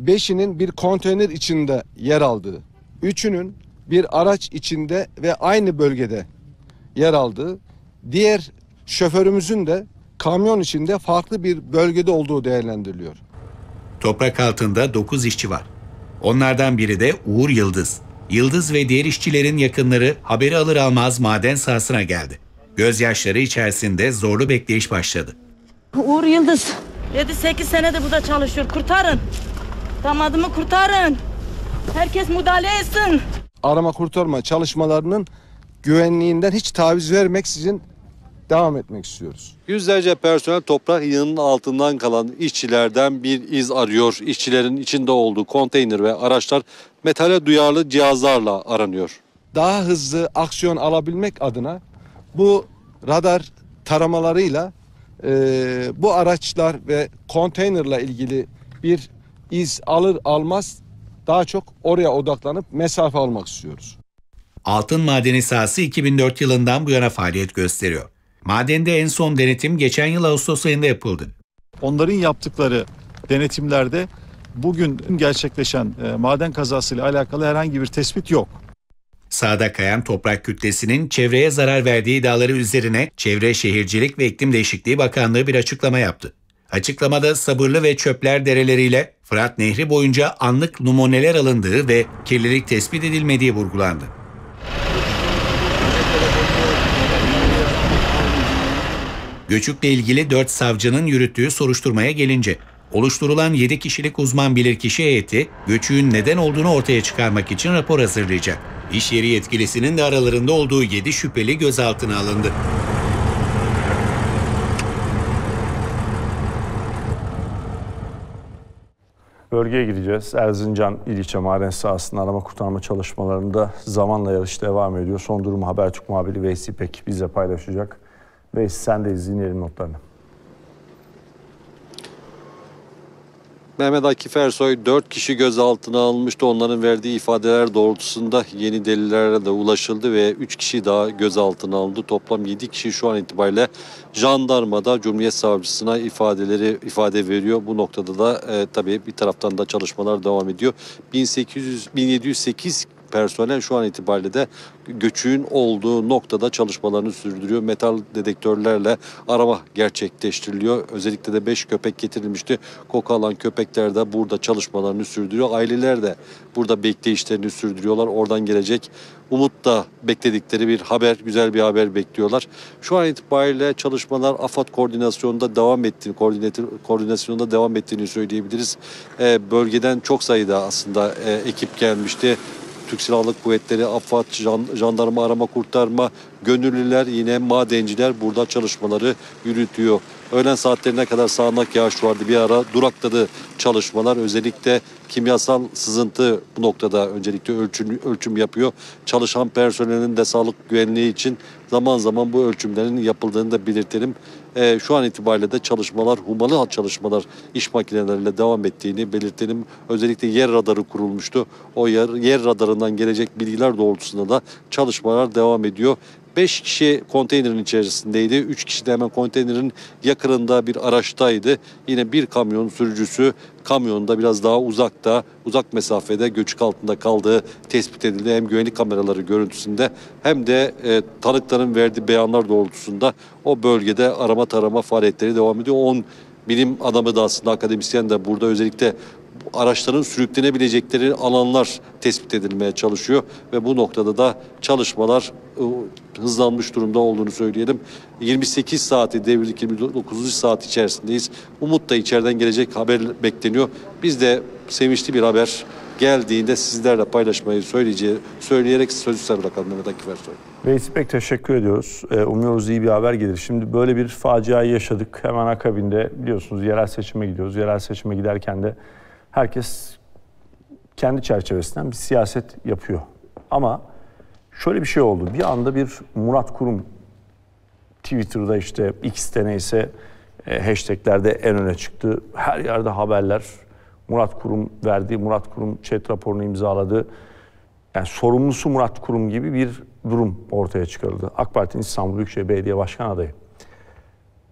Beşinin bir konteyner içinde yer aldığı, üçünün bir araç içinde ve aynı bölgede yer aldığı, diğer şoförümüzün de kamyon içinde farklı bir bölgede olduğu değerlendiriliyor. Toprak altında 9 işçi var. Onlardan biri de Uğur Yıldız. Yıldız ve diğer işçilerin yakınları haberi alır almaz maden sahasına geldi. Gözyaşları içerisinde zorlu bekleyiş başladı. Uğur Yıldız 7-8 senedir burada çalışıyor. Kurtarın. Damadımı kurtarın. Herkes müdahale etsin. Arama kurtarma çalışmalarının güvenliğinden hiç taviz vermeksizin devam etmek istiyoruz. Yüzlerce personel toprak yığının altından kalan işçilerden bir iz arıyor. İşçilerin içinde olduğu konteyner ve araçlar metale duyarlı cihazlarla aranıyor. Daha hızlı aksiyon alabilmek adına bu radar taramalarıyla e, bu araçlar ve konteynerla ilgili bir iz alır almaz daha çok oraya odaklanıp mesafe almak istiyoruz. Altın madeni sahası 2004 yılından bu yana faaliyet gösteriyor. Madende en son denetim geçen yıl Ağustos ayında yapıldı. Onların yaptıkları denetimlerde bugün gerçekleşen e, maden kazasıyla alakalı herhangi bir tespit yok. Sağda kayan toprak kütlesinin çevreye zarar verdiği iddiaları üzerine Çevre Şehircilik ve İklim Değişikliği Bakanlığı bir açıklama yaptı. Açıklamada sabırlı ve çöpler dereleriyle Fırat Nehri boyunca anlık numuneler alındığı ve kirlilik tespit edilmediği vurgulandı. Göçükle ilgili 4 savcının yürüttüğü soruşturmaya gelince oluşturulan 7 kişilik uzman bilirkişi heyeti göçüğün neden olduğunu ortaya çıkarmak için rapor hazırlayacak. İş yeri yetkilisinin de aralarında olduğu 7 şüpheli gözaltına alındı. Bölgeye gideceğiz. Erzincan İliçe maden sahasında arama kurtarma çalışmalarında zamanla yarış devam ediyor. Son durumu Habertürk muhabiri Veysi İpek bize paylaşacak. Veysi sen de dinleyelim notlarını. Mehmet Akif Ersoy 4 kişi gözaltına alınmıştı. Onların verdiği ifadeler doğrultusunda yeni delillere de ulaşıldı ve 3 kişi daha gözaltına alındı. Toplam 7 kişi şu an itibariyle jandarmada Cumhuriyet Savcısına ifadeleri ifade veriyor. Bu noktada da e, tabii bir taraftan da çalışmalar devam ediyor. 1800 1708 personel şu an itibariyle de göçüğün olduğu noktada çalışmalarını sürdürüyor. Metal dedektörlerle arama gerçekleştiriliyor. Özellikle de 5 köpek getirilmişti. Koku alan köpekler de burada çalışmalarını sürdürüyor. Aileler de burada bekleyişlerini sürdürüyorlar. Oradan gelecek umutla bekledikleri bir haber, güzel bir haber bekliyorlar. Şu an itibariyle çalışmalar AFAD koordinasyonunda devam ettiğini, koordinasyonunda devam ettiğini söyleyebiliriz. Ee, bölgeden çok sayıda aslında e, ekip gelmişti. Türk Silahlı Kuvvetleri, AFAD, jandarma arama kurtarma, gönüllüler yine madenciler burada çalışmaları yürütüyor. Öğlen saatlerine kadar sağanak yağış vardı. Bir ara durakladı çalışmalar. Özellikle kimyasal sızıntı bu noktada öncelikle ölçüm, ölçüm yapıyor. Çalışan personelin de sağlık güvenliği için zaman zaman bu ölçümlerin yapıldığını da belirtelim. E, şu an itibariyle de çalışmalar, humalı çalışmalar iş makineleriyle devam ettiğini belirtelim. Özellikle yer radarı kurulmuştu. O yer, yer radarından gelecek bilgiler doğrultusunda da çalışmalar devam ediyor. 5 kişi konteynerin içerisindeydi. 3 kişi de hemen konteynerin yakınında bir araçtaydı. Yine bir kamyon sürücüsü kamyonunda biraz daha uzakta, uzak mesafede göçük altında kaldığı tespit edildi. Hem güvenlik kameraları görüntüsünde hem de e, tanıkların verdiği beyanlar doğrultusunda o bölgede arama tarama faaliyetleri devam ediyor. 10 bilim adamı da aslında akademisyen de burada özellikle araçların sürüklenebilecekleri alanlar tespit edilmeye çalışıyor ve bu noktada da çalışmalar e, hızlanmış durumda olduğunu söyleyelim. 28 saati devirdik 29. saat içerisindeyiz. Umut da içeriden gelecek haber bekleniyor. Biz de sevinçli bir haber geldiğinde sizlerle paylaşmayı söyleyeceği, söyleyerek sözü size bırakalım Mehmet Akif Ersoy. Veys Bey teşekkür ediyoruz. Ee, umuyoruz iyi bir haber gelir. Şimdi böyle bir faciayı yaşadık. Hemen akabinde biliyorsunuz yerel seçime gidiyoruz. Yerel seçime giderken de herkes kendi çerçevesinden bir siyaset yapıyor. Ama şöyle bir şey oldu. Bir anda bir Murat Kurum Twitter'da işte X'te neyse e, hashtaglerde en öne çıktı. Her yerde haberler. Murat Kurum verdi. Murat Kurum chat raporunu imzaladı. Yani sorumlusu Murat Kurum gibi bir durum ortaya çıkarıldı. AK Parti'nin İstanbul Büyükşehir Belediye Başkan adayı.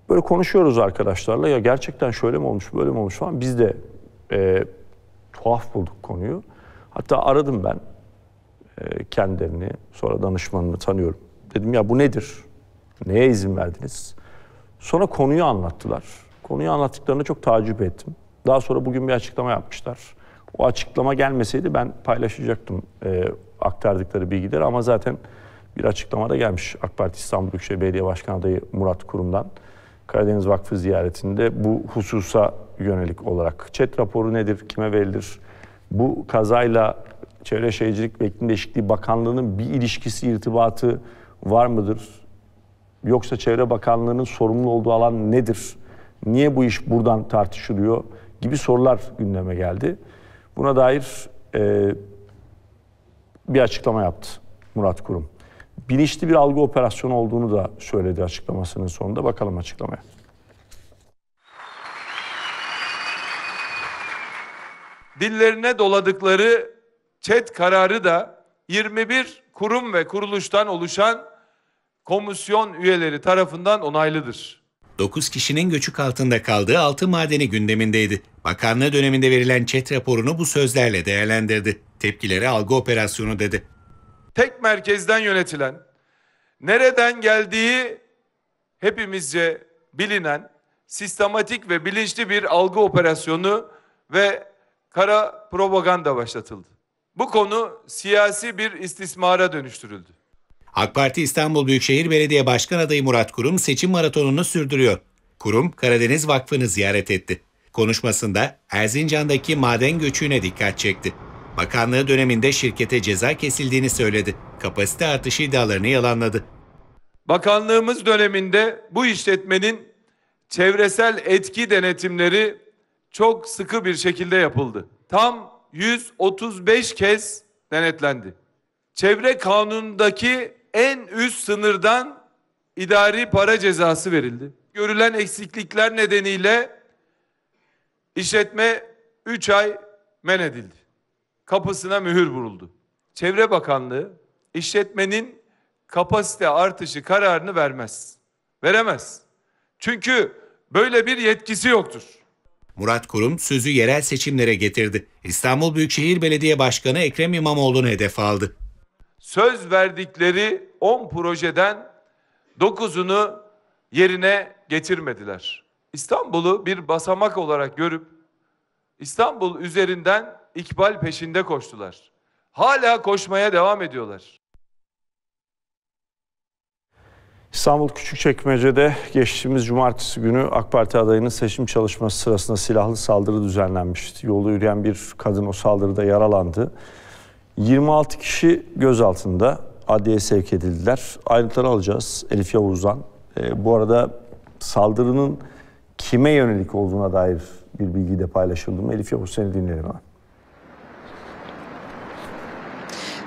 Böyle konuşuyoruz arkadaşlarla ya gerçekten şöyle mi olmuş böyle mi olmuş falan. Biz de e, tuhaf bulduk konuyu. Hatta aradım ben e, kendilerini sonra danışmanını tanıyorum. Dedim ya bu nedir? Neye izin verdiniz? Sonra konuyu anlattılar. Konuyu anlattıklarını çok tacip ettim. Daha sonra bugün bir açıklama yapmışlar. O açıklama gelmeseydi ben paylaşacaktım e, aktardıkları bilgileri ama zaten bir açıklama da gelmiş AK Parti İstanbul Büyükşehir Belediye Başkanı adayı Murat Kurum'dan. Karadeniz Vakfı ziyaretinde bu hususa yönelik olarak chat raporu nedir, kime verilir? Bu kazayla Çevre Şehircilik ve İklim Değişikliği Bakanlığı'nın bir ilişkisi, irtibatı var mıdır? Yoksa Çevre Bakanlığı'nın sorumlu olduğu alan nedir? Niye bu iş buradan tartışılıyor? Gibi sorular gündeme geldi. Buna dair e, bir açıklama yaptı Murat Kurum. Bilinçli bir algı operasyonu olduğunu da söyledi açıklamasının sonunda. Bakalım açıklamaya. dillerine doladıkları çet kararı da 21 kurum ve kuruluştan oluşan komisyon üyeleri tarafından onaylıdır. 9 kişinin göçük altında kaldığı altın madeni gündemindeydi. Bakanlığı döneminde verilen çet raporunu bu sözlerle değerlendirdi. Tepkileri algı operasyonu dedi. Tek merkezden yönetilen, nereden geldiği hepimizce bilinen, sistematik ve bilinçli bir algı operasyonu ve kara propaganda başlatıldı. Bu konu siyasi bir istismara dönüştürüldü. AK Parti İstanbul Büyükşehir Belediye Başkan adayı Murat Kurum seçim maratonunu sürdürüyor. Kurum Karadeniz Vakfı'nı ziyaret etti. Konuşmasında Erzincan'daki maden göçüğüne dikkat çekti. Bakanlığı döneminde şirkete ceza kesildiğini söyledi. Kapasite artışı iddialarını yalanladı. Bakanlığımız döneminde bu işletmenin çevresel etki denetimleri çok sıkı bir şekilde yapıldı. Tam 135 kez denetlendi. Çevre kanunundaki en üst sınırdan idari para cezası verildi. Görülen eksiklikler nedeniyle işletme 3 ay men edildi. Kapısına mühür vuruldu. Çevre Bakanlığı işletmenin kapasite artışı kararını vermez. Veremez. Çünkü böyle bir yetkisi yoktur. Murat Kurum sözü yerel seçimlere getirdi. İstanbul Büyükşehir Belediye Başkanı Ekrem İmamoğlu'nu hedef aldı. Söz verdikleri 10 projeden 9'unu yerine getirmediler. İstanbul'u bir basamak olarak görüp İstanbul üzerinden ikbal peşinde koştular. Hala koşmaya devam ediyorlar. İstanbul Küçükçekmece'de geçtiğimiz cumartesi günü AK Parti adayının seçim çalışması sırasında silahlı saldırı düzenlenmişti. Yolda yürüyen bir kadın o saldırıda yaralandı. 26 kişi gözaltında adliyeye sevk edildiler. Ayrıntıları alacağız Elif Yavuz'dan. E, bu arada saldırının kime yönelik olduğuna dair bir bilgi de paylaşıldı mı? Elif Yavuz seni dinleyelim hemen.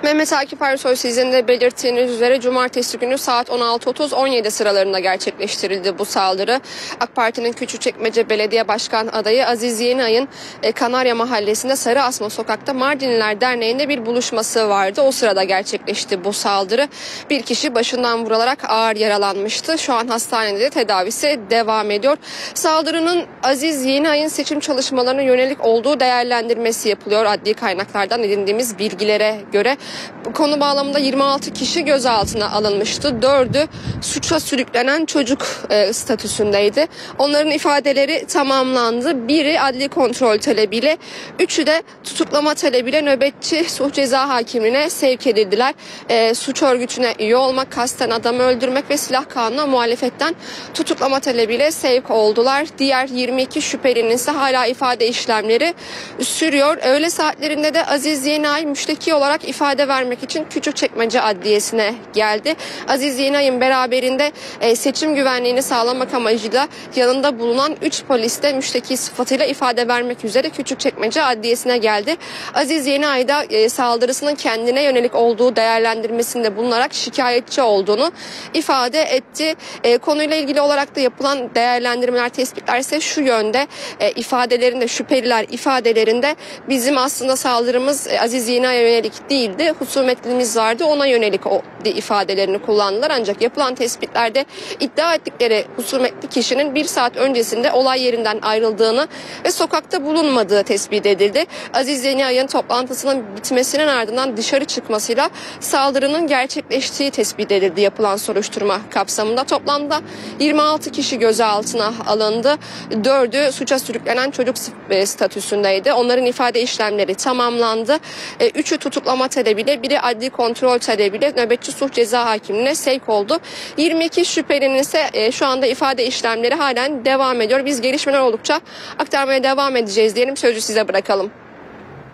Mehmet Akif Ersoy sizin de belirttiğiniz üzere cumartesi günü saat 16.30-17 sıralarında gerçekleştirildi bu saldırı. AK Parti'nin Küçükçekmece Belediye Başkan adayı Aziz Yeniay'ın e, Kanarya Mahallesi'nde Sarı Asma Sokak'ta Mardinliler Derneği'nde bir buluşması vardı. O sırada gerçekleşti bu saldırı. Bir kişi başından vurularak ağır yaralanmıştı. Şu an hastanede de tedavisi devam ediyor. Saldırının Aziz Yeniay'ın seçim çalışmalarına yönelik olduğu değerlendirmesi yapılıyor adli kaynaklardan edindiğimiz bilgilere göre. Bu konu bağlamında 26 kişi gözaltına alınmıştı. 4'ü suça sürüklenen çocuk e, statüsündeydi. Onların ifadeleri tamamlandı. Biri adli kontrol talebiyle, üçü de tutuklama talebiyle nöbetçi suç ceza hakimine sevk edildiler. E, suç örgütüne üye olmak, kasten adam öldürmek ve silah kanuna muhalefetten tutuklama talebiyle sevk oldular. Diğer 22 şüphelinin ise hala ifade işlemleri sürüyor. Öğle saatlerinde de Aziz Yenay müşteki olarak ifade vermek için Küçükçekmece Adliyesi'ne geldi. Aziz Yenay'ın beraberinde e, seçim güvenliğini sağlamak amacıyla yanında bulunan 3 polis de müşteki sıfatıyla ifade vermek üzere Küçükçekmece Adliyesi'ne geldi. Aziz Yenay da e, saldırısının kendine yönelik olduğu değerlendirmesinde bulunarak şikayetçi olduğunu ifade etti. E, konuyla ilgili olarak da yapılan değerlendirmeler, tespitler ise şu yönde ifadelerinde şüpheliler ifadelerinde bizim aslında saldırımız Aziz Yenay'a yönelik değildi. Husumetlimiz vardı ona yönelik o ifadelerini kullandılar. Ancak yapılan tespitlerde iddia ettikleri husumetli kişinin bir saat öncesinde olay yerinden ayrıldığını ve sokakta bulunmadığı tespit edildi. Aziz Yenay'ın toplantısının bitmesinin ardından dışarı çıkmasıyla saldırının gerçekleştiği tespit edildi yapılan soruşturma kapsamında. Toplamda 26 kişi gözaltına alındı. 4'ü suça sürüklenen çocuk e, statüsündeydi. Onların ifade işlemleri tamamlandı. 3'ü tutuklama talebiyle, biri adli kontrol talebiyle nöbetçi suç ceza hakimine sevk oldu. 22 şüphelinin ise e, şu anda ifade işlemleri halen devam ediyor. Biz gelişmeler oldukça aktarmaya devam edeceğiz diyelim. Sözü size bırakalım.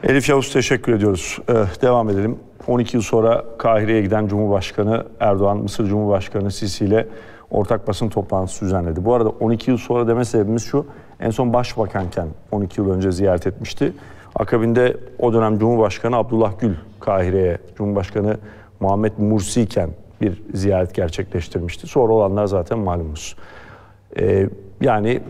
Elif Yavuz teşekkür ediyoruz. Ee, devam edelim. 12 yıl sonra Kahire'ye giden Cumhurbaşkanı Erdoğan, Mısır Cumhurbaşkanı Sisi ile ortak basın toplantısı düzenledi. Bu arada 12 yıl sonra deme sebebimiz şu. En son başbakanken 12 yıl önce ziyaret etmişti. Akabinde o dönem Cumhurbaşkanı Abdullah Gül Kahire'ye, Cumhurbaşkanı Muhammed Mursi iken bir ziyaret gerçekleştirmişti. Sonra olanlar zaten malumuz. Ee, yani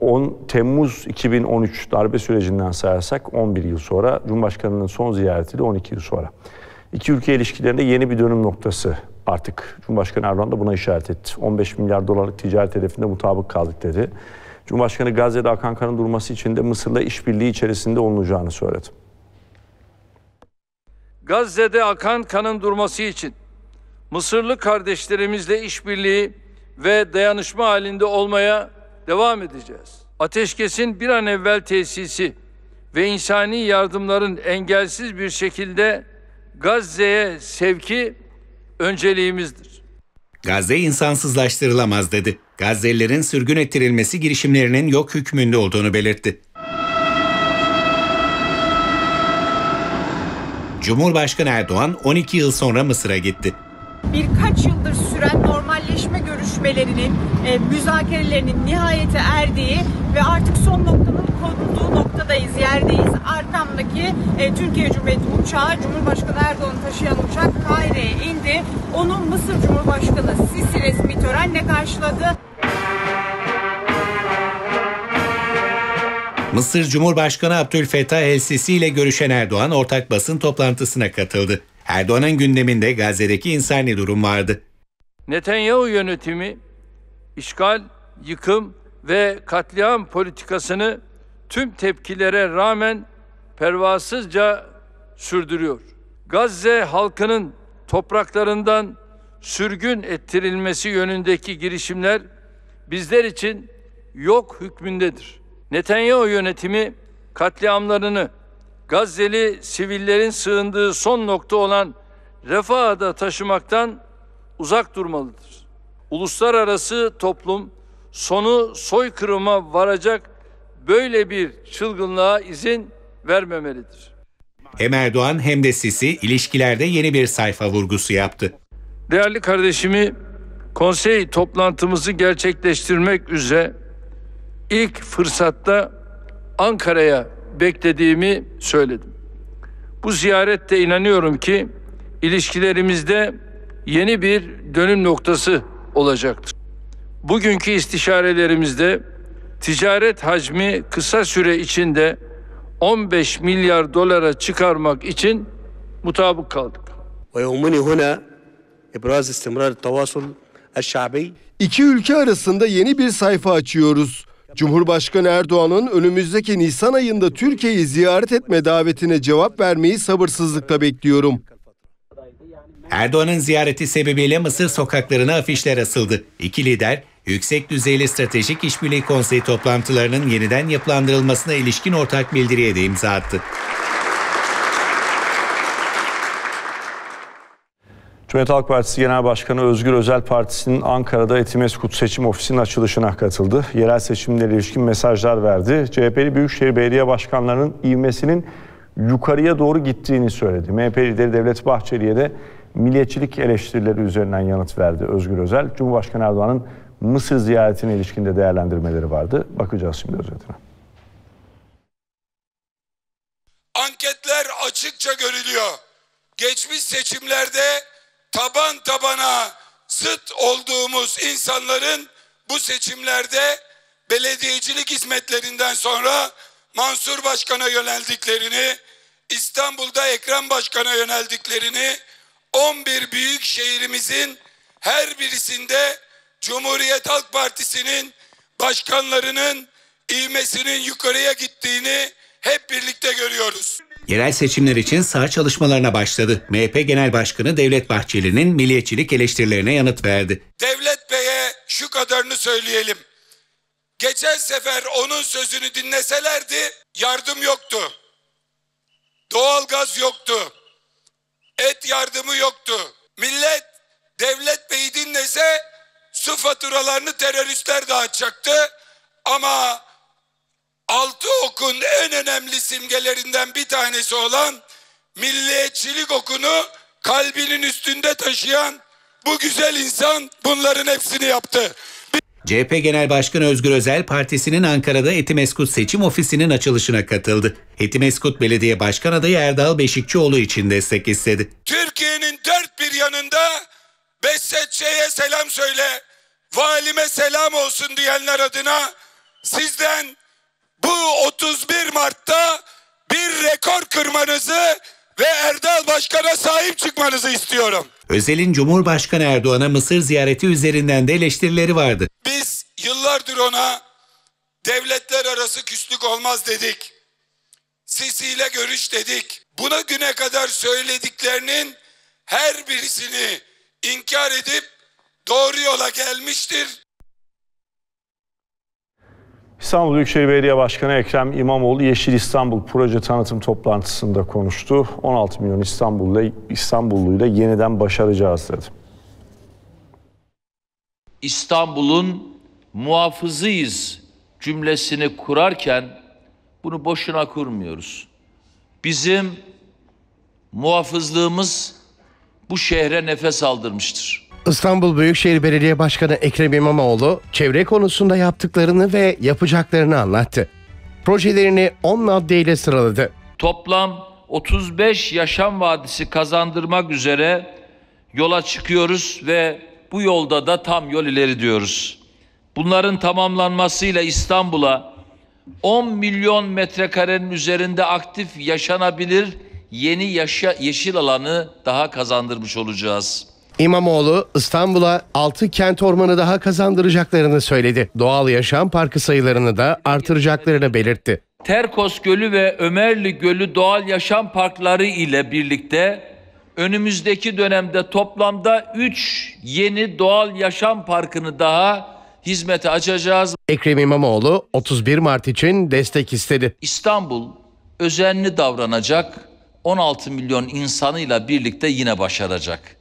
10 Temmuz 2013 darbe sürecinden sayarsak 11 yıl sonra Cumhurbaşkanı'nın son ziyareti de 12 yıl sonra. İki ülke ilişkilerinde yeni bir dönüm noktası artık. Cumhurbaşkanı Erdoğan da buna işaret etti. 15 milyar dolarlık ticaret hedefinde mutabık kaldık dedi. Cumhurbaşkanı Gazze'de akan durması için de Mısır'la işbirliği içerisinde olunacağını söyledi. Gazze'de akan kanın durması için Mısırlı kardeşlerimizle işbirliği ve dayanışma halinde olmaya devam edeceğiz. Ateşkesin bir an evvel tesisi ve insani yardımların engelsiz bir şekilde Gazze'ye sevki önceliğimizdir. Gazze insansızlaştırılamaz dedi. Gazze'lilerin sürgün ettirilmesi girişimlerinin yok hükmünde olduğunu belirtti. Cumhurbaşkanı Erdoğan 12 yıl sonra Mısır'a gitti. Birkaç yıldır süren normalleşme görüşmelerinin, e, müzakerelerinin nihayete erdiği ve artık son noktanın konulduğu noktadayız, yerdeyiz. Arkamdaki e, Türkiye Cumhuriyeti uçağı, Cumhurbaşkanı Erdoğan'ı taşıyan uçak Kahire'ye indi. Onu Mısır Cumhurbaşkanı Sisi resmi törenle karşıladı. Mısır Cumhurbaşkanı Abdülfettah El-Sisi ile görüşen Erdoğan ortak basın toplantısına katıldı. Erdoğan'ın gündeminde Gazze'deki insani durum vardı. Netanyahu yönetimi işgal, yıkım ve katliam politikasını tüm tepkilere rağmen pervasızca sürdürüyor. Gazze halkının topraklarından sürgün ettirilmesi yönündeki girişimler bizler için yok hükmündedir. Netanyahu yönetimi katliamlarını Gazze'li sivillerin sığındığı son nokta olan Refah'da taşımaktan uzak durmalıdır. Uluslararası toplum sonu soykırıma varacak böyle bir çılgınlığa izin vermemelidir. Hem Erdoğan hem de Sisi ilişkilerde yeni bir sayfa vurgusu yaptı. Değerli kardeşimi konsey toplantımızı gerçekleştirmek üzere ilk fırsatta Ankara'ya beklediğimi söyledim. Bu ziyarette inanıyorum ki ilişkilerimizde yeni bir dönüm noktası olacaktır. Bugünkü istişarelerimizde ticaret hacmi kısa süre içinde 15 milyar dolara çıkarmak için mutabık kaldık. İki ülke arasında yeni bir sayfa açıyoruz. Cumhurbaşkanı Erdoğan'ın önümüzdeki Nisan ayında Türkiye'yi ziyaret etme davetine cevap vermeyi sabırsızlıkla bekliyorum. Erdoğan'ın ziyareti sebebiyle Mısır sokaklarına afişler asıldı. İki lider, Yüksek Düzeyli Stratejik İşbirliği Konseyi toplantılarının yeniden yapılandırılmasına ilişkin ortak bildiriye de imza attı. Cumhuriyet Halk Partisi Genel Başkanı Özgür Özel Partisi'nin Ankara'da Etimeskut Seçim Ofisi'nin açılışına katıldı. Yerel seçimlere ilişkin mesajlar verdi. CHP'li Büyükşehir Belediye Başkanlarının ivmesinin yukarıya doğru gittiğini söyledi. MHP lideri Devlet Bahçeli'ye de milliyetçilik eleştirileri üzerinden yanıt verdi Özgür Özel. Cumhurbaşkanı Erdoğan'ın Mısır ziyaretine ilişkinde değerlendirmeleri vardı. Bakacağız şimdi özetine. Anketler açıkça görülüyor. Geçmiş seçimlerde taban tabana zıt olduğumuz insanların bu seçimlerde belediyecilik hizmetlerinden sonra Mansur Başkan'a yöneldiklerini, İstanbul'da Ekrem Başkan'a yöneldiklerini, 11 büyük şehrimizin her birisinde Cumhuriyet Halk Partisi'nin başkanlarının ivmesinin yukarıya gittiğini hep birlikte görüyoruz. Yerel seçimler için saha çalışmalarına başladı. MHP Genel Başkanı Devlet Bahçeli'nin milliyetçilik eleştirilerine yanıt verdi. Devlet Bey'e şu kadarını söyleyelim. Geçen sefer onun sözünü dinleselerdi yardım yoktu. Doğalgaz yoktu. Et yardımı yoktu. Millet Devlet Bey'i dinlese su faturalarını teröristler dağıtacaktı. Ama altı okun en önemli simgelerinden bir tanesi olan milliyetçilik okunu kalbinin üstünde taşıyan bu güzel insan bunların hepsini yaptı. CHP Genel Başkanı Özgür Özel partisinin Ankara'da Etimeskut seçim ofisinin açılışına katıldı. Etimeskut Belediye Başkan adayı Erdal Beşikçioğlu için destek istedi. Türkiye'nin dört bir yanında Bessetçe'ye selam söyle, valime selam olsun diyenler adına sizden bu 31 Mart'ta bir rekor kırmanızı ve Erdal Başkan'a sahip çıkmanızı istiyorum. Özel'in Cumhurbaşkanı Erdoğan'a Mısır ziyareti üzerinden de eleştirileri vardı. Biz yıllardır ona devletler arası küslük olmaz dedik. Sisi ile görüş dedik. Buna güne kadar söylediklerinin her birisini inkar edip doğru yola gelmiştir. İstanbul Büyükşehir Belediye Başkanı Ekrem İmamoğlu Yeşil İstanbul proje tanıtım toplantısında konuştu. 16 milyon İstanbul'da İstanbulluyla yeniden başaracağız dedi. İstanbul'un muhafızıyız cümlesini kurarken bunu boşuna kurmuyoruz. Bizim muhafızlığımız bu şehre nefes aldırmıştır. İstanbul Büyükşehir Belediye Başkanı Ekrem İmamoğlu çevre konusunda yaptıklarını ve yapacaklarını anlattı. Projelerini 10 maddeyle sıraladı. Toplam 35 yaşam vadisi kazandırmak üzere yola çıkıyoruz ve bu yolda da tam yol ileri diyoruz. Bunların tamamlanmasıyla İstanbul'a 10 milyon metrekarenin üzerinde aktif yaşanabilir yeni yaşa, yeşil alanı daha kazandırmış olacağız. İmamoğlu İstanbul'a 6 kent ormanı daha kazandıracaklarını söyledi. Doğal yaşam parkı sayılarını da artıracaklarını belirtti. Terkos Gölü ve Ömerli Gölü doğal yaşam parkları ile birlikte önümüzdeki dönemde toplamda 3 yeni doğal yaşam parkını daha hizmete açacağız. Ekrem İmamoğlu 31 Mart için destek istedi. İstanbul özenli davranacak, 16 milyon insanıyla birlikte yine başaracak.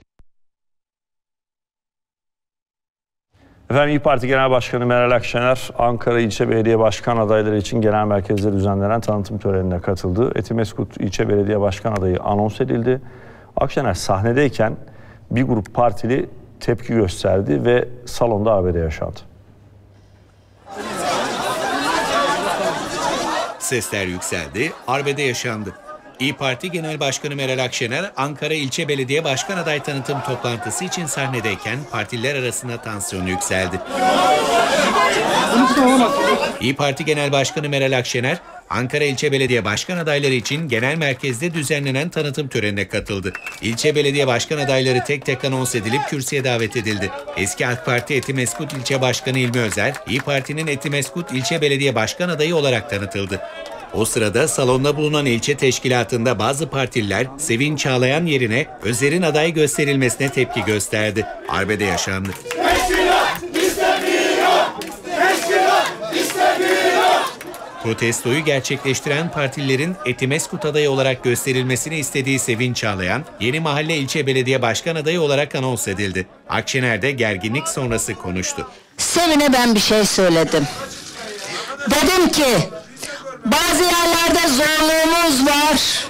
Efendim İYİ Parti Genel Başkanı Meral Akşener, Ankara İlçe Belediye Başkan adayları için genel merkezde düzenlenen tanıtım törenine katıldı. Etimeskut İlçe Belediye Başkan adayı anons edildi. Akşener sahnedeyken bir grup partili tepki gösterdi ve salonda ABD yaşandı. Sesler yükseldi, arbede yaşandı. İyi Parti Genel Başkanı Meral Akşener, Ankara İlçe Belediye Başkan Aday Tanıtım toplantısı için sahnedeyken partiler arasında tansiyon yükseldi. İyi Parti Genel Başkanı Meral Akşener, Ankara İlçe Belediye Başkan adayları için genel merkezde düzenlenen tanıtım törenine katıldı. İlçe belediye başkan adayları tek tek anons edilip kürsüye davet edildi. Eski AK Parti Etimeskut İlçe Başkanı İlmi Özer, İyi Parti'nin Etimeskut İlçe Belediye Başkan adayı olarak tanıtıldı. O sırada salonda bulunan ilçe teşkilatında bazı partililer Sevin Çağlayan yerine Özer'in aday gösterilmesine tepki gösterdi. Arbede yaşandı. Protestoyu gerçekleştiren partilerin Etimeskut adayı olarak gösterilmesini istediği Sevin Çağlayan, Yeni Mahalle İlçe Belediye Başkan adayı olarak anons edildi. Akşener de gerginlik sonrası konuştu. Sevin'e ben bir şey söyledim. Dedim ki bazı yerlerde zorluğumuz var.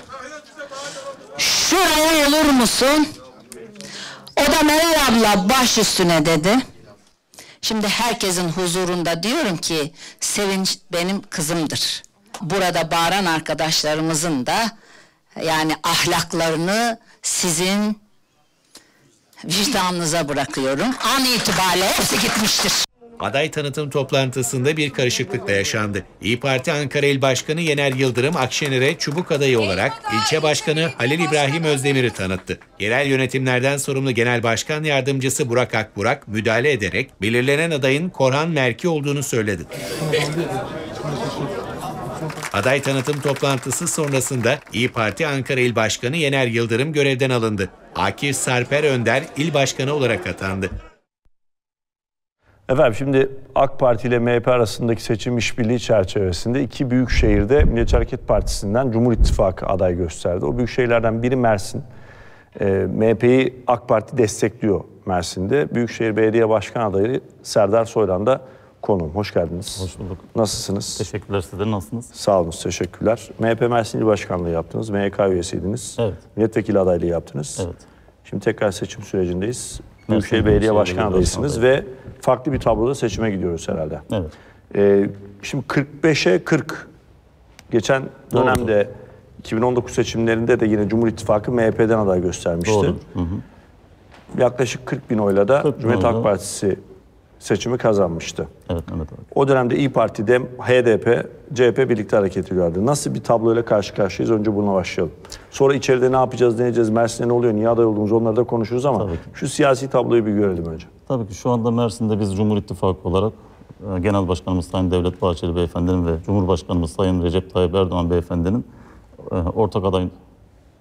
Şuraya olur musun? O da Meral abla baş üstüne dedi. Şimdi herkesin huzurunda diyorum ki Sevinç benim kızımdır. Burada bağıran arkadaşlarımızın da yani ahlaklarını sizin vicdanınıza bırakıyorum. An itibariyle hepsi gitmiştir. Aday tanıtım toplantısında bir karışıklık da yaşandı. İyi Parti Ankara İl Başkanı Yener Yıldırım Akşener'e çubuk adayı olarak ilçe başkanı Halil İbrahim Özdemir'i tanıttı. Yerel yönetimlerden sorumlu Genel Başkan Yardımcısı Burak Akburak müdahale ederek belirlenen adayın Korhan Merki olduğunu söyledi. Aday tanıtım toplantısı sonrasında İyi Parti Ankara İl Başkanı Yener Yıldırım görevden alındı. Akif Sarper Önder İl Başkanı olarak atandı. Efendim şimdi AK Parti ile MHP arasındaki seçim işbirliği çerçevesinde iki büyük şehirde Milliyetçi Hareket Partisi'nden Cumhur İttifakı aday gösterdi. O büyük şehirlerden biri Mersin. E, MHP'yi AK Parti destekliyor Mersin'de. Büyükşehir Belediye Başkan adayı Serdar Soylan da konuğum. Hoş geldiniz. Hoş bulduk. Nasılsınız? Teşekkürler sizler nasılsınız? Sağ olun, teşekkürler. MHP Mersin İl Başkanlığı yaptınız, MHK üyesiydiniz. Evet. Milletvekili adaylığı yaptınız. Evet. Şimdi tekrar seçim sürecindeyiz. Büyükşehir Belediye Başkan adaysınız ve farklı bir tabloda seçime gidiyoruz herhalde. Evet. Ee, şimdi 45'e 40 geçen dönemde 2019 seçimlerinde de yine Cumhur İttifakı MHP'den aday göstermişti. Doğru. Hı hı. Yaklaşık 40 bin oyla da 40 bin Cumhuriyet. Halk Partisi seçimi kazanmıştı. Evet Mehmet abi. O dönemde İyi Parti'de HDP, CHP birlikte hareket ediyorlardı. Nasıl bir tabloyla karşı karşıyayız? Önce bununla başlayalım. Sonra içeride ne yapacağız, ne edeceğiz, Mersin'de ne oluyor, niye aday olduğumuz onları da konuşuruz ama şu siyasi tabloyu bir görelim önce. Tabii ki şu anda Mersin'de biz Cumhur İttifakı olarak e, Genel Başkanımız Sayın Devlet Bahçeli Beyefendi'nin ve Cumhurbaşkanımız Sayın Recep Tayyip Erdoğan Beyefendi'nin e, ortak aday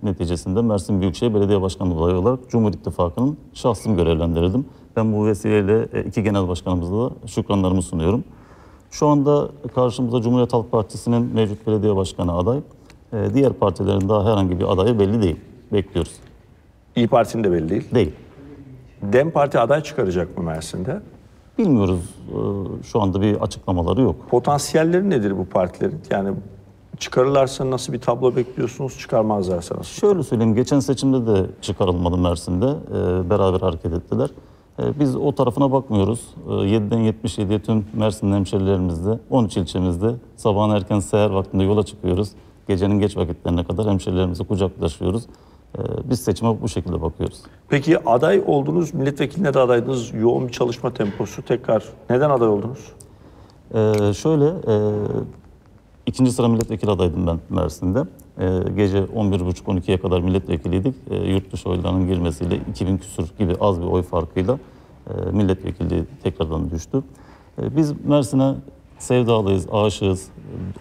neticesinde Mersin Büyükşehir Belediye Başkanlığı adayı olarak Cumhur İttifakı'nın şahsım görevlendirildim. Ben bu vesileyle e, iki genel başkanımıza da şükranlarımı sunuyorum. Şu anda karşımızda Cumhuriyet Halk Partisi'nin mevcut belediye başkanı aday. E, Diğer partilerin daha herhangi bir adayı belli değil. Bekliyoruz. İyi Parti'nin de belli değil. Değil. DEM Parti aday çıkaracak mı Mersin'de? Bilmiyoruz. E, Şu anda bir açıklamaları yok. Potansiyelleri nedir bu partilerin? Yani çıkarırlarsa nasıl bir tablo bekliyorsunuz, çıkarmazlarsa nasıl? Şöyle söyleyeyim, geçen seçimde de çıkarılmadı Mersin'de. Beraber hareket ettiler. Ee, biz o tarafına bakmıyoruz. Ee, 7'den 77'ye tüm Mersin hemşerilerimizde, 13 ilçemizde sabahın erken seher vaktinde yola çıkıyoruz. Gecenin geç vakitlerine kadar hemşerilerimizi kucaklaşıyoruz. Ee, biz seçime bu şekilde bakıyoruz. Peki aday oldunuz, milletvekiline de adaydınız. Yoğun bir çalışma temposu. Tekrar neden aday oldunuz? Ee, şöyle, e, ikinci sıra milletvekili adaydım ben Mersin'de. Ee, gece 11.30-12'ye kadar milletvekiliydik. Ee, yurt dışı oylarının girmesiyle 2000 küsur gibi az bir oy farkıyla e, milletvekilliği tekrardan düştü. Ee, biz Mersin'e sevdalıyız, aşığız.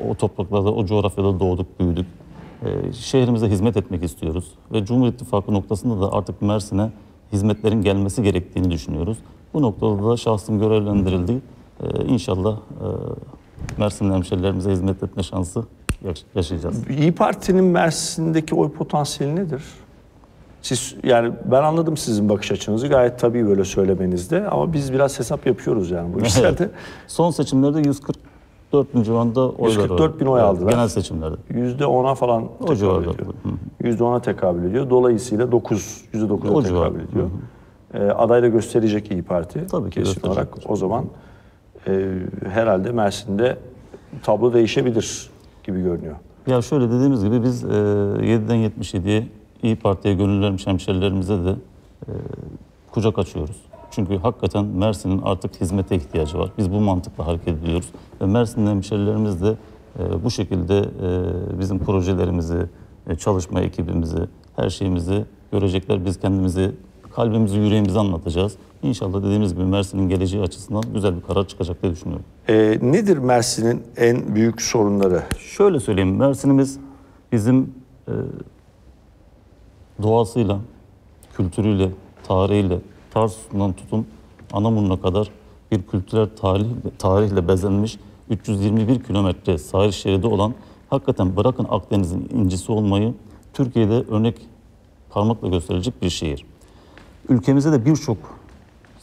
O topraklarda, o coğrafyada doğduk, büyüdük. Şehrimize hizmet etmek istiyoruz. Ve Cumhur İttifakı noktasında da artık Mersin'e hizmetlerin gelmesi gerektiğini düşünüyoruz. Bu noktada da şahsım görevlendirildi. İnşallah e, Mersin hemşerilerimize hizmet etme şansı yaşayacağız. İyi Parti'nin Mersin'deki oy potansiyeli nedir? Siz yani ben anladım sizin bakış açınızı gayet tabii böyle söylemenizde ama biz biraz hesap yapıyoruz yani bu işlerde. Son seçimlerde 144 bin civarında oylar 144 bin oy aldılar. Genel seçimlerde. Yüzde ona falan O civarda. ediyor. Yüzde ona tekabül ediyor. Dolayısıyla 9, yüzde 9'a O tekabül ediyor. Ee, aday da gösterecek İyi Parti. Tabii ki Kesin olarak o zaman e, herhalde Mersin'de tablo değişebilir gibi görünüyor. Ya şöyle dediğimiz gibi biz e, 7'den 77'ye İyi Parti'ye gönül vermiş hemşerilerimize de e, kucak açıyoruz. Çünkü hakikaten Mersin'in artık hizmete ihtiyacı var. Biz bu mantıkla hareket ediyoruz. Ve Mersin'in hemşerilerimiz de e, bu şekilde e, bizim projelerimizi, e, çalışma ekibimizi, her şeyimizi görecekler. Biz kendimizi, kalbimizi, yüreğimizi anlatacağız. İnşallah dediğimiz gibi Mersin'in geleceği açısından güzel bir karar çıkacak diye düşünüyorum. E, nedir Mersin'in en büyük sorunları? Şöyle söyleyeyim, Mersin'imiz bizim e, doğasıyla, kültürüyle, tarihiyle, Tarsus'undan tutun Anamur'una kadar bir kültürel tarih, tarihle bezenmiş 321 kilometre sahil şeridi olan hakikaten bırakın Akdeniz'in incisi olmayı Türkiye'de örnek parmakla gösterilecek bir şehir. Ülkemizde de birçok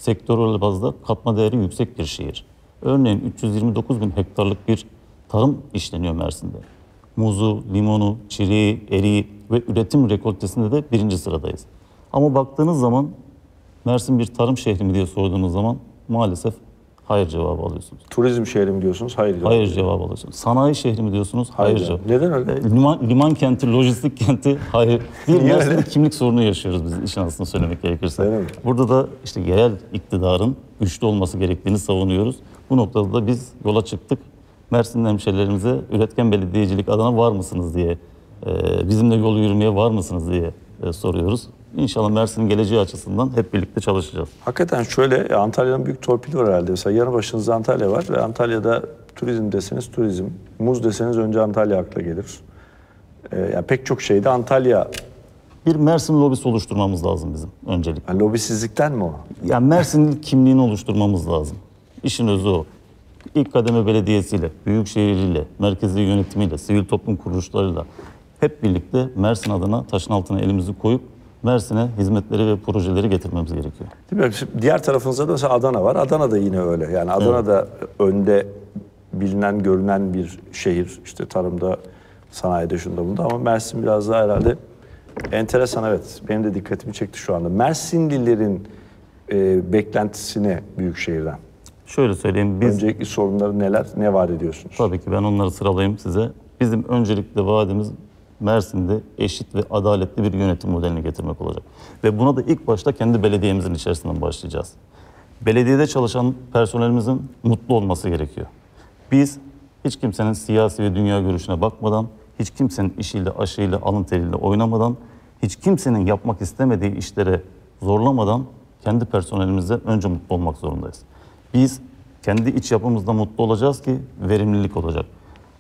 sektörel bazda katma değeri yüksek bir şehir. Örneğin 329 bin hektarlık bir tarım işleniyor Mersin'de. Muzu, limonu, çileği, eriği ve üretim rekoltesinde de birinci sıradayız. Ama baktığınız zaman Mersin bir tarım şehri mi diye sorduğunuz zaman maalesef hayır cevabı alıyorsunuz. Turizm şehri mi diyorsunuz? Hayır. cevabı. Hayır cevabı alıyorsunuz. Sanayi şehri mi diyorsunuz? Hayır, Hayır. cevabı. Neden öyle? Liman, liman kenti, lojistik kenti hayır. Bir Mersin'de kimlik sorunu yaşıyoruz biz işin aslında söylemek gerekirse. Burada da işte yerel iktidarın güçlü olması gerektiğini savunuyoruz. Bu noktada da biz yola çıktık. Mersin'in hemşehrilerimize üretken belediyecilik adına var mısınız diye, bizimle yol yürümeye var mısınız diye soruyoruz. İnşallah Mersin'in geleceği açısından hep birlikte çalışacağız. Hakikaten şöyle e, Antalya'nın büyük torpili var herhalde. Mesela yanı başınızda Antalya var ve Antalya'da turizm deseniz turizm, muz deseniz önce Antalya akla gelir. Ee, yani pek çok şeyde Antalya. Bir Mersin lobisi oluşturmamız lazım bizim öncelikle. Yani lobisizlikten mi o? Yani Mersin'in kimliğini oluşturmamız lazım. İşin özü o. İlk kademe belediyesiyle, büyükşehiriyle, merkezi yönetimiyle, sivil toplum kuruluşlarıyla hep birlikte Mersin adına taşın altına elimizi koyup Mersin'e hizmetleri ve projeleri getirmemiz gerekiyor. Değil mi? Şimdi Diğer tarafınızda da mesela Adana var. Adana da yine öyle. Yani Adana da önde bilinen, görünen bir şehir. İşte tarımda, sanayide, şunda bunda. Ama Mersin biraz daha herhalde enteresan evet. Benim de dikkatimi çekti şu anda. Mersinlilerin e, beklentisi ne büyük şehirden? Şöyle söyleyeyim biz... Öncelikli sorunları neler, ne vaat ediyorsunuz? Tabii ki ben onları sıralayayım size. Bizim öncelikle vaadimiz Mersin'de eşit ve adaletli bir yönetim modelini getirmek olacak. Ve buna da ilk başta kendi belediyemizin içerisinden başlayacağız. Belediyede çalışan personelimizin mutlu olması gerekiyor. Biz hiç kimsenin siyasi ve dünya görüşüne bakmadan, hiç kimsenin işiyle, aşıyla, alın teriyle oynamadan, hiç kimsenin yapmak istemediği işlere zorlamadan kendi personelimizle önce mutlu olmak zorundayız. Biz kendi iç yapımızda mutlu olacağız ki verimlilik olacak.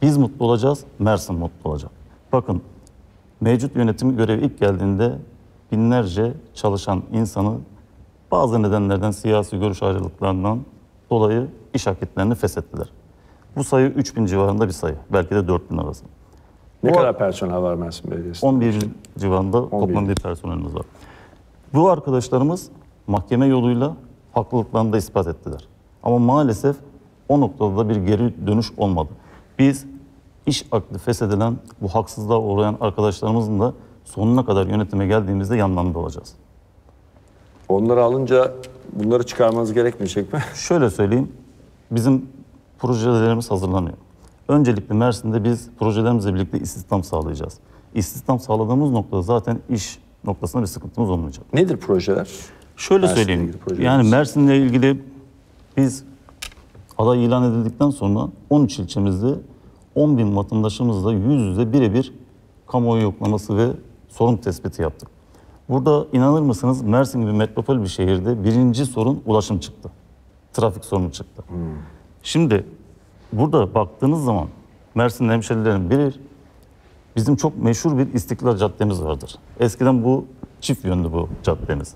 Biz mutlu olacağız, Mersin mutlu olacak. Bakın mevcut yönetim görevi ilk geldiğinde binlerce çalışan insanı bazı nedenlerden siyasi görüş ayrılıklarından dolayı iş akitlerini feshettiler. Bu sayı 3000 civarında bir sayı. Belki de 4000 arası. Ne Bu- kadar personel var Mersin Belediyesi'nde? 11 civarında toplam bir personelimiz var. Bu arkadaşlarımız mahkeme yoluyla haklılıklarını da ispat ettiler. Ama maalesef o noktada da bir geri dönüş olmadı. Biz iş akdi feshedilen, bu haksızlığa uğrayan arkadaşlarımızın da sonuna kadar yönetime geldiğimizde yanlarında olacağız. Onları alınca bunları çıkarmanız gerekmeyecek mi? Şöyle söyleyeyim, bizim projelerimiz hazırlanıyor. Öncelikle Mersin'de biz projelerimizle birlikte istihdam sağlayacağız. İstihdam sağladığımız noktada zaten iş noktasında bir sıkıntımız olmayacak. Nedir projeler? Şöyle Mersin'le söyleyeyim. Yani Mersin'le ilgili biz aday ilan edildikten sonra 13 ilçemizde 10 bin vatandaşımızla yüz yüze birebir kamuoyu yoklaması ve sorun tespiti yaptık. Burada inanır mısınız Mersin gibi metropol bir şehirde birinci sorun ulaşım çıktı. Trafik sorunu çıktı. Şimdi burada baktığınız zaman Mersin hemşerilerin biri bizim çok meşhur bir İstiklal Caddemiz vardır. Eskiden bu çift yönlü bu caddemiz.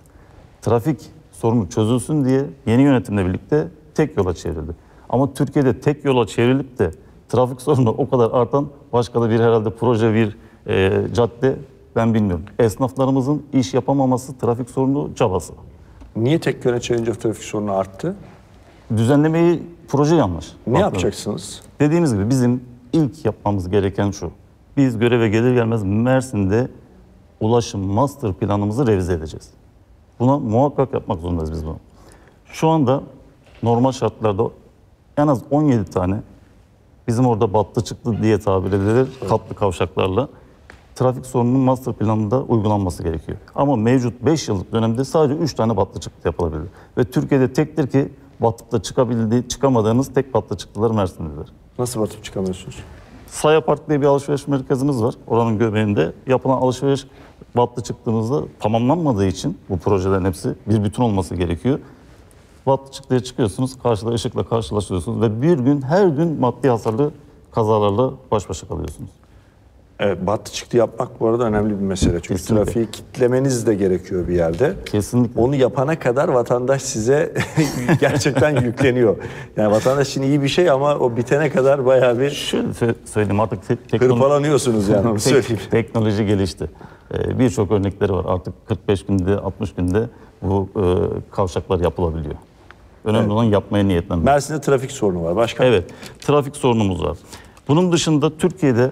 Trafik sorunu çözülsün diye yeni yönetimle birlikte tek yola çevrildi. Ama Türkiye'de tek yola çevrilip de trafik sorunu o kadar artan başka da bir herhalde proje bir e, cadde ben bilmiyorum. Esnaflarımızın iş yapamaması trafik sorunu çabası. Niye tek yöne çevirince trafik sorunu arttı? Düzenlemeyi proje yanlış. Ne Bakın, yapacaksınız? Dediğimiz gibi bizim ilk yapmamız gereken şu. Biz göreve gelir gelmez Mersin'de ulaşım master planımızı revize edeceğiz. Buna muhakkak yapmak zorundayız biz bunu. Şu anda normal şartlarda en az 17 tane Bizim orada battı çıktı diye tabir edilir katlı kavşaklarla. Trafik sorununun master planında uygulanması gerekiyor. Ama mevcut 5 yıllık dönemde sadece 3 tane battı çıktı yapılabilir. Ve Türkiye'de tektir ki batıp da çıkabildiği, çıkamadığınız tek battı çıktılar Mersin'dedir. Nasıl batıp çıkamıyorsunuz? Saya Park diye bir alışveriş merkezimiz var. Oranın göbeğinde yapılan alışveriş battı çıktığımızda tamamlanmadığı için bu projelerin hepsi bir bütün olması gerekiyor. Battı çıktıya çıkıyorsunuz, karşıda ışıkla karşılaşıyorsunuz ve bir gün her gün maddi hasarlı kazalarla baş başa kalıyorsunuz. Evet, battı çıktı yapmak bu arada önemli bir mesele. Çünkü Kesinlikle. trafiği kitlemeniz de gerekiyor bir yerde. Kesinlikle. Onu yapana kadar vatandaş size gerçekten yükleniyor. Yani vatandaş için iyi bir şey ama o bitene kadar bayağı bir Şöyle sö- söyleyeyim artık te- teknoloji... hırpalanıyorsunuz yani onu söyleyeyim. Teknoloji gelişti. Ee, Birçok örnekleri var. Artık 45 günde, 60 günde bu e, kavşaklar yapılabiliyor. Önemli Evet. olan yapmaya niyetlenmek. Mersin'de trafik sorunu var. Başka? Evet, trafik sorunumuz var. Bunun dışında Türkiye'de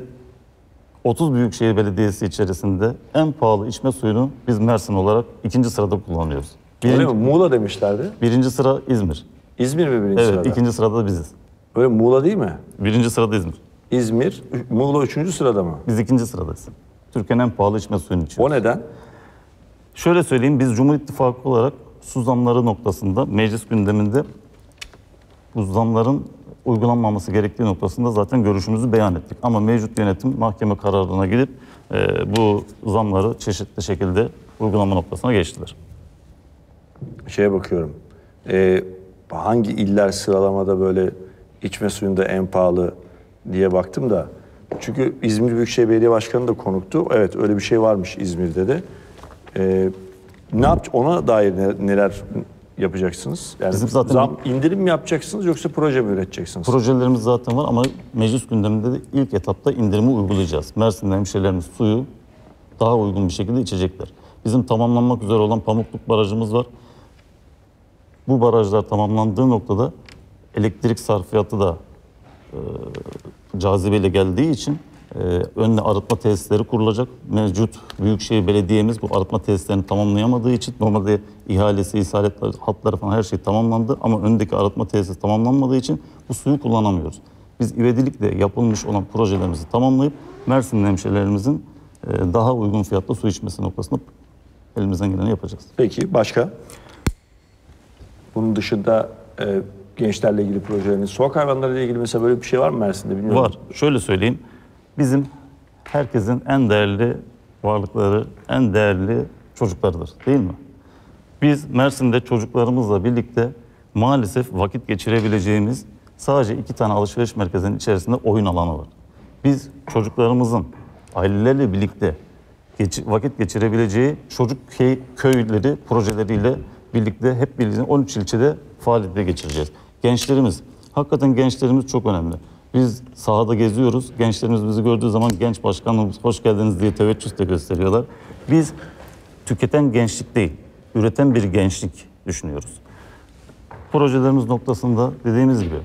30 büyükşehir belediyesi içerisinde en pahalı içme suyunu biz Mersin olarak ikinci sırada kullanıyoruz. Öyle mi? Muğla demişlerdi. Birinci sıra İzmir. İzmir mi birinci evet, sırada? ikinci sırada da biziz. Öyle Muğla değil mi? Birinci sırada İzmir. İzmir, Muğla üçüncü sırada mı? Biz ikinci sıradayız. Türkiye'nin en pahalı içme suyunu içiyoruz. O neden? Şöyle söyleyeyim, biz Cumhur İttifakı olarak su zamları noktasında meclis gündeminde bu zamların uygulanmaması gerektiği noktasında zaten görüşümüzü beyan ettik. Ama mevcut yönetim mahkeme kararına gidip e, bu zamları çeşitli şekilde uygulama noktasına geçtiler. Şeye bakıyorum. Ee, hangi iller sıralamada böyle içme suyunda en pahalı diye baktım da. Çünkü İzmir Büyükşehir Belediye Başkanı da konuktu. Evet öyle bir şey varmış İzmir'de de. Ee, ne yap ona dair ne- neler yapacaksınız? Yani Bizim zaten- zam indirim mi yapacaksınız yoksa proje mi üreteceksiniz? Projelerimiz zaten var ama meclis gündeminde de ilk etapta indirimi uygulayacağız. Mersin'de hemşehrilerimiz suyu daha uygun bir şekilde içecekler. Bizim tamamlanmak üzere olan Pamukluk Barajımız var. Bu barajlar tamamlandığı noktada elektrik sarfiyatı da e, cazibeyle geldiği için e, önüne arıtma tesisleri kurulacak. Mevcut Büyükşehir Belediye'miz bu arıtma tesislerini tamamlayamadığı için normalde ihalesi, isaletleri, hatları falan her şey tamamlandı ama öndeki arıtma tesisi tamamlanmadığı için bu suyu kullanamıyoruz. Biz ivedilikle yapılmış olan projelerimizi tamamlayıp Mersin hemşehrilerimizin e, daha uygun fiyatlı su içmesi noktasında elimizden geleni yapacağız. Peki başka? Bunun dışında e, gençlerle ilgili projeleriniz, sokak hayvanlarıyla ilgili mesela böyle bir şey var mı Mersin'de bilmiyorum. Var. Şöyle söyleyeyim. Bizim herkesin en değerli varlıkları, en değerli çocuklarıdır. Değil mi? Biz Mersin'de çocuklarımızla birlikte maalesef vakit geçirebileceğimiz sadece iki tane alışveriş merkezinin içerisinde oyun alanı var. Biz çocuklarımızın ailelerle birlikte geç- vakit geçirebileceği çocuk köy- köyleri projeleriyle birlikte hep birlikte 13 ilçede faaliyete geçireceğiz. Gençlerimiz, hakikaten gençlerimiz çok önemli. Biz sahada geziyoruz. Gençlerimiz bizi gördüğü zaman genç başkanımız hoş geldiniz diye teveccüh de gösteriyorlar. Biz tüketen gençlik değil, üreten bir gençlik düşünüyoruz. Projelerimiz noktasında dediğimiz gibi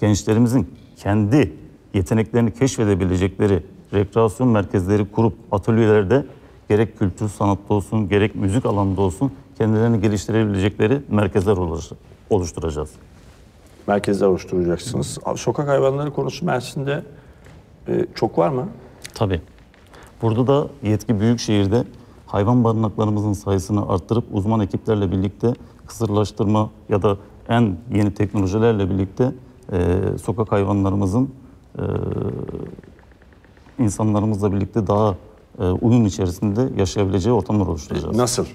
gençlerimizin kendi yeteneklerini keşfedebilecekleri rekreasyon merkezleri kurup atölyelerde gerek kültür sanatta olsun gerek müzik alanında olsun kendilerini geliştirebilecekleri merkezler oluş- oluşturacağız. Merkezler oluşturacaksınız. Sokak hayvanları konusu Mersin'de e, çok var mı? Tabii. Burada da yetki Büyükşehir'de hayvan barınaklarımızın sayısını arttırıp uzman ekiplerle birlikte kısırlaştırma ya da en yeni teknolojilerle birlikte e, sokak hayvanlarımızın e, insanlarımızla birlikte daha e, uyum içerisinde yaşayabileceği ortamlar oluşturacağız. Nasıl?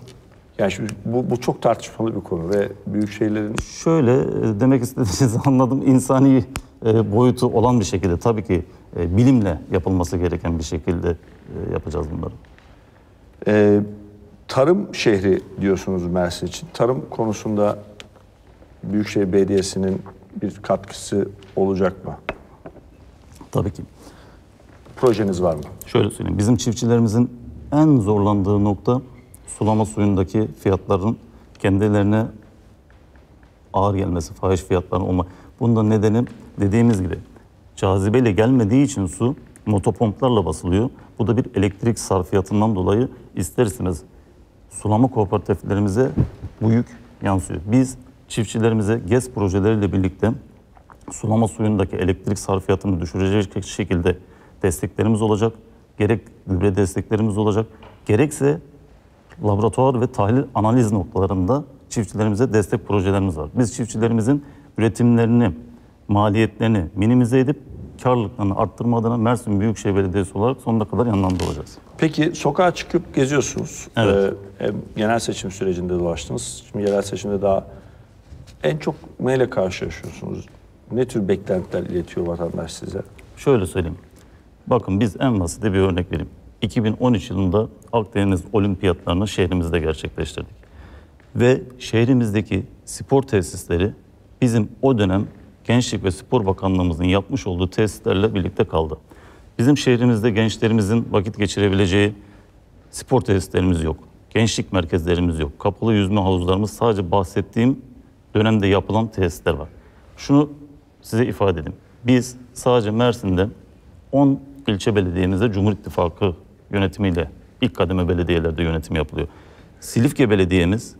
Yani şimdi bu, bu çok tartışmalı bir konu ve büyük şehirlerin Şöyle e, demek istediğinizi anladım. İnsani e, boyutu olan bir şekilde tabii ki e, bilimle yapılması gereken bir şekilde yapacağız bunları. e, tarım şehri diyorsunuz Mersin için. Tarım konusunda Büyükşehir Belediyesi'nin bir katkısı olacak mı? Tabii ki. Projeniz var mı? Şöyle söyleyeyim. Bizim çiftçilerimizin en zorlandığı nokta sulama suyundaki fiyatların kendilerine ağır gelmesi, fahiş fiyatların olma. Bunda nedeni dediğimiz gibi cazibeyle gelmediği için su motopomplarla basılıyor. Bu da bir elektrik sarfiyatından dolayı ister istemez sulama kooperatiflerimize bu yük yansıyor. Biz çiftçilerimize GES projeleriyle birlikte sulama suyundaki elektrik sarfiyatını düşürecek şekilde desteklerimiz olacak. Gerek gübre desteklerimiz olacak. Gerekse laboratuvar ve tahlil analiz noktalarında çiftçilerimize destek projelerimiz var. Biz çiftçilerimizin üretimlerini, maliyetlerini minimize edip karlılıklarını arttırma adına Mersin Büyükşehir Belediyesi olarak sonuna kadar yanlarında olacağız. Peki sokağa çıkıp geziyorsunuz. Evet. Ee, hem genel seçim sürecinde dolaştınız. Şimdi yerel seçimde daha en çok neyle karşılaşıyorsunuz? Ne tür beklentiler iletiyor vatandaş size? Şöyle söyleyeyim. Bakın biz en basit bir örnek vereyim. 2013 yılında Akdeniz Olimpiyatlarını şehrimizde gerçekleştirdik. Ve şehrimizdeki spor tesisleri bizim o dönem Gençlik ve Spor Bakanlığımızın yapmış olduğu tesislerle birlikte kaldı. Bizim şehrimizde gençlerimizin vakit geçirebileceği spor tesislerimiz yok. Gençlik merkezlerimiz yok. Kapalı yüzme havuzlarımız sadece bahsettiğim dönemde yapılan tesisler var. Şunu size ifade edeyim. Biz sadece Mersin'de 10 ilçe belediyemizde Cumhur İttifakı yönetimiyle ilk kademe belediyelerde yönetim yapılıyor. Silifke Belediye'miz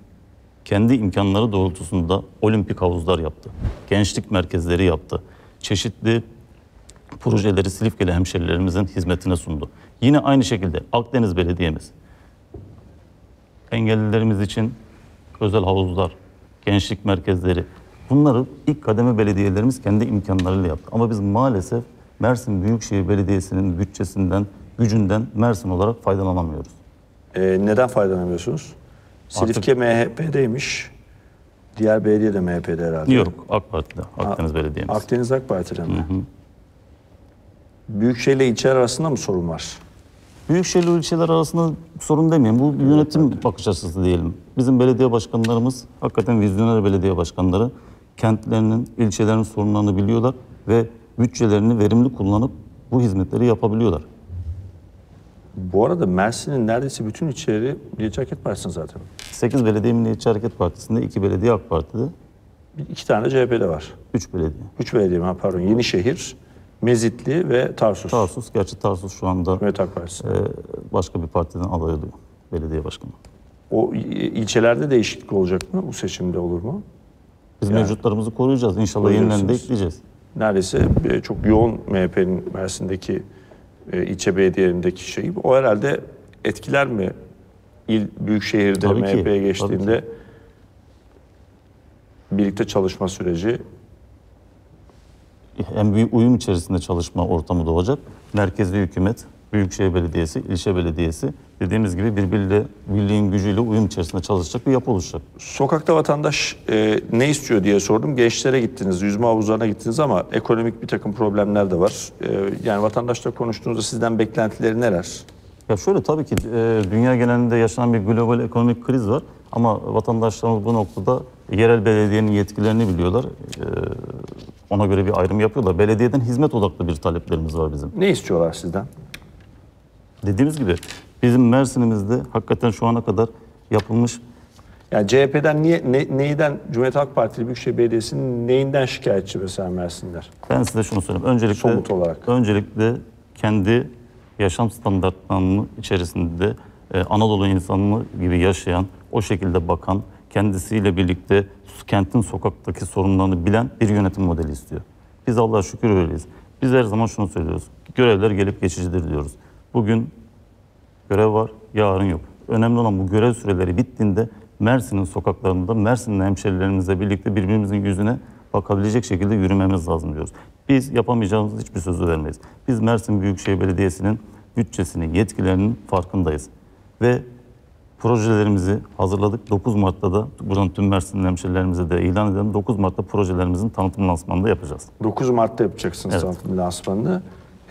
kendi imkanları doğrultusunda olimpik havuzlar yaptı. Gençlik merkezleri yaptı. Çeşitli projeleri Silifkeli hemşerilerimizin hizmetine sundu. Yine aynı şekilde Akdeniz Belediye'miz engellilerimiz için özel havuzlar, gençlik merkezleri bunları ilk kademe belediyelerimiz kendi imkanlarıyla yaptı. Ama biz maalesef Mersin Büyükşehir Belediyesi'nin bütçesinden, gücünden Mersin olarak faydalanamıyoruz. Ee, neden faydalanamıyorsunuz? Silifke MHP'deymiş. Diğer belediye de MHP'de herhalde. Yok AK Parti'de, Akdeniz Belediye'miz. Akdeniz AK Parti'de mi? Büyükşehir ile ilçeler arasında mı sorun var? Büyükşehir ilçeler arasında sorun demeyin. Bu yönetim bakış açısı diyelim. Bizim belediye başkanlarımız hakikaten vizyoner belediye başkanları kentlerinin, ilçelerinin sorunlarını biliyorlar ve bütçelerini verimli kullanıp bu hizmetleri yapabiliyorlar. Bu arada Mersin'in neredeyse bütün ilçeleri Milliyetçi Hareket Partisi'nin zaten. 8 belediye Milliyetçi Hareket Partisi'nde, 2 belediye AK Parti'de, İki tane CHP'de var. 3 belediye. Üç belediye mi? Pardon. Yenişehir, Mezitli ve Tarsus. Tarsus, gerçi Tarsus şu anda Cumhuriyet Halk Partisi. e, başka bir partiden aday oluyor belediye başkanı. O il- ilçelerde değişiklik olacak mı? Bu seçimde olur mu? Biz Yani- mevcutlarımızı koruyacağız. İnşallah yenilerini de ekleyeceğiz. Neredeyse e, çok yoğun MHP'nin Mersin'deki e, ilçe belediyelerindeki şeyi. O herhalde etkiler mi? İl büyükşehirde Tabii ki, MHP'ye geçtiğinde birlikte çalışma süreci hem bir uyum içerisinde çalışma ortamı doğacak. Merkezli hükümet, Büyükşehir Belediyesi, ilçe belediyesi dediğimiz gibi birbiriyle birliğin gücüyle uyum içerisinde çalışacak bir yapı oluşacak. Sokakta vatandaş e, ne istiyor diye sordum. Gençlere gittiniz, yüzme havuzlarına gittiniz ama ekonomik bir takım problemler de var. E, yani vatandaşla konuştuğunuzda sizden beklentileri neler? Ya şöyle tabii ki e, dünya genelinde yaşanan bir global ekonomik kriz var ama vatandaşlarımız bu noktada yerel belediyenin yetkilerini biliyorlar. E, ona göre bir ayrım yapıyorlar. Belediyeden hizmet odaklı bir taleplerimiz var bizim. Ne istiyorlar sizden? Dediğimiz gibi bizim Mersin'imizde hakikaten şu ana kadar yapılmış Yani CHP'den niye, ne, neyden, Cumhuriyet Halk Partili Büyükşehir Belediyesi'nin neyinden şikayetçi mesela Mersinler? Ben size şunu söyleyeyim. Öncelikle, Somut olarak. Öncelikle kendi yaşam standartlarının içerisinde e, Anadolu insanı gibi yaşayan, o şekilde bakan, kendisiyle birlikte kentin sokaktaki sorunlarını bilen bir yönetim modeli istiyor. Biz Allah'a şükür öyleyiz. Biz her zaman şunu söylüyoruz. Görevler gelip geçicidir diyoruz. Bugün görev var, yarın yok. Önemli olan bu görev süreleri bittiğinde Mersin'in sokaklarında Mersin'le hemşerilerimizle birlikte birbirimizin yüzüne bakabilecek şekilde yürümemiz lazım diyoruz. Biz yapamayacağımız hiçbir sözü vermeyiz. Biz Mersin Büyükşehir Belediyesi'nin bütçesini, yetkilerinin farkındayız. Ve projelerimizi hazırladık. 9 Mart'ta da buradan tüm Mersin'in hemşerilerimize de ilan edelim. 9 Mart'ta projelerimizin tanıtım lansmanını da yapacağız. 9 Mart'ta yapacaksınız Evet. tanıtım lansmanını.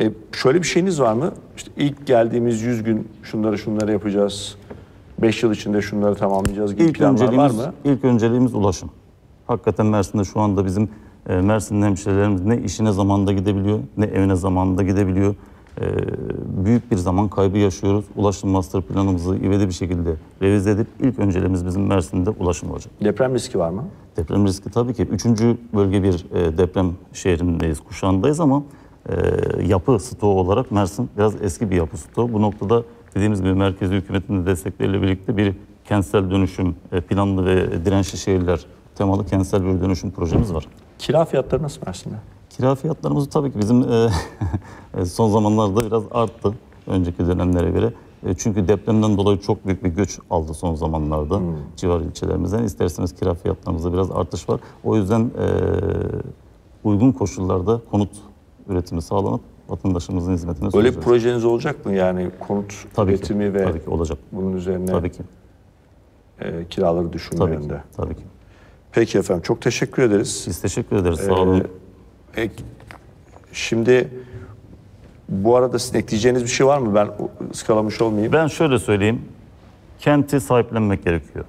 E, şöyle bir şeyiniz var mı? İşte ilk geldiğimiz 100 gün şunları şunları yapacağız. 5 yıl içinde şunları tamamlayacağız gibi İlk planlar var mı? ilk önceliğimiz ulaşım. Hakikaten Mersin'de şu anda bizim e, Mersin'in hemşehrilerimiz ne işine zamanında gidebiliyor, ne evine zamanında gidebiliyor. E, büyük bir zaman kaybı yaşıyoruz. Ulaşım master planımızı ivedi bir şekilde revize edip ilk önceliğimiz bizim Mersin'de ulaşım olacak. Deprem riski var mı? Deprem riski tabii ki. Üçüncü bölge bir e, deprem şehrindeyiz, kuşağındayız ama e, yapı stoğu olarak Mersin biraz eski bir yapı stoğu. Bu noktada dediğimiz gibi merkezi hükümetin de destekleriyle birlikte bir kentsel dönüşüm, e, planlı ve dirençli şehirler temalı kentsel bir dönüşüm projemiz var. Kira fiyatları nasıl Mersin'de? Kira fiyatlarımız tabii ki bizim e, son zamanlarda biraz arttı önceki dönemlere göre. E, çünkü depremden dolayı çok büyük bir göç aldı son zamanlarda civar ilçelerimizden. İsterseniz kira fiyatlarımızda biraz artış var. O yüzden e, uygun koşullarda konut üretimi sağlanıp vatandaşımızın hizmetine Böyle sunacağız. bir projeniz olacak mı? Yani konut Tabii ki, üretimi ve tabii ki olacak. bunun üzerine Tabii ki. e, kiraları düşürme Tabii ki, tabii ki. Peki efendim çok teşekkür ederiz. Biz teşekkür ederiz. Sağ olun. peki, şimdi bu arada sizin ekleyeceğiniz bir şey var mı? Ben ıskalamış olmayayım. Ben şöyle söyleyeyim. Kenti sahiplenmek gerekiyor.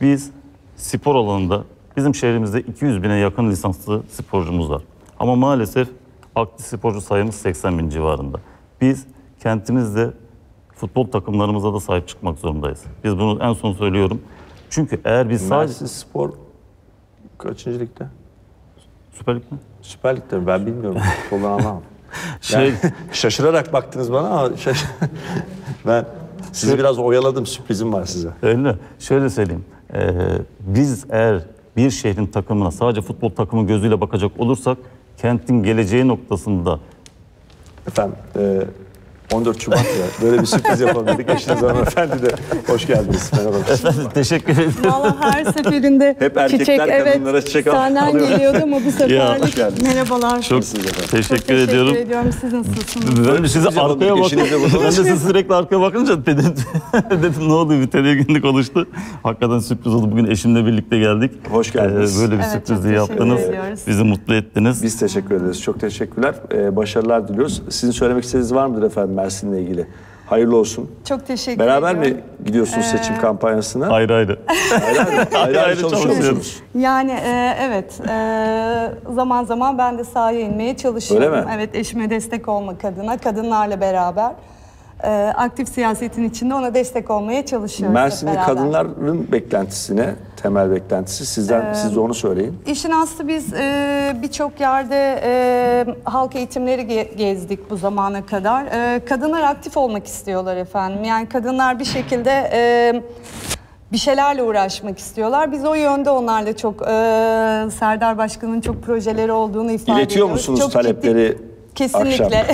Biz spor alanında bizim şehrimizde 200 bine yakın lisanslı sporcumuz var. Ama maalesef aktif sporcu sayımız 80 bin civarında. Biz kentimizde futbol takımlarımıza da sahip çıkmak zorundayız. Biz bunu en son söylüyorum. Çünkü eğer biz sadece... Mersin Spor kaçıncı ligde? Süper Lig mi? Süper Lig'de mi? Ben bilmiyorum. Futboldan anlamam. Şey- Yani şaşırarak baktınız bana ama şaş- ben sizi biraz oyaladım. Sürprizim var size. Öyle. Şöyle söyleyeyim. Ee, biz eğer bir şehrin takımına sadece futbol takımı gözüyle bakacak olursak kentin geleceği noktasında. Efendim e, 14 Şubat ya böyle bir sürpriz yapalım dedik. Eşiniz hanımefendi de hoş geldiniz. Merhaba. Efendim teşekkür ederim. Valla her seferinde Hep erkekler çiçek evet kadınlara çiçek al- senden alıyor. geliyordu ama bu Ya, seferlik hoş geldiniz. merhabalar. Çok Çok teşekkür, ediyorum. ediyorum. Siz nasılsınız? Ben de yapalım, arkaya bak. eşiniz de burada. Ben de sizi sürekli arkaya bakınca dedim, dedim ne oldu bir tedirginlik oluştu. Hakikaten sürpriz oldu. Bugün eşimle birlikte geldik. Hoş geldiniz. Ee, böyle bir Evet, sürprizi teşekkür yaptınız. ediyoruz. Bizi mutlu ettiniz. Biz teşekkür ederiz. Çok teşekkürler. Ee, başarılar diliyoruz. Sizin söylemek istediğiniz var mıdır efendim Mersin'le ilgili? Hayırlı olsun. Çok teşekkür Beraber ediyorum. mi gidiyorsunuz Ee, seçim kampanyasına? Ayrı ayrı. Ayrı ayrı. Ayrı ayrı çalışıyor çalışıyoruz. musunuz? Yani e, evet e, zaman zaman ben de sahaya inmeye çalışıyorum. Öyle mi? Evet eşime destek olmak adına kadınlarla beraber e, aktif siyasetin içinde ona destek olmaya çalışıyoruz. hep Mersin'de beraber. kadınların beklentisine, temel beklentisi sizden, Ee, siz de onu söyleyin. İşin aslı biz e, birçok yerde e, halk eğitimleri ge- gezdik bu zamana kadar. E, kadınlar aktif olmak istiyorlar efendim. Yani kadınlar bir şekilde e, bir şeylerle uğraşmak istiyorlar. Biz o yönde onlarla çok e, Serdar Başkan'ın çok projeleri olduğunu ifade İletiyor ediyoruz. musunuz Çok ciddi- talepleri Kesinlikle.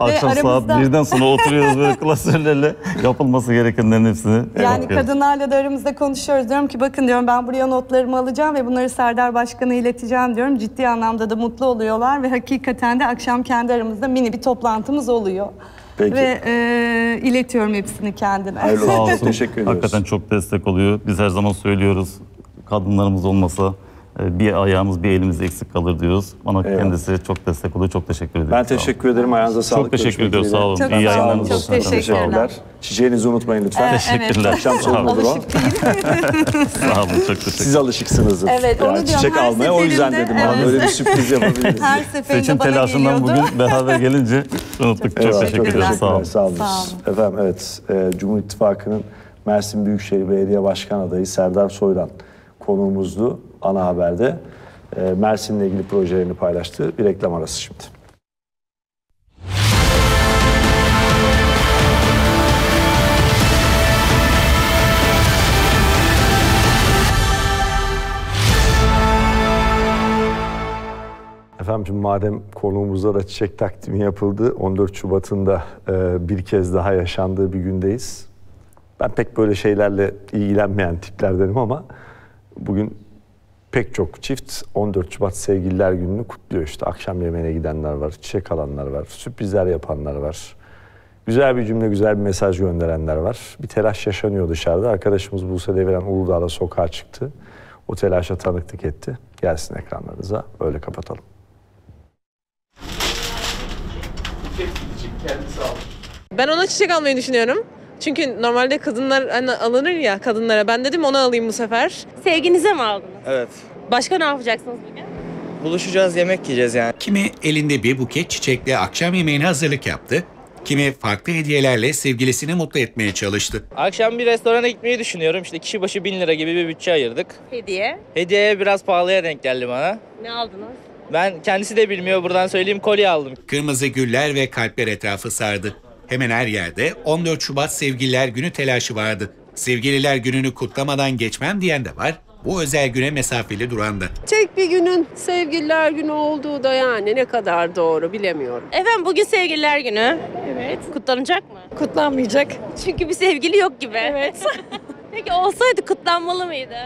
Akşam saat birden sonra oturuyoruz böyle klasörlerle yapılması gerekenlerin hepsini Yani kadınlarla da aramızda konuşuyoruz. Diyorum ki bakın diyorum ben buraya notlarımı alacağım ve bunları Serdar Başkan'a ileteceğim diyorum. Ciddi anlamda da mutlu oluyorlar ve hakikaten de akşam kendi aramızda mini bir toplantımız oluyor. Peki. Ve e, iletiyorum hepsini kendine. Hayırlı olsun. Teşekkür ediyoruz. Hakikaten çok destek oluyor. Biz her zaman söylüyoruz. Kadınlarımız olmasa bir ayağımız bir elimiz eksik kalır diyoruz. Bana Eyvallah. kendisi çok destek oluyor. Çok teşekkür ederim. Ben teşekkür ederim. Ayağınıza sağlık. teşekkür Görüşmek ediyoruz. dileğiyle. Sağ olun. Çok İyi yayınlarınız çok olsun. teşekkürler. Teşekkürler. Çiçeğinizi unutmayın lütfen. Evet. Teşekkürler. Akşam soğumudur o. Alışık değil. Sağ olun. Çok teşekkür Siz alışıksınızdır. Evet, onu yani diyorum. çiçek Her almaya o yüzden dedim. evet. Böyle bir sürpriz yapabiliriz. Her seferinde Seçim bana telaşından geliyordu. bugün beraber gelince unuttuk. Çok Eyvallah, teşekkür ederim. Sağ olun. Sağ olun. Sağ olun. Efendim evet, e, Cumhur İttifakı'nın Mersin Büyükşehir Belediye Başkan adayı Serdar Soydan konuğumuzdu ana haberde. E, Mersin'le ilgili projelerini paylaştı. Bir reklam arası şimdi. Efendim şimdi madem konuğumuzda da çiçek takdimi yapıldı, 14 Şubat'ında e, bir kez daha yaşandığı bir gündeyiz. Ben pek böyle şeylerle ilgilenmeyen tiplerdenim ama bugün pek çok çift 14 Şubat Sevgililer Günü'nü kutluyor işte. Akşam yemeğine gidenler var, çiçek alanlar var, sürprizler yapanlar var. Güzel bir cümle, güzel bir mesaj gönderenler var. Bir telaş yaşanıyor dışarıda. Arkadaşımız Buse Deviren Uludağ'da sokağa çıktı. O telaşa tanıklık etti. Gelsin ekranlarınıza. Öyle kapatalım. Ben ona çiçek almayı düşünüyorum. Çünkü normalde kadınlar hani alınır ya kadınlara. Ben dedim onu alayım bu sefer. Sevginize mi aldınız? Evet. Başka ne yapacaksınız bugün? Buluşacağız, yemek yiyeceğiz yani. Kimi elinde bir buket çiçekle akşam yemeğine hazırlık yaptı, kimi farklı hediyelerle sevgilisini mutlu etmeye çalıştı. Akşam bir restorana gitmeyi düşünüyorum. İşte kişi başı 1000 lira gibi bir bütçe ayırdık. Hediye. Hediyeye biraz pahalıya denk geldi bana. Ne aldınız? Ben kendisi de bilmiyor buradan söyleyeyim kolye aldım. Kırmızı güller ve kalpler etrafı sardı. Hemen her yerde 14 Şubat Sevgililer Günü telaşı vardı. Sevgililer Günü'nü kutlamadan geçmem diyen de var, bu özel güne mesafeli durandı. Tek bir günün sevgililer günü olduğu da yani ne kadar doğru bilemiyorum. Efendim bugün sevgililer günü. Evet. Kutlanacak mı? Kutlanmayacak. Çünkü bir sevgili yok gibi. Evet. Peki olsaydı kutlanmalı mıydı?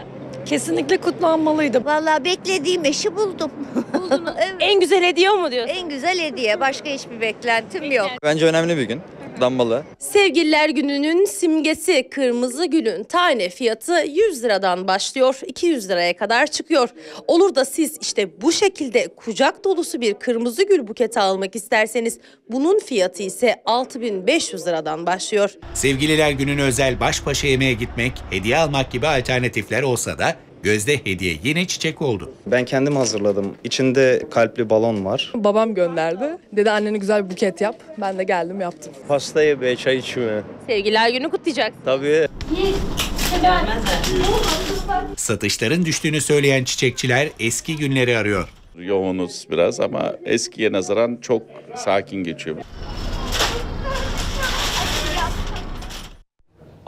Kesinlikle kutlanmalıydı. Vallahi beklediğim eşi buldum. Buldunuz. En güzel hediye o mu diyorsun? En güzel hediye. Başka hiçbir beklentim yok. Bence önemli bir gün. Dambalı. Sevgililer gününün simgesi kırmızı gülün tane fiyatı 100 liradan başlıyor 200 liraya kadar çıkıyor. Olur da siz işte bu şekilde kucak dolusu bir kırmızı gül buketi almak isterseniz bunun fiyatı ise 6500 liradan başlıyor. Sevgililer gününe özel baş başa yemeğe gitmek, hediye almak gibi alternatifler olsa da Gözde hediye yine çiçek oldu. Ben kendim hazırladım. İçinde kalpli balon var. Babam gönderdi. Dedi annene güzel bir buket yap. Ben de geldim yaptım. Pasta yemeye, çay içmeye. Sevgililer günü kutlayacak. Tabii. Satışların düştüğünü söyleyen çiçekçiler eski günleri arıyor. Yoğunuz biraz ama eskiye nazaran çok sakin geçiyor.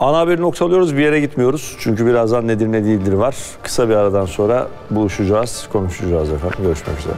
Ana haberi noktalıyoruz. Bir yere gitmiyoruz. Çünkü birazdan nedir ne değildir var. Kısa bir aradan sonra buluşacağız, konuşacağız efendim. Görüşmek üzere.